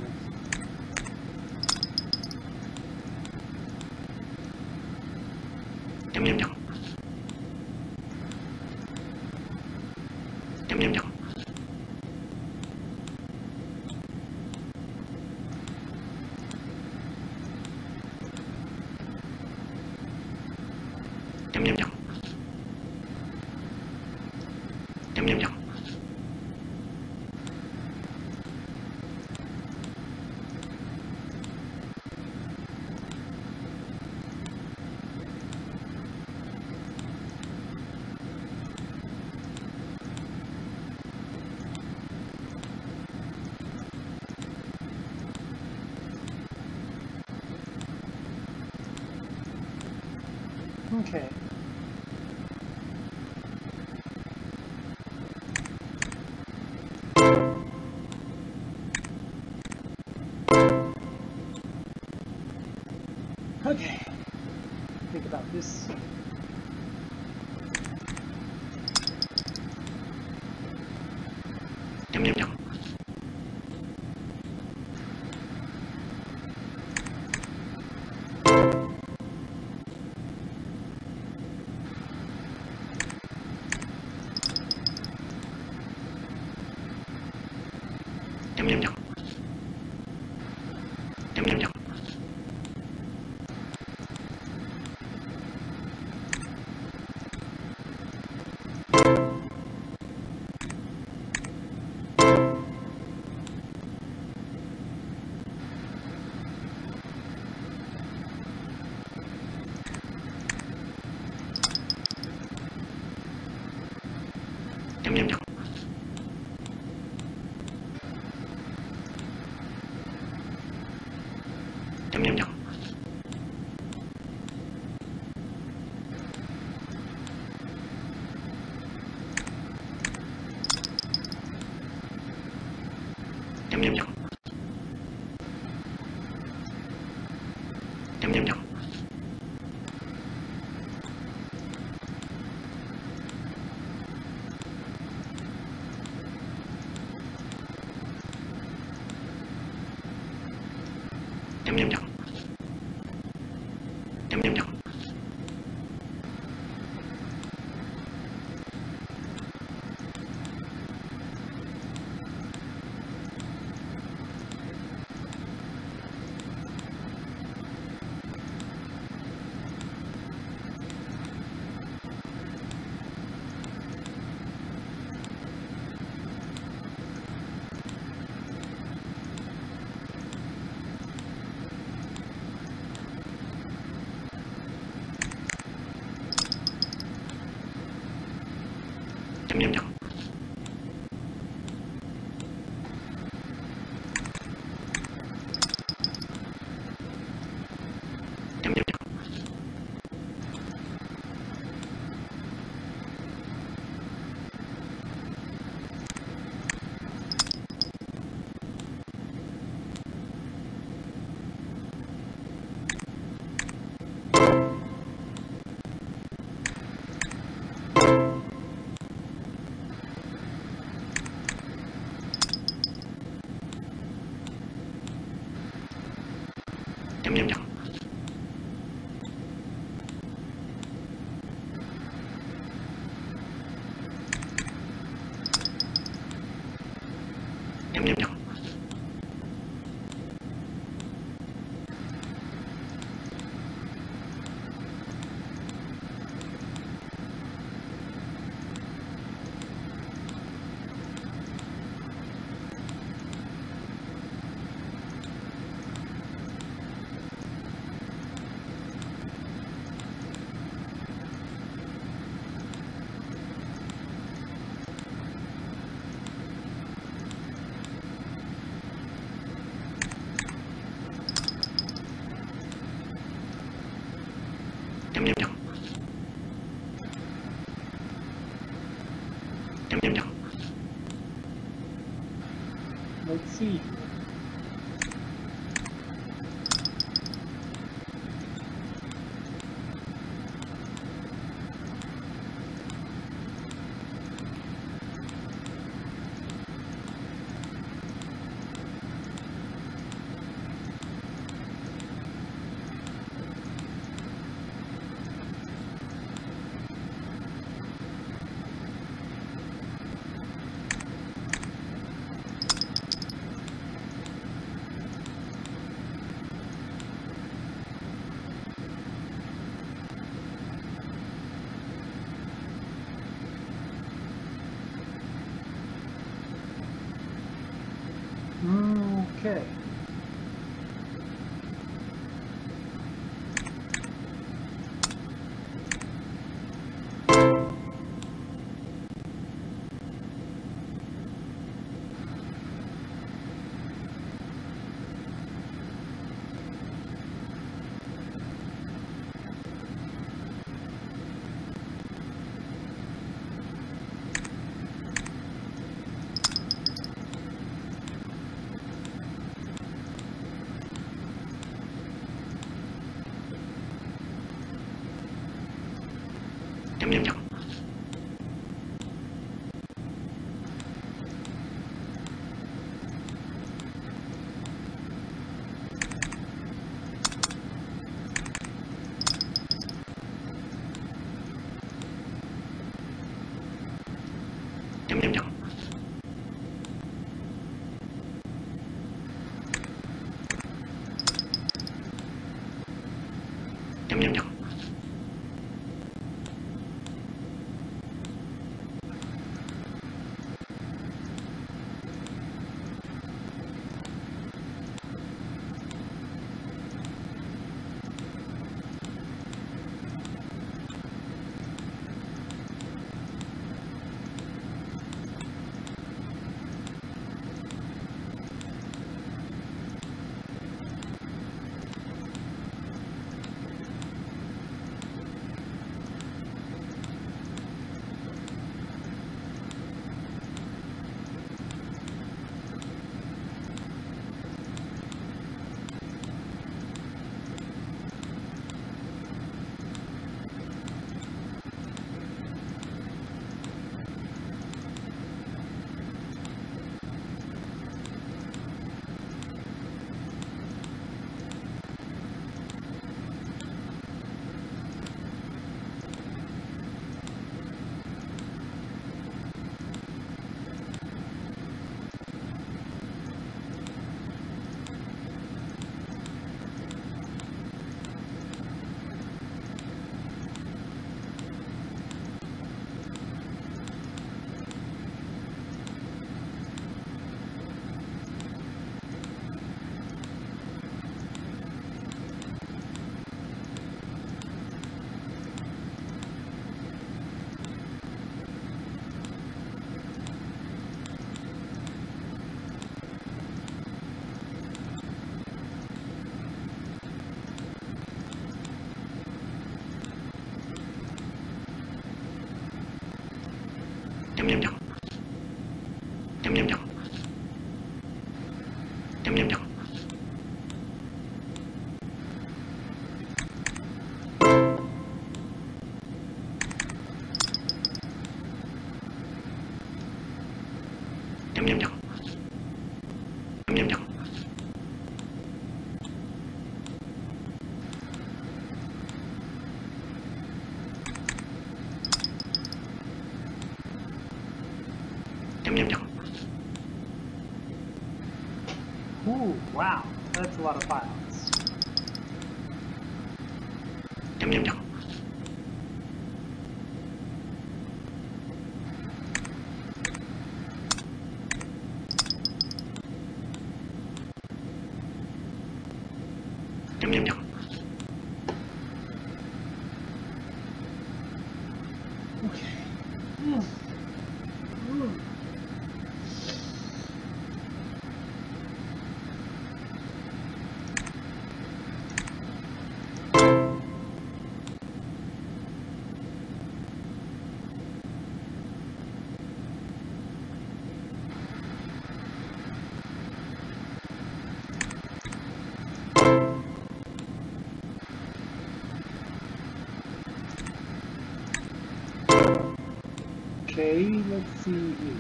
Okay, let's see.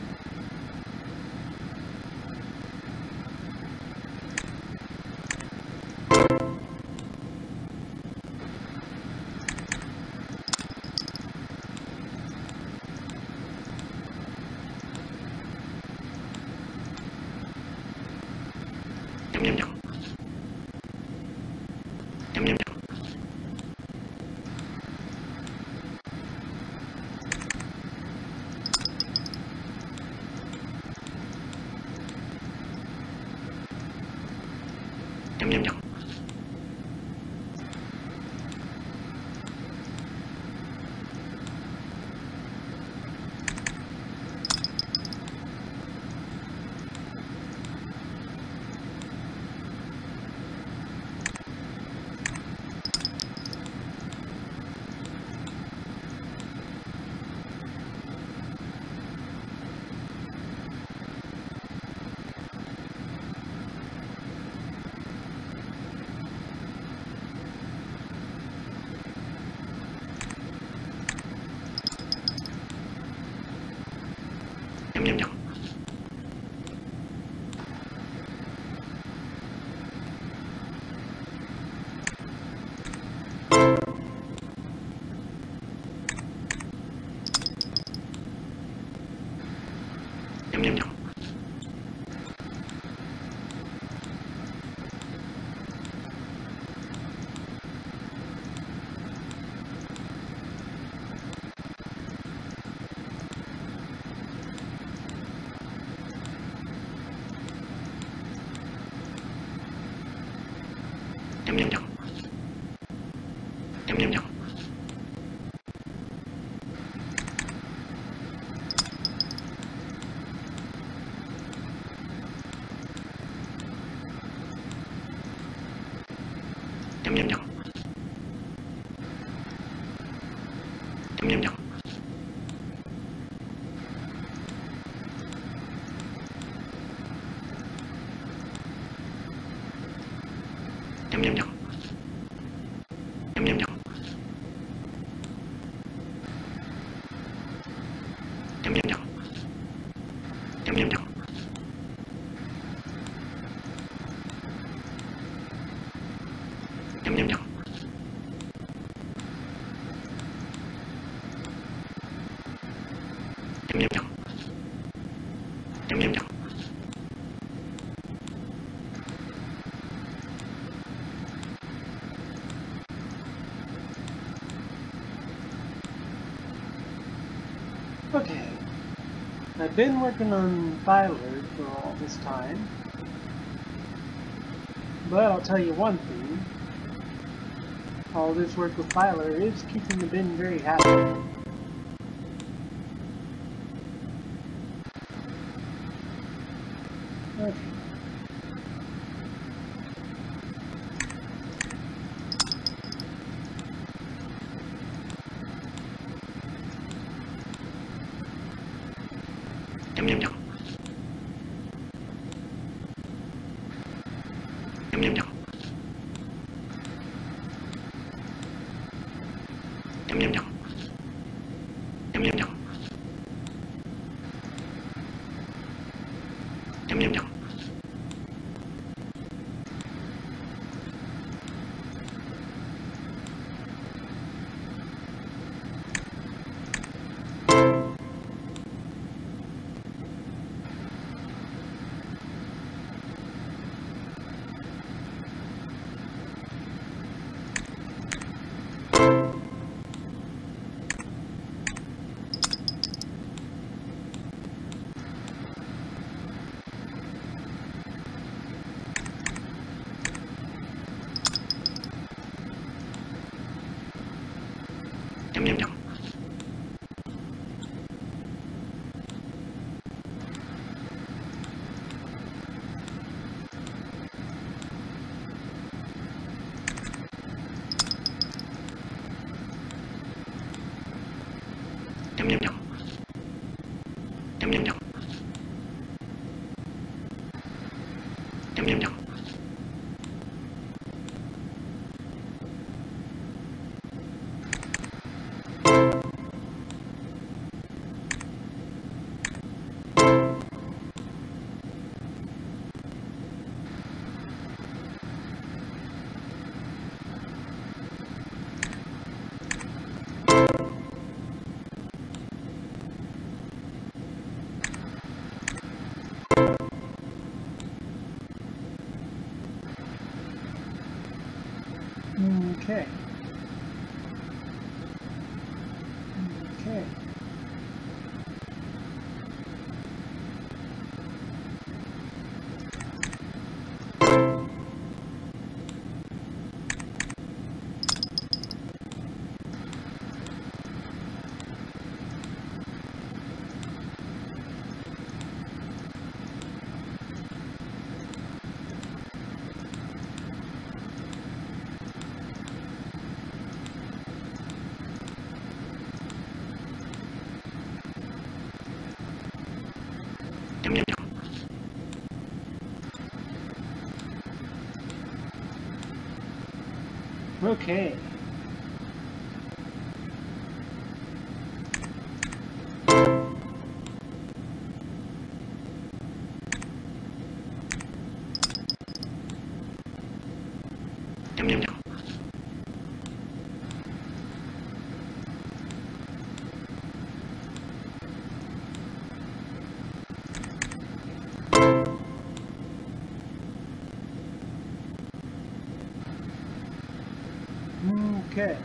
I've been working on Filer for all this time, but I'll tell you one thing, all this work with Filer is keeping the bin very happy. Okay. Okay. Okay. Okay.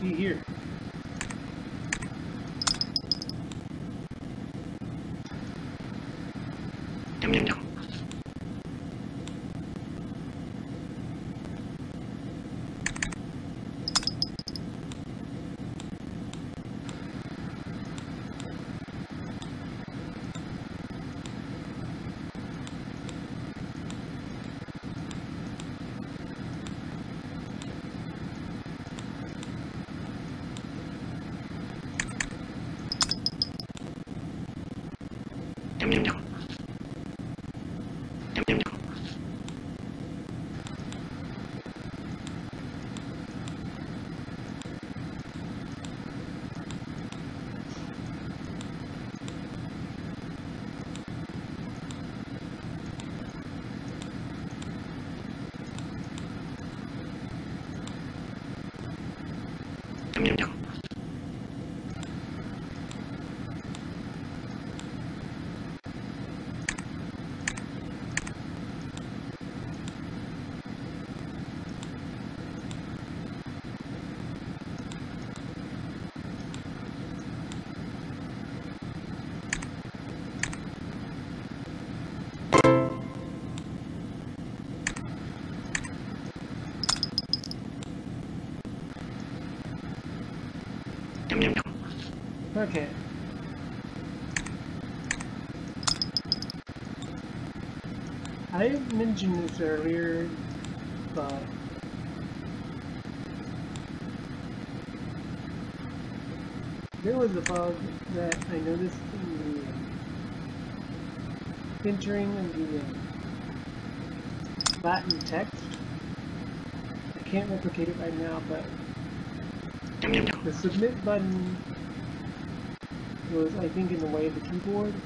See here. Okay. I mentioned this earlier, but there was a bug that I noticed in the entering of the um, Latin text. I can't replicate it right now, but the submit button was, I think, in the way of the keyboard.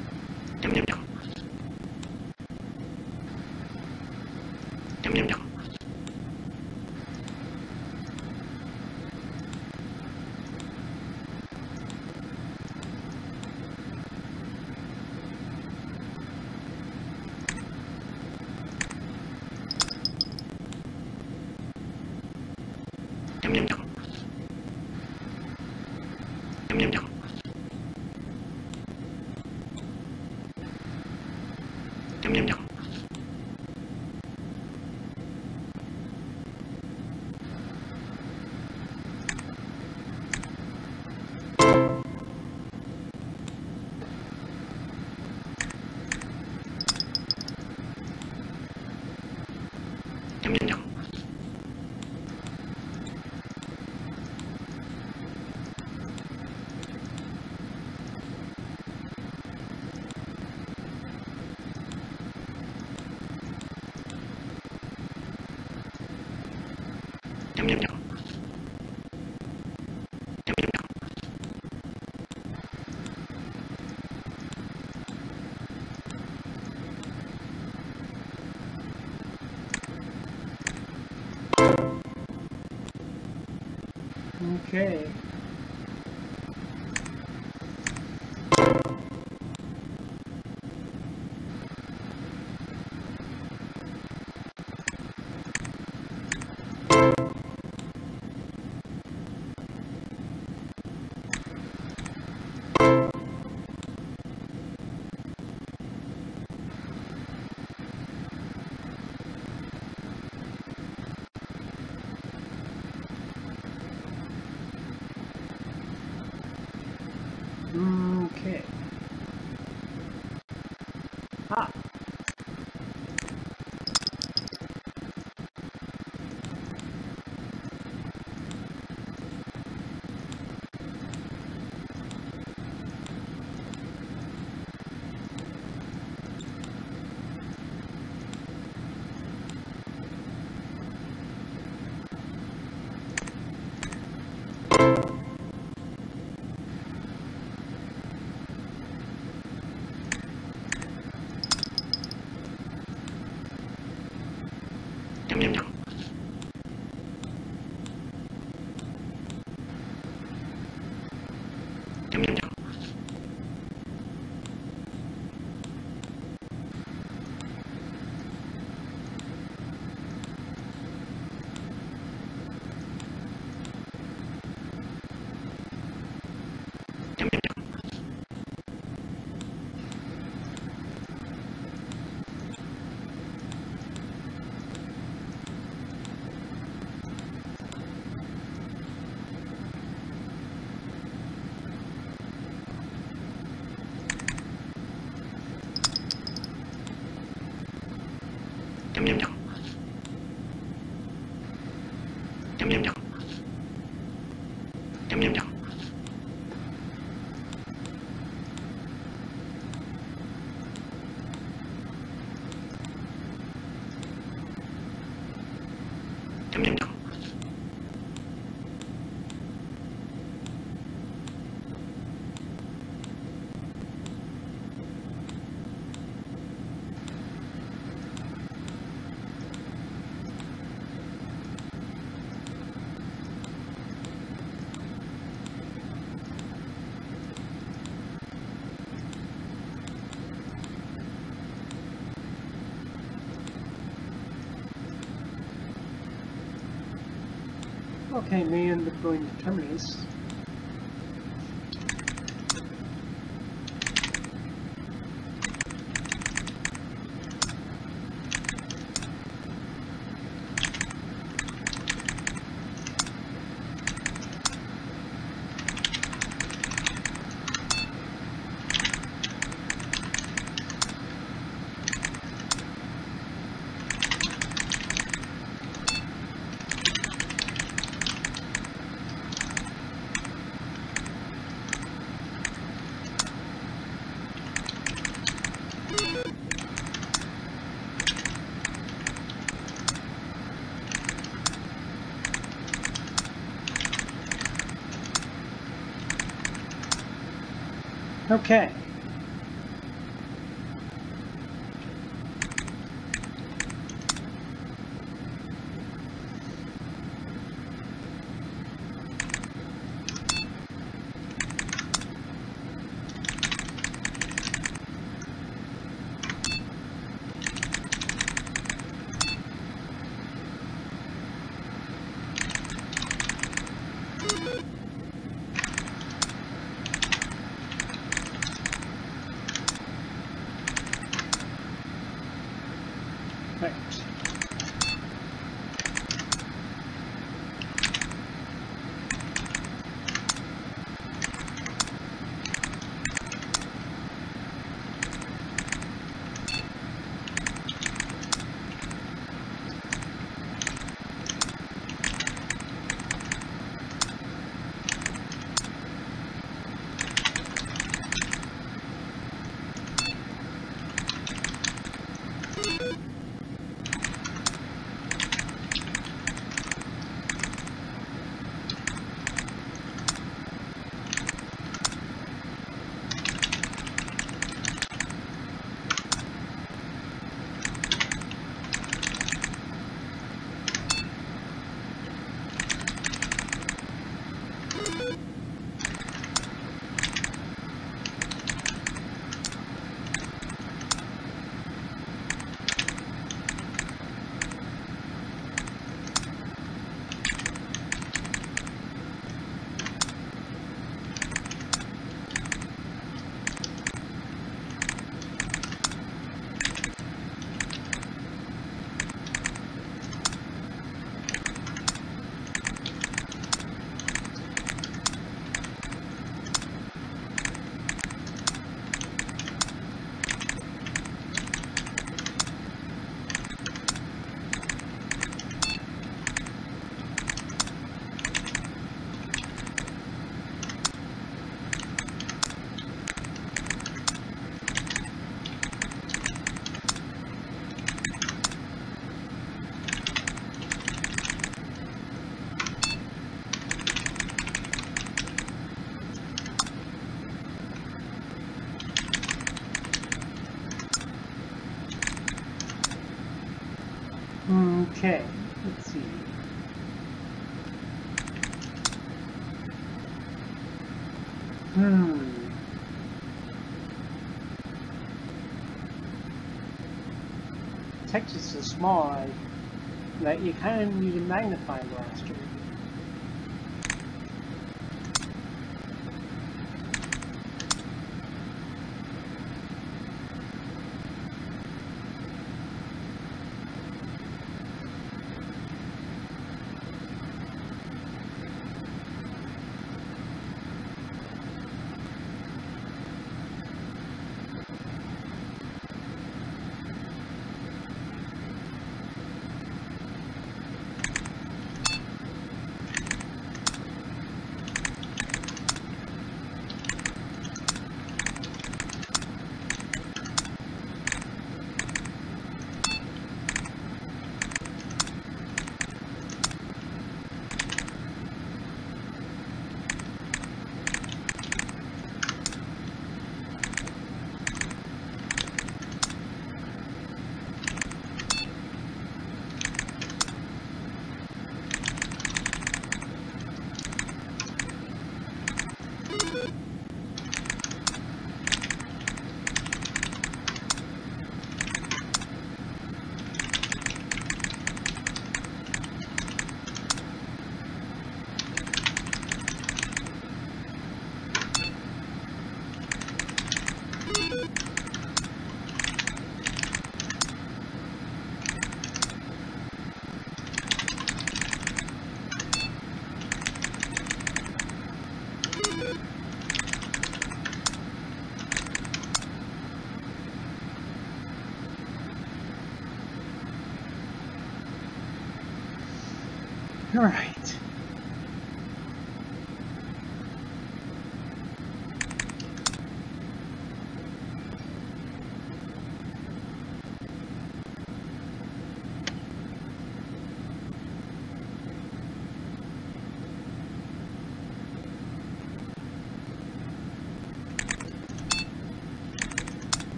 Okay, may end up Okay. Is so small that you kind of need a magnifying glass to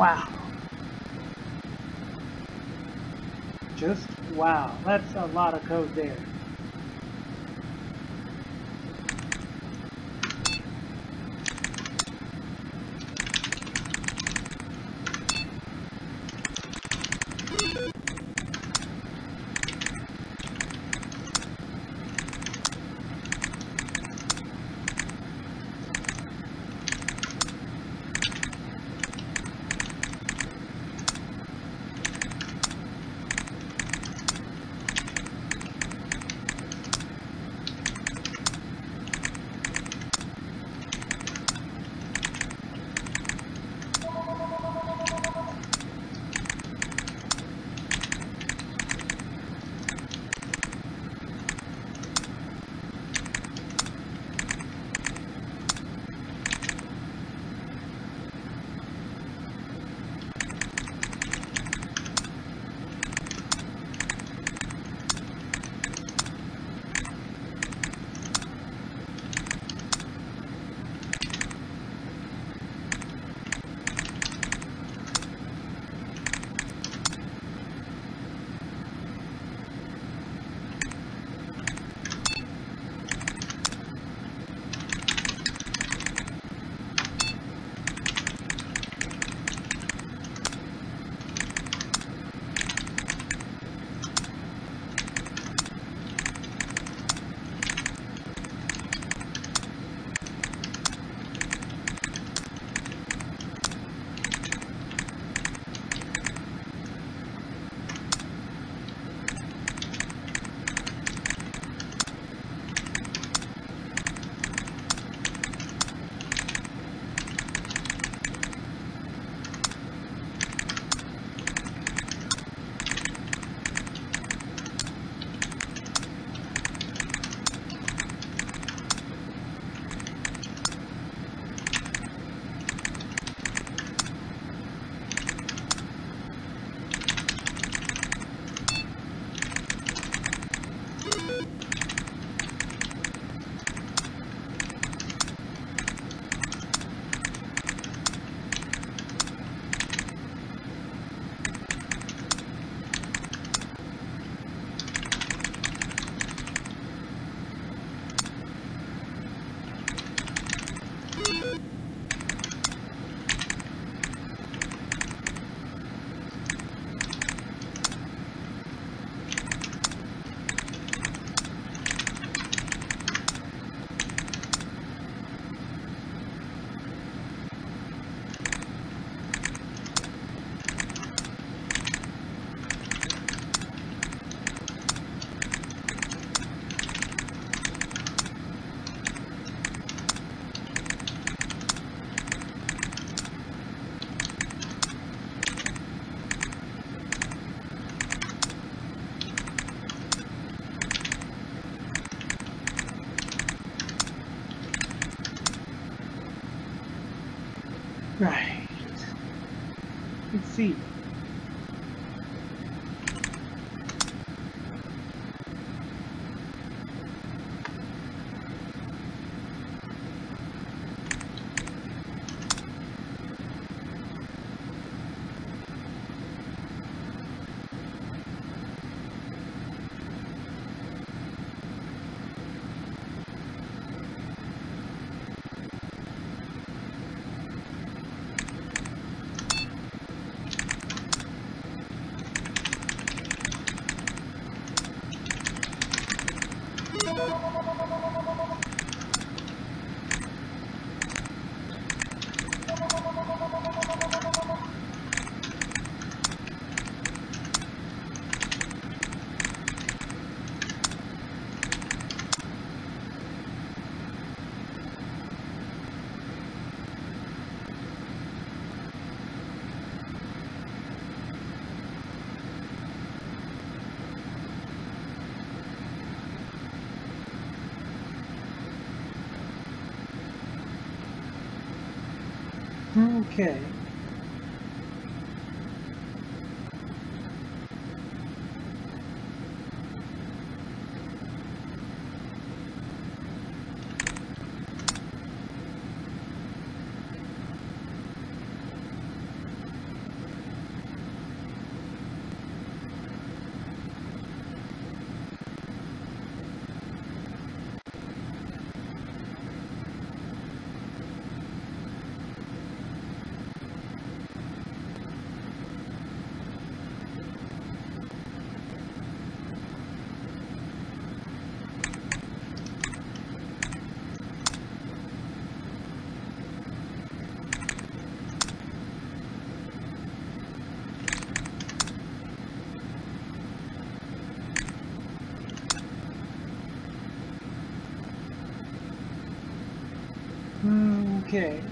Wow. Just wow. That's a lot of code there. Okay. Okay.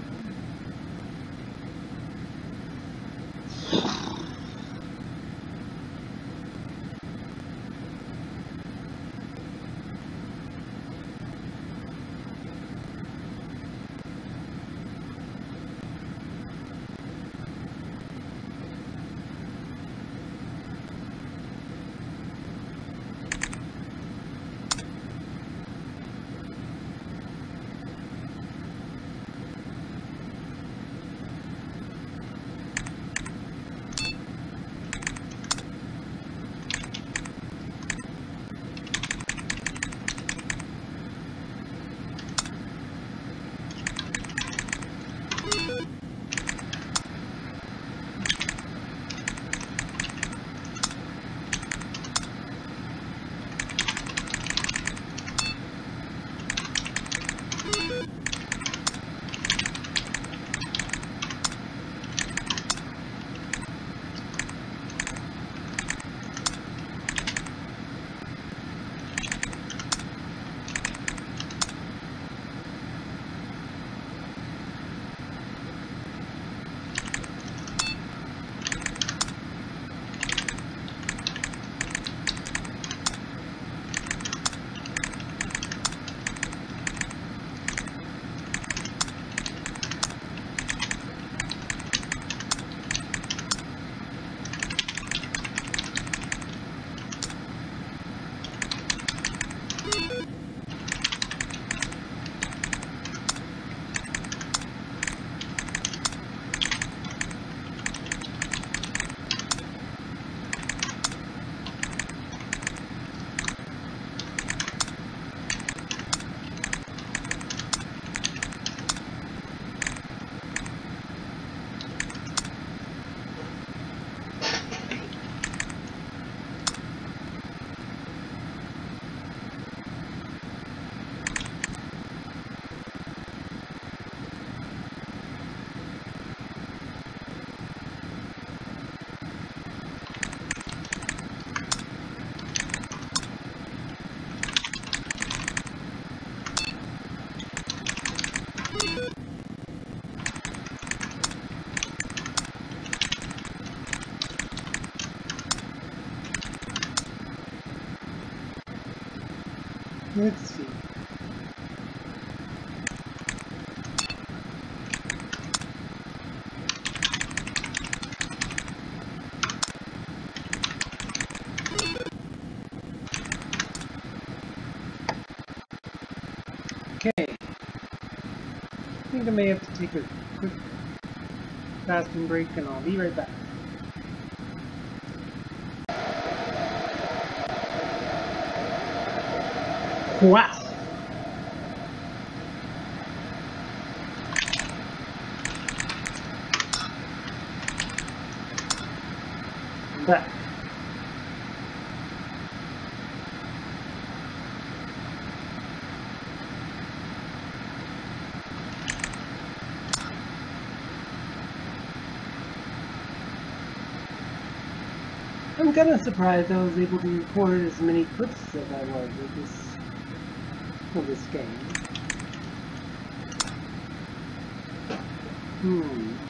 I may have to take a quick fasting break and I'll be right back. Wow. I'm back. I'm kind of surprised I was able to record as many clips as I was with this for this game. Hmm.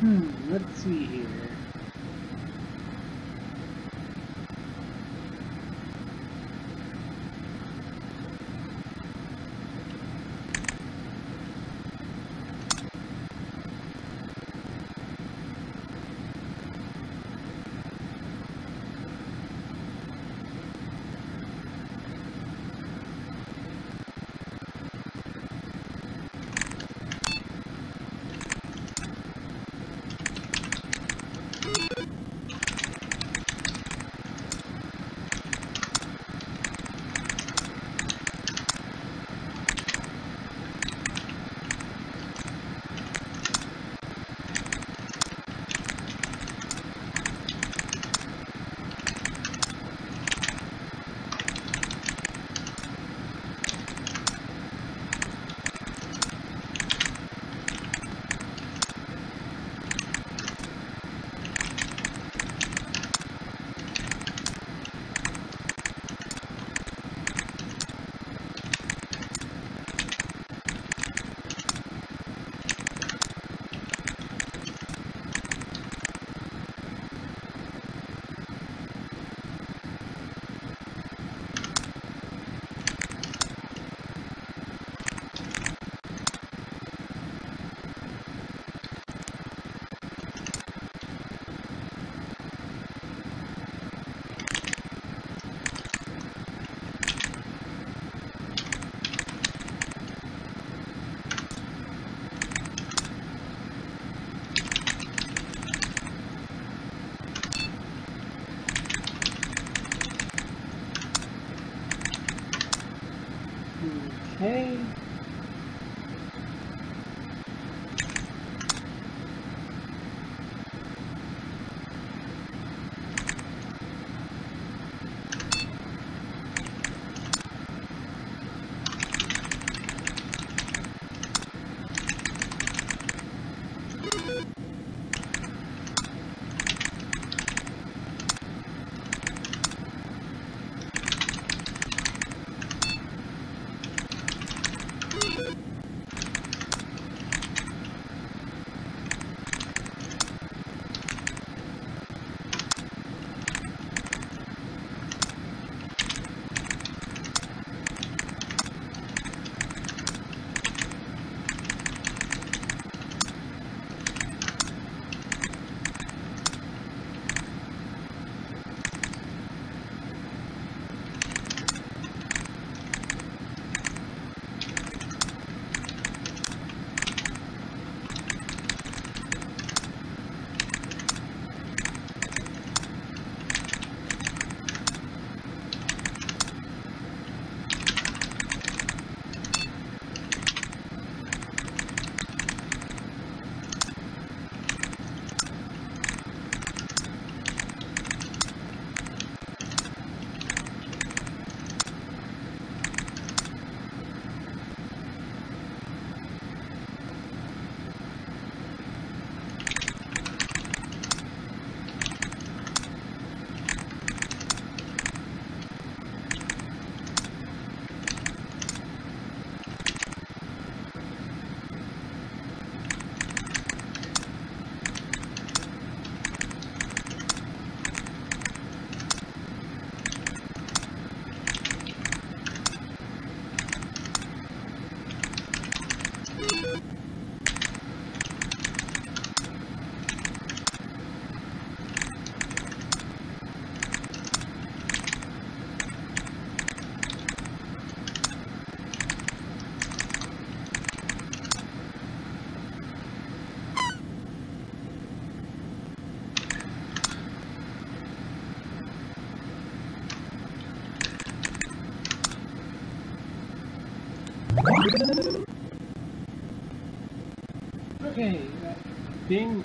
Hmm, let's see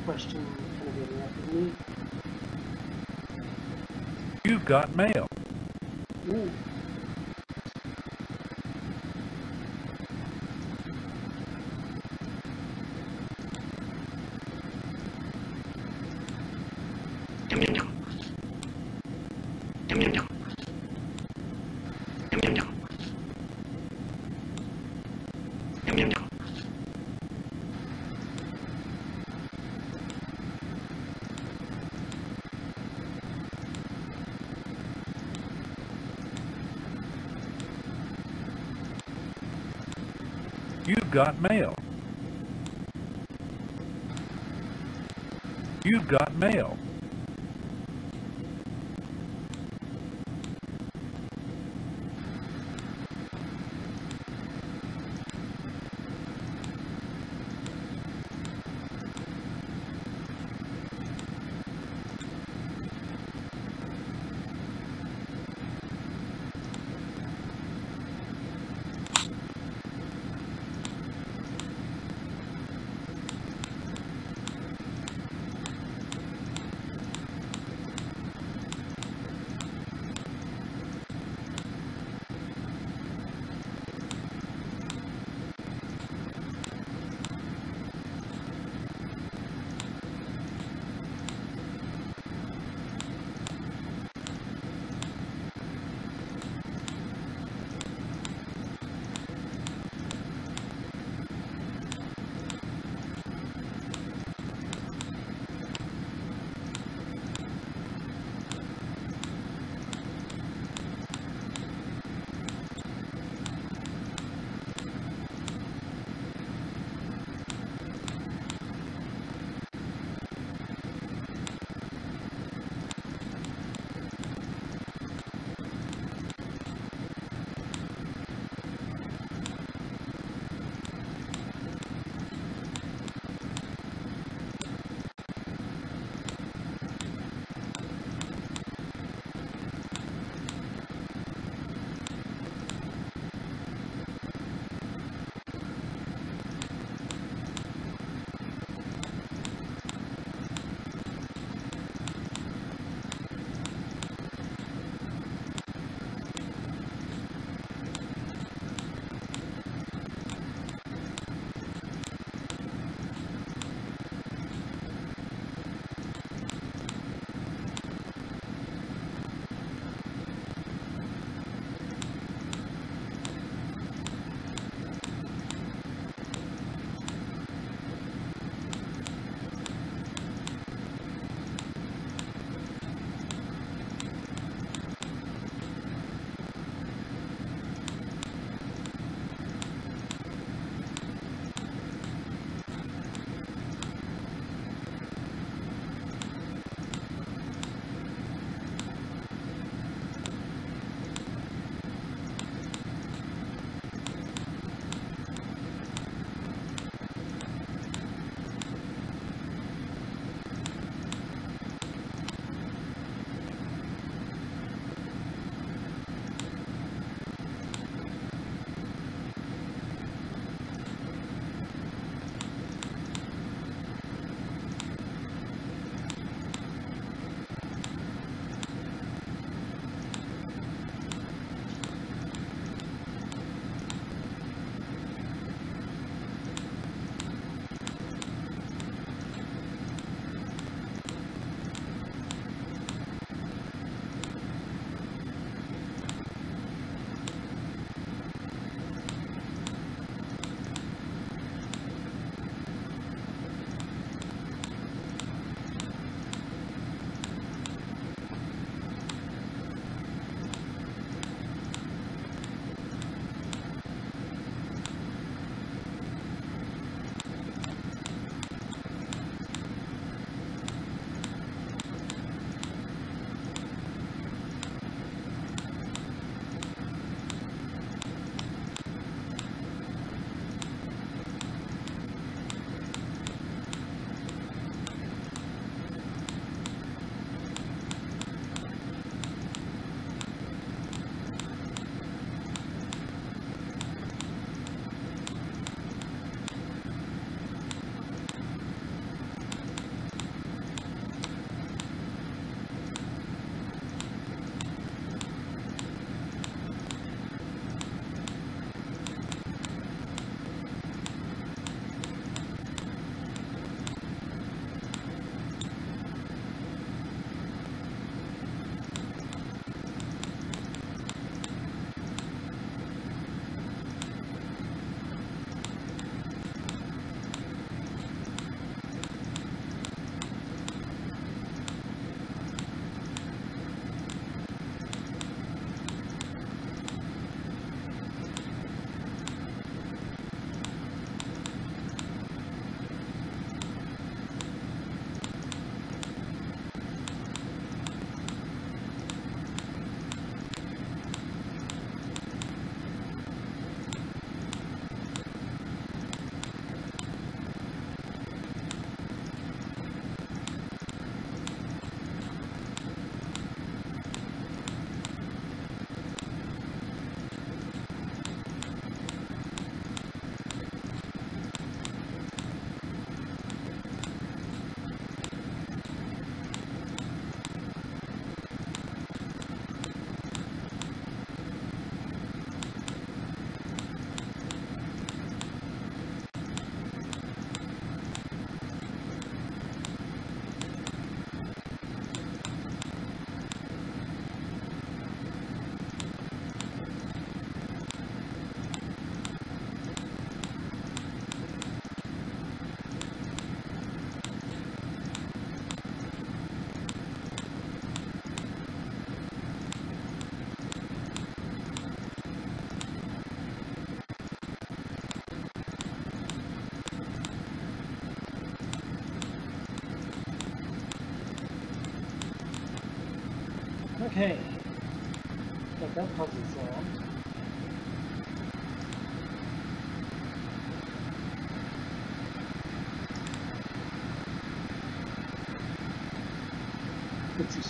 question kind of interrupted me. You've got mail. Ooh. Yum yum yum. Yum yum yum. Yum yum yum. Yum yum yum. You've got mail. You've got mail.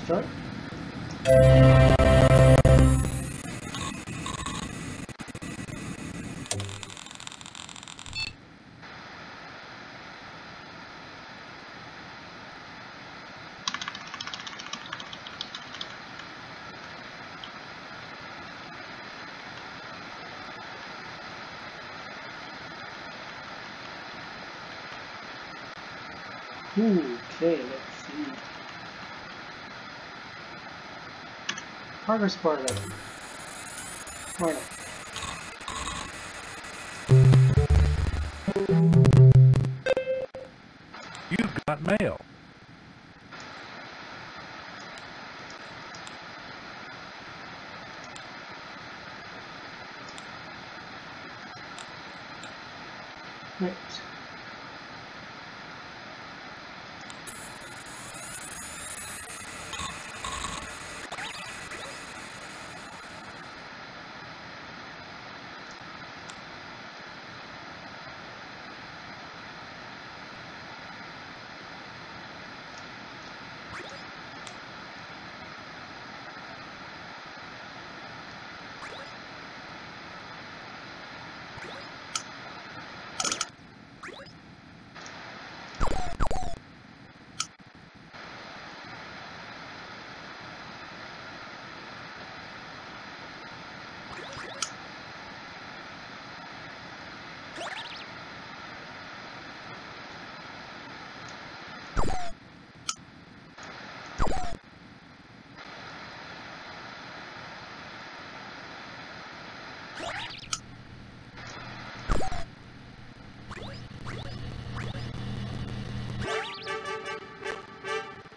Okay, let's see. Bar level. Why not? You've got mail.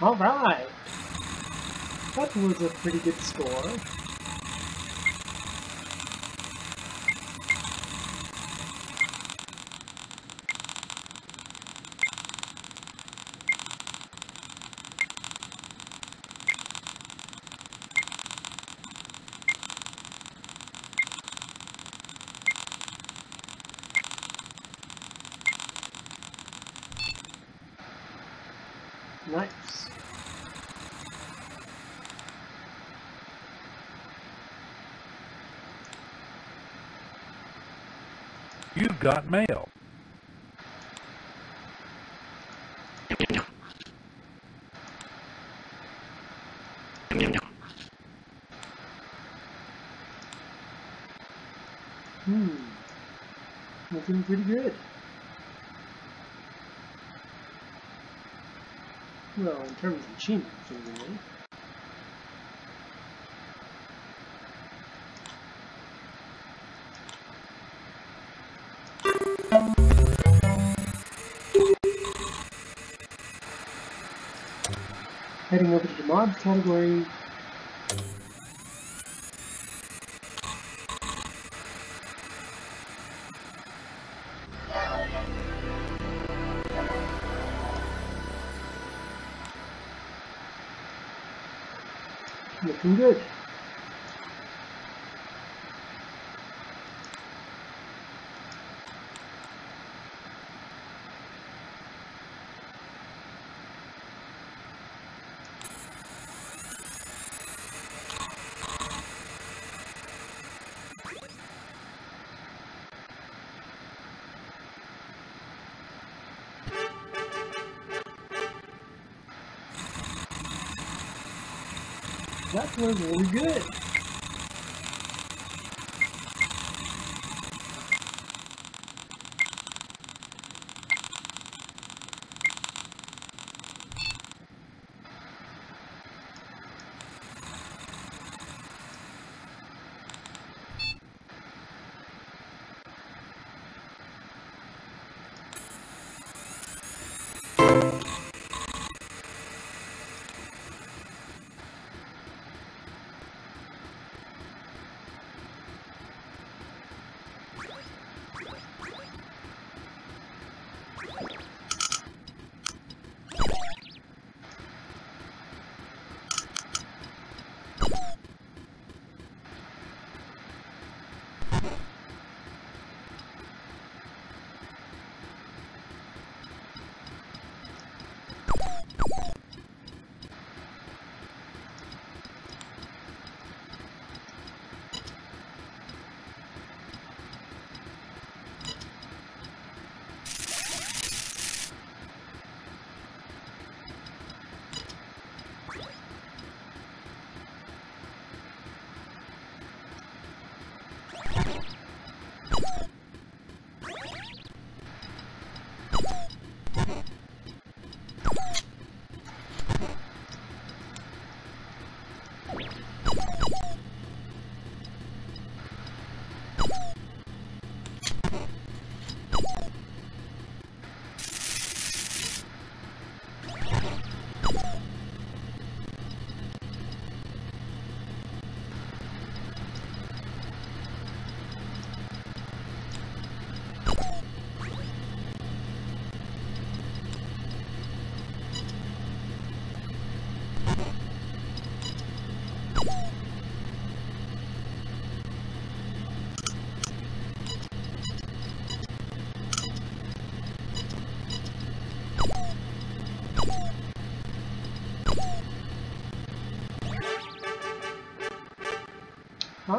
All right. That was a pretty good score. Got mail. Hmm. Looking pretty good. Well, in terms of achievements, category. Was really good.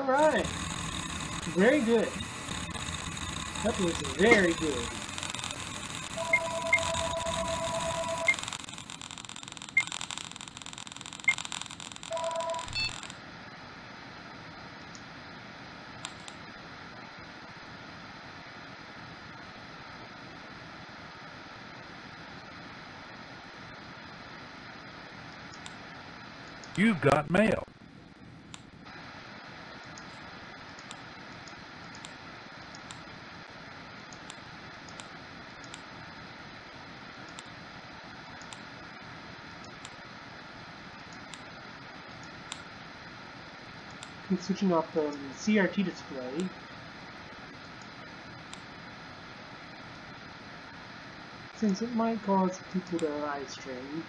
Right. Very good. That was very good. You got mail. And switching off the CRT display. Since it might cause people to eye strain.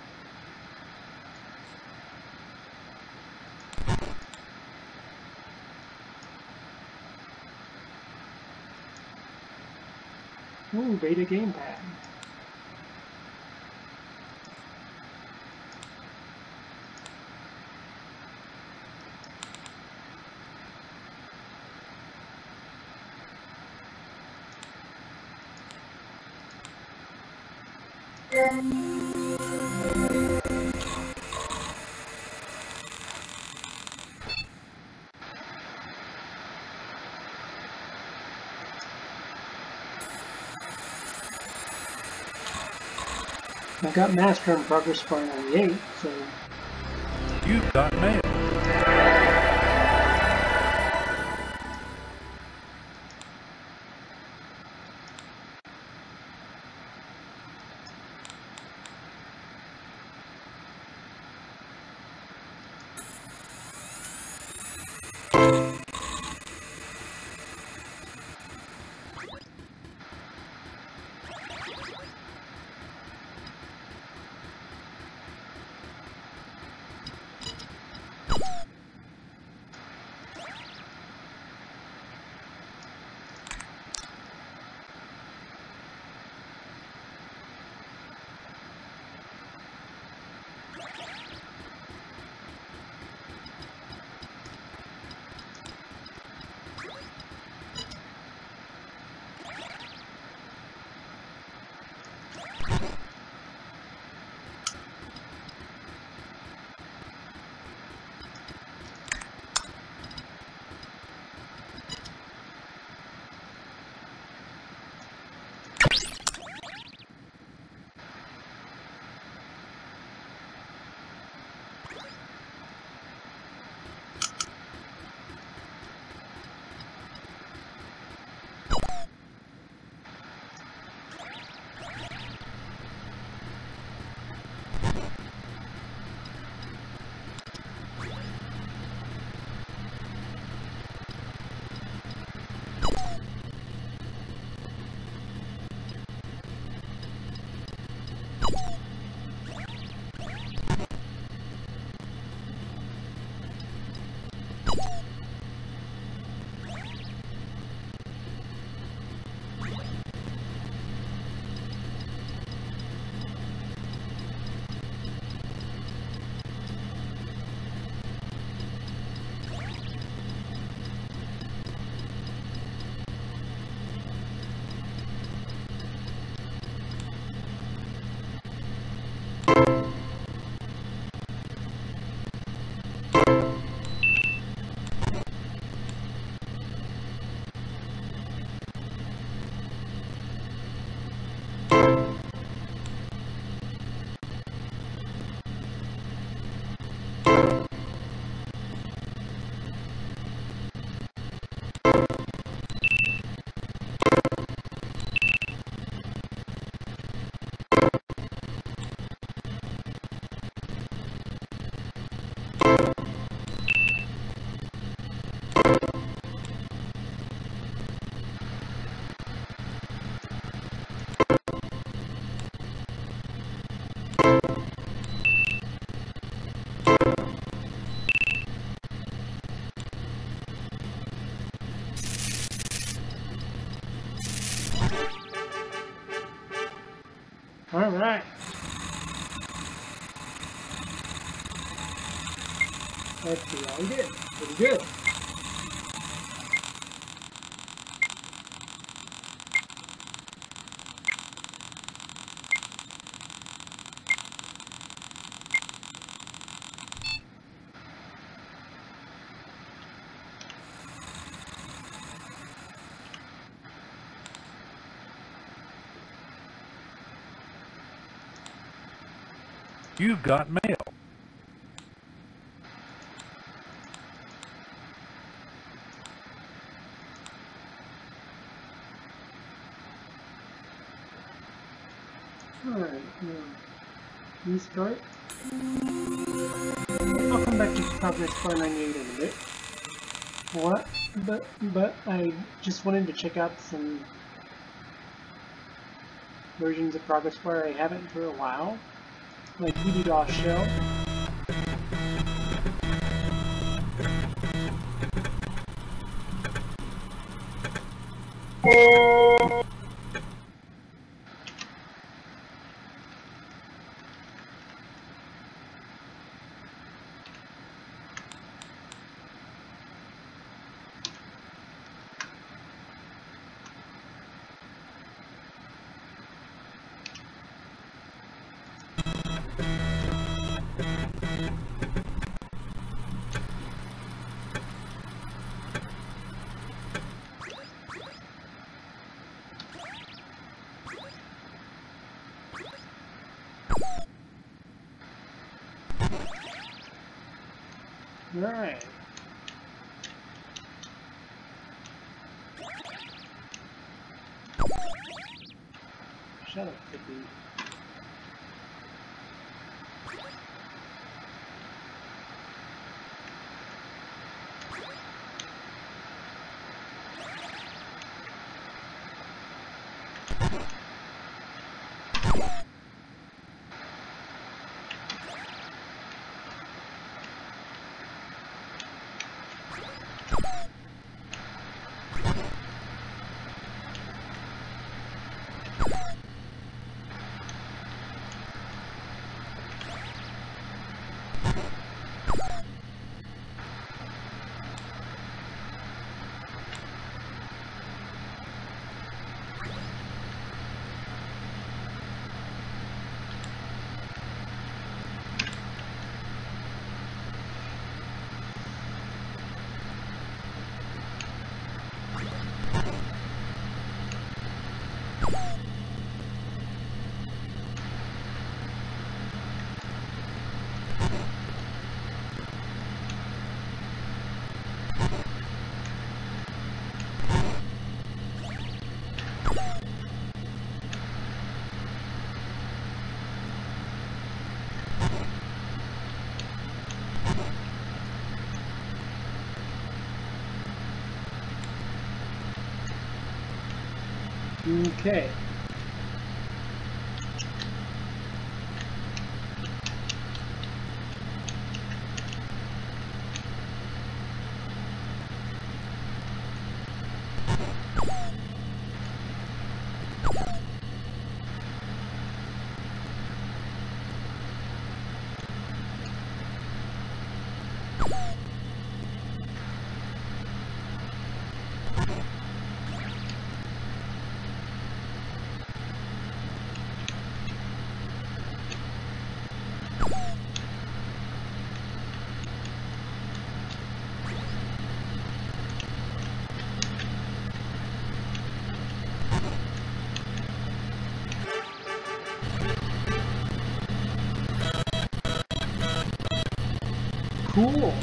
Ooh, beta gamepad. I got Master in Progress Bar 98, so You've got mail. Let's see how we did. Pretty good. You've got mail. To Progress 498 in a bit. What? But, but I just wanted to check out some versions of Progress Bar I haven't for a while. Like PB-DOS Shell. Right. Shut up, Piggy. Okay. Cool.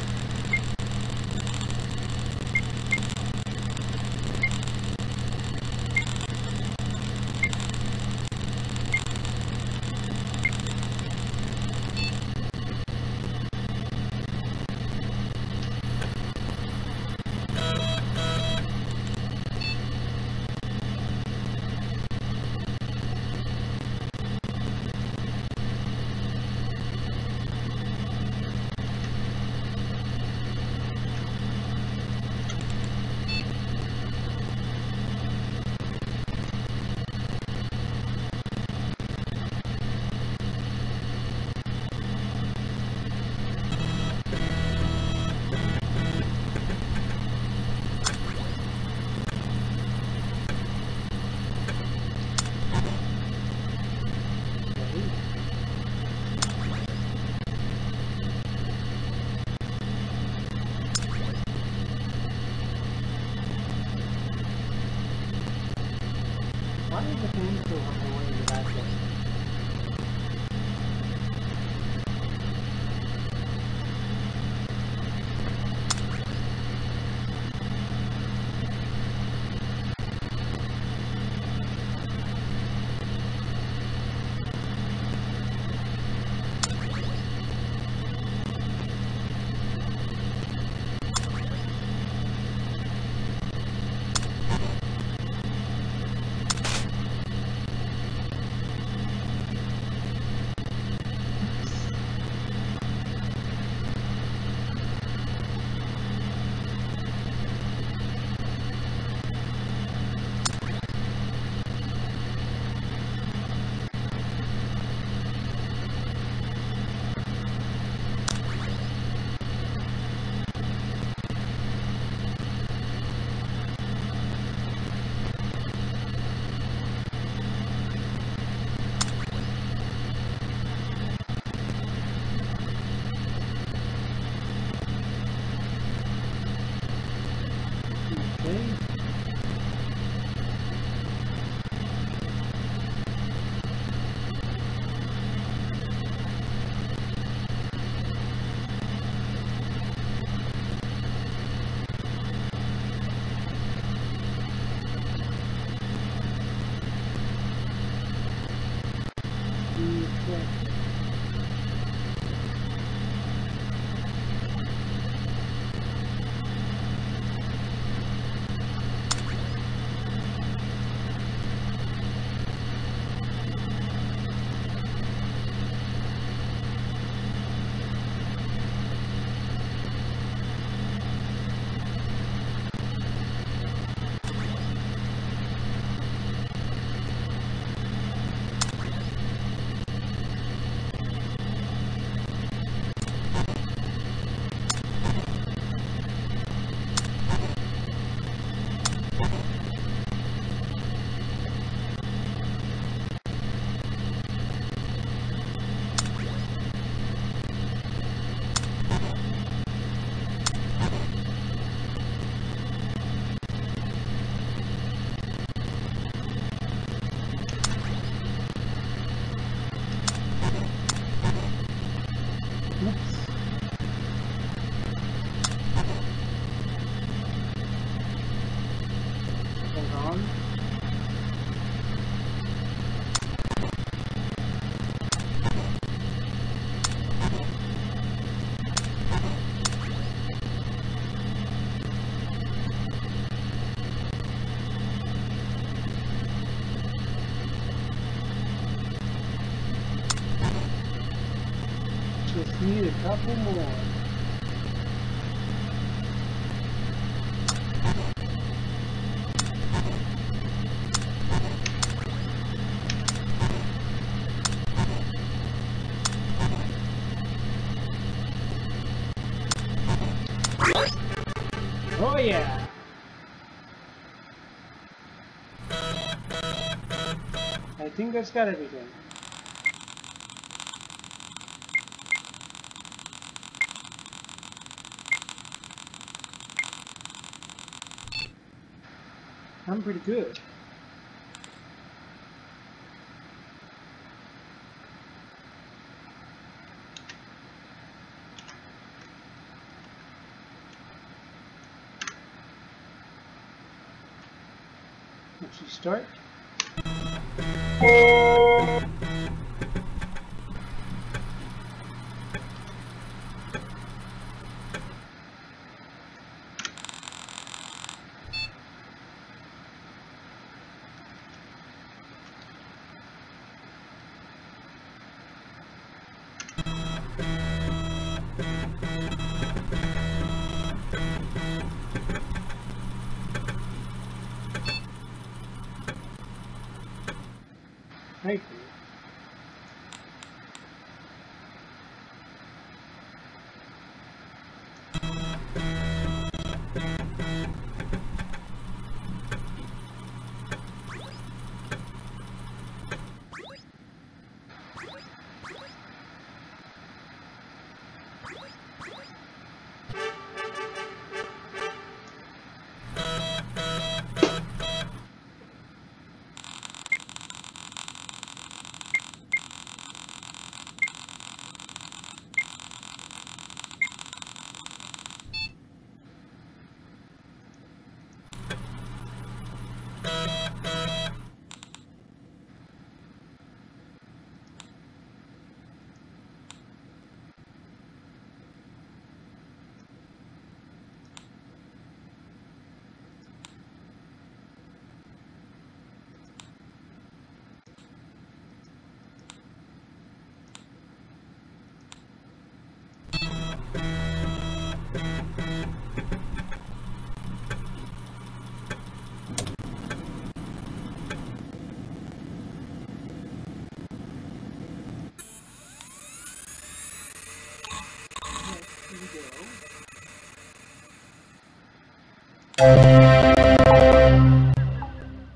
Couple more. Oh yeah! I think that's got I'm pretty good. Actually start.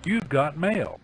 You've got mail.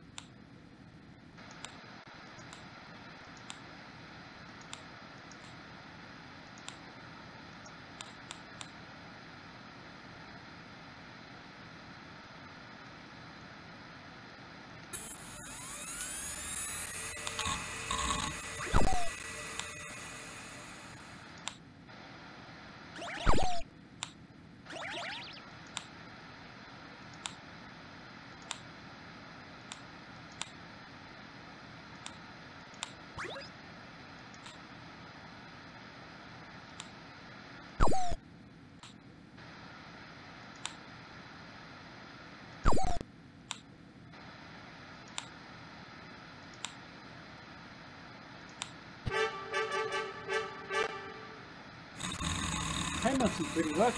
I must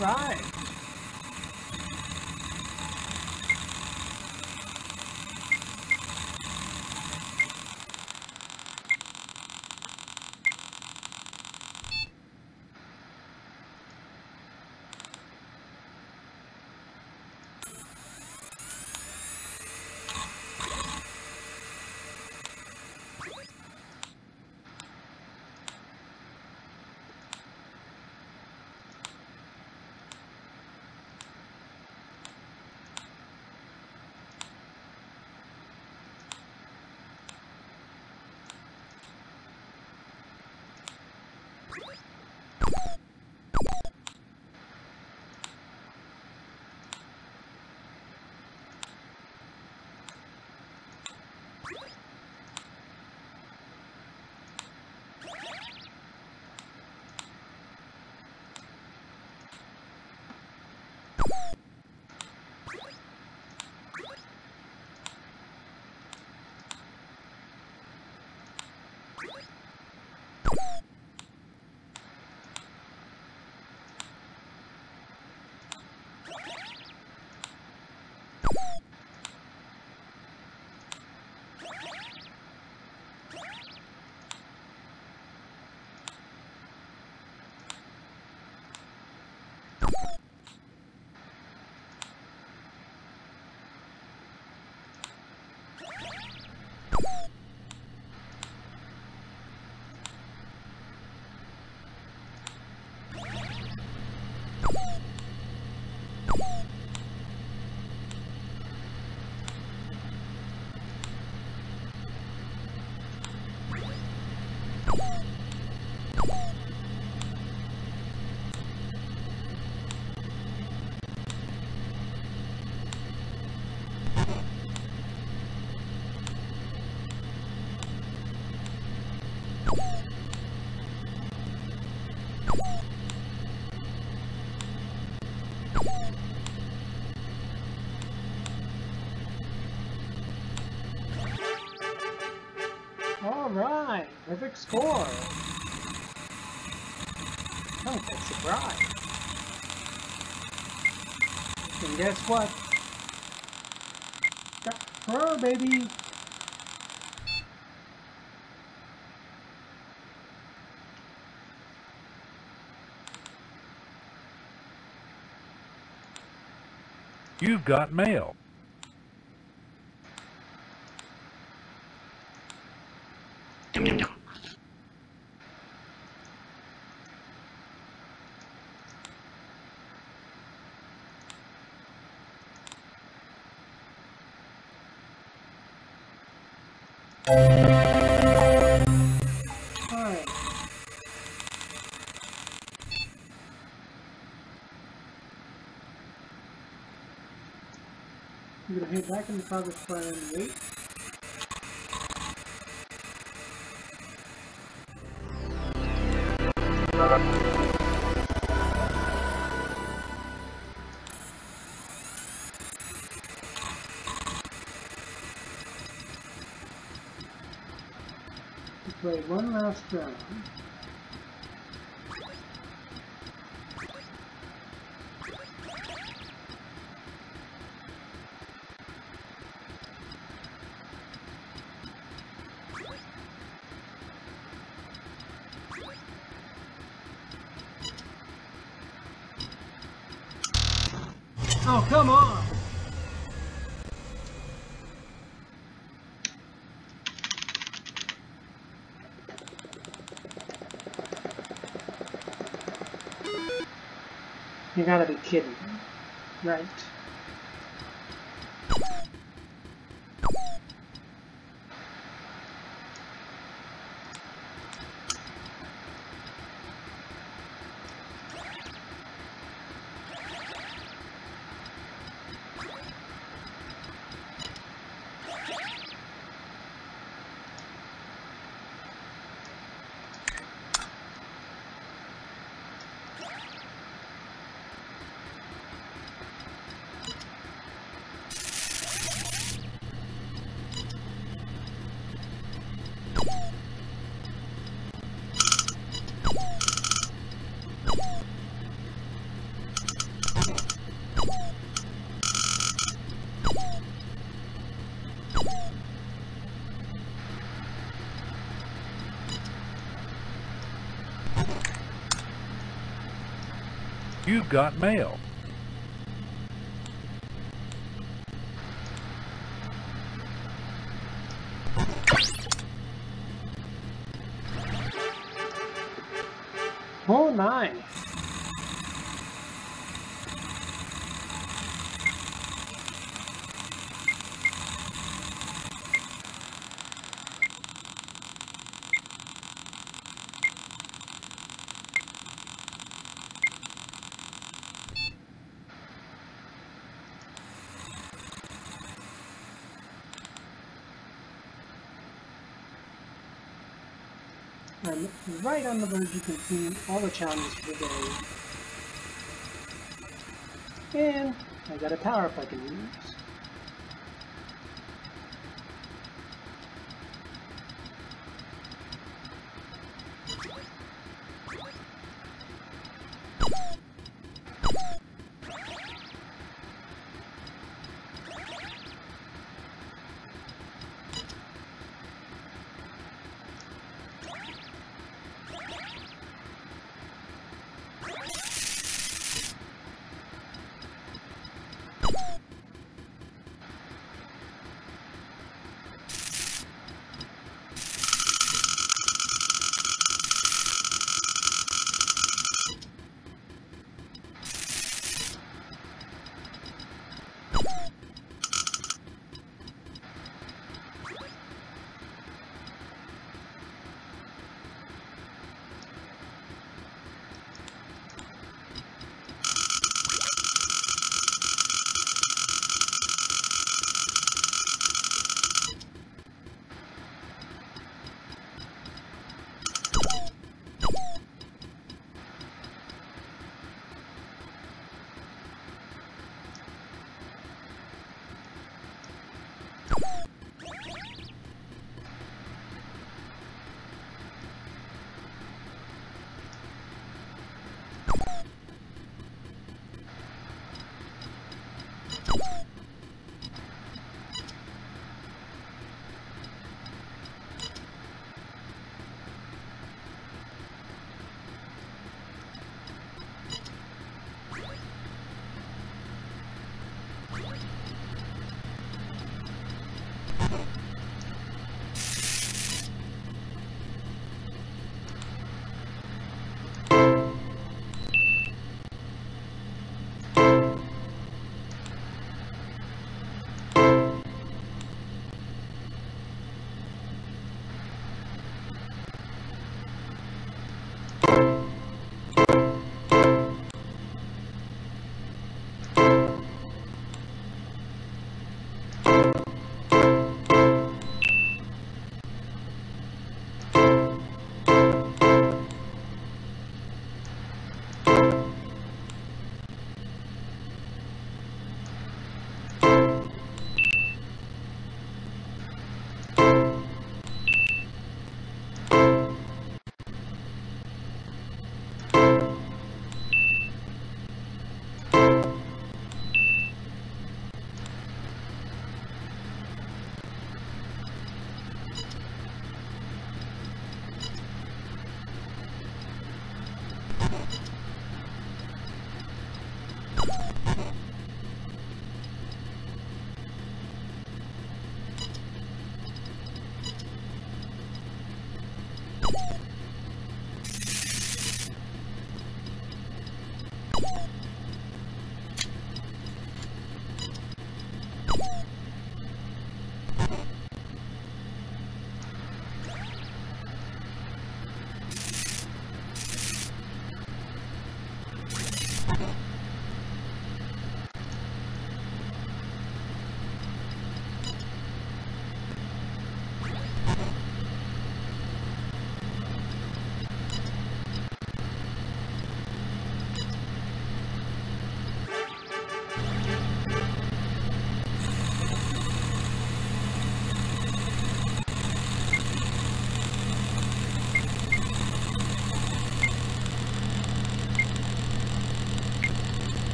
right. you Perfect score. That's surprise. And guess what? Got her, baby. You've got mail. Head back in the wait. Play one last round. You gotta be kidding. Right. You've got mail. Oh, nice. And right on the verge you can see all the challenges for the day. And I got a power up I can use.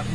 Got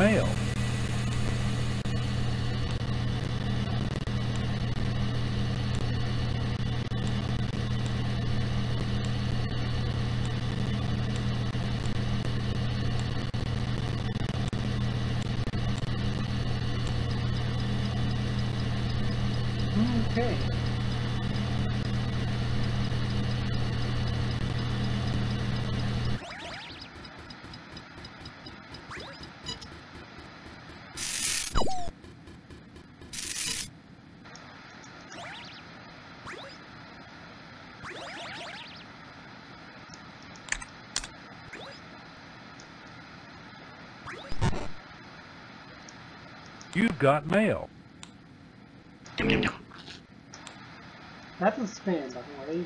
You've got mail. That's a spin, by the way.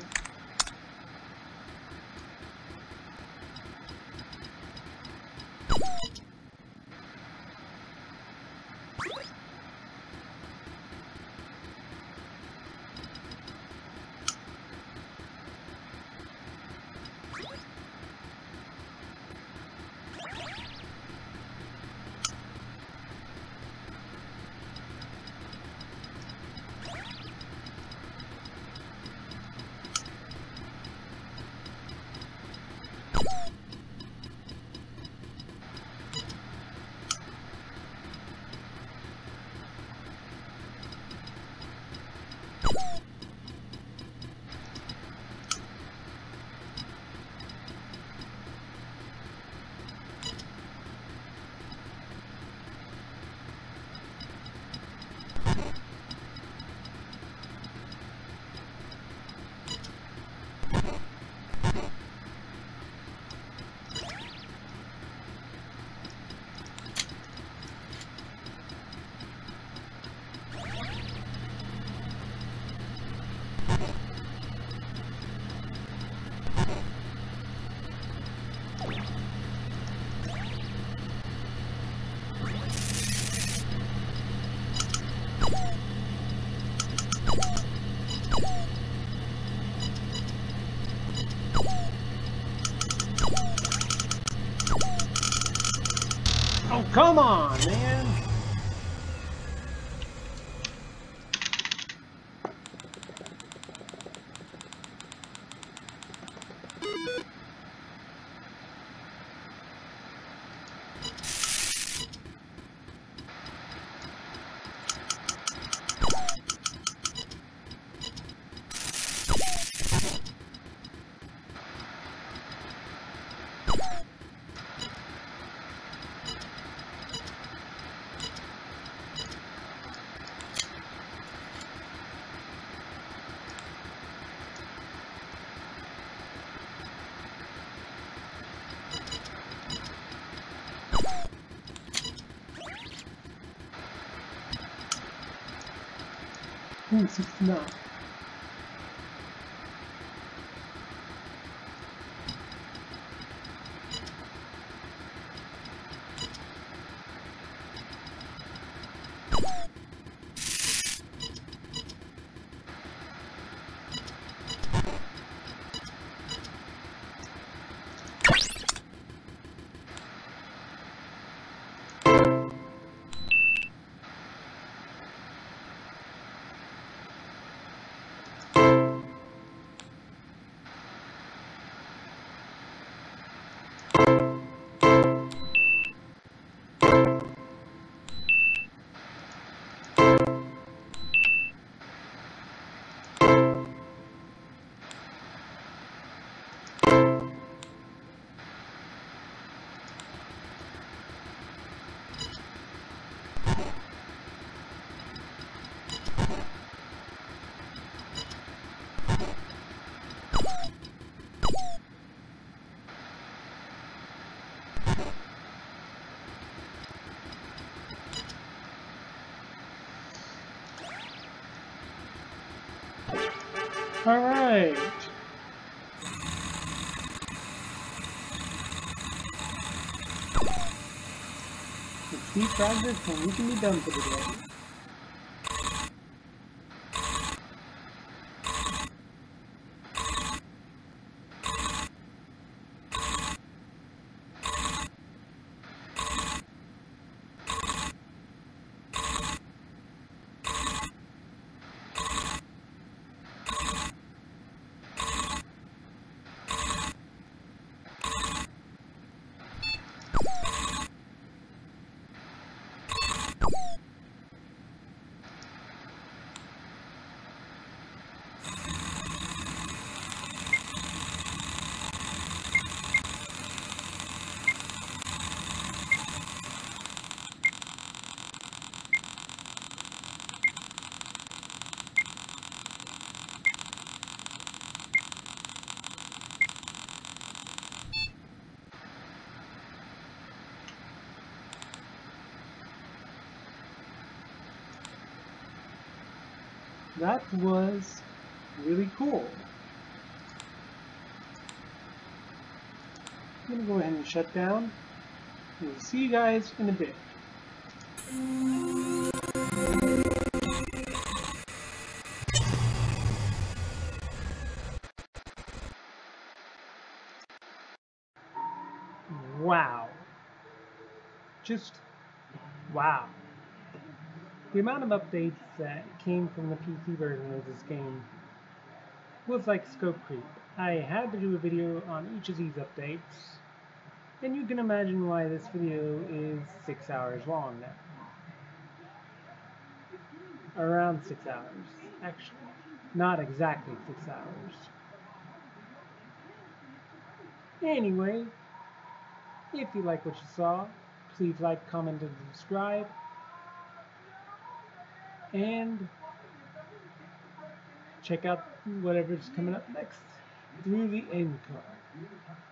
Come on, Ooh, 69. Alright. Deep progress and we can be done for the day. That was really cool. I'm gonna go ahead and shut down. We'll see you guys in a bit. The amount of updates that came from the PC version of this game was like scope creep. I had to do a video on each of these updates, and you can imagine why this video is six hours long now. Around six hours, actually. Not exactly six hours. Anyway, if you like what you saw, please like, comment, and subscribe. And check out whatever's coming up next through the end card.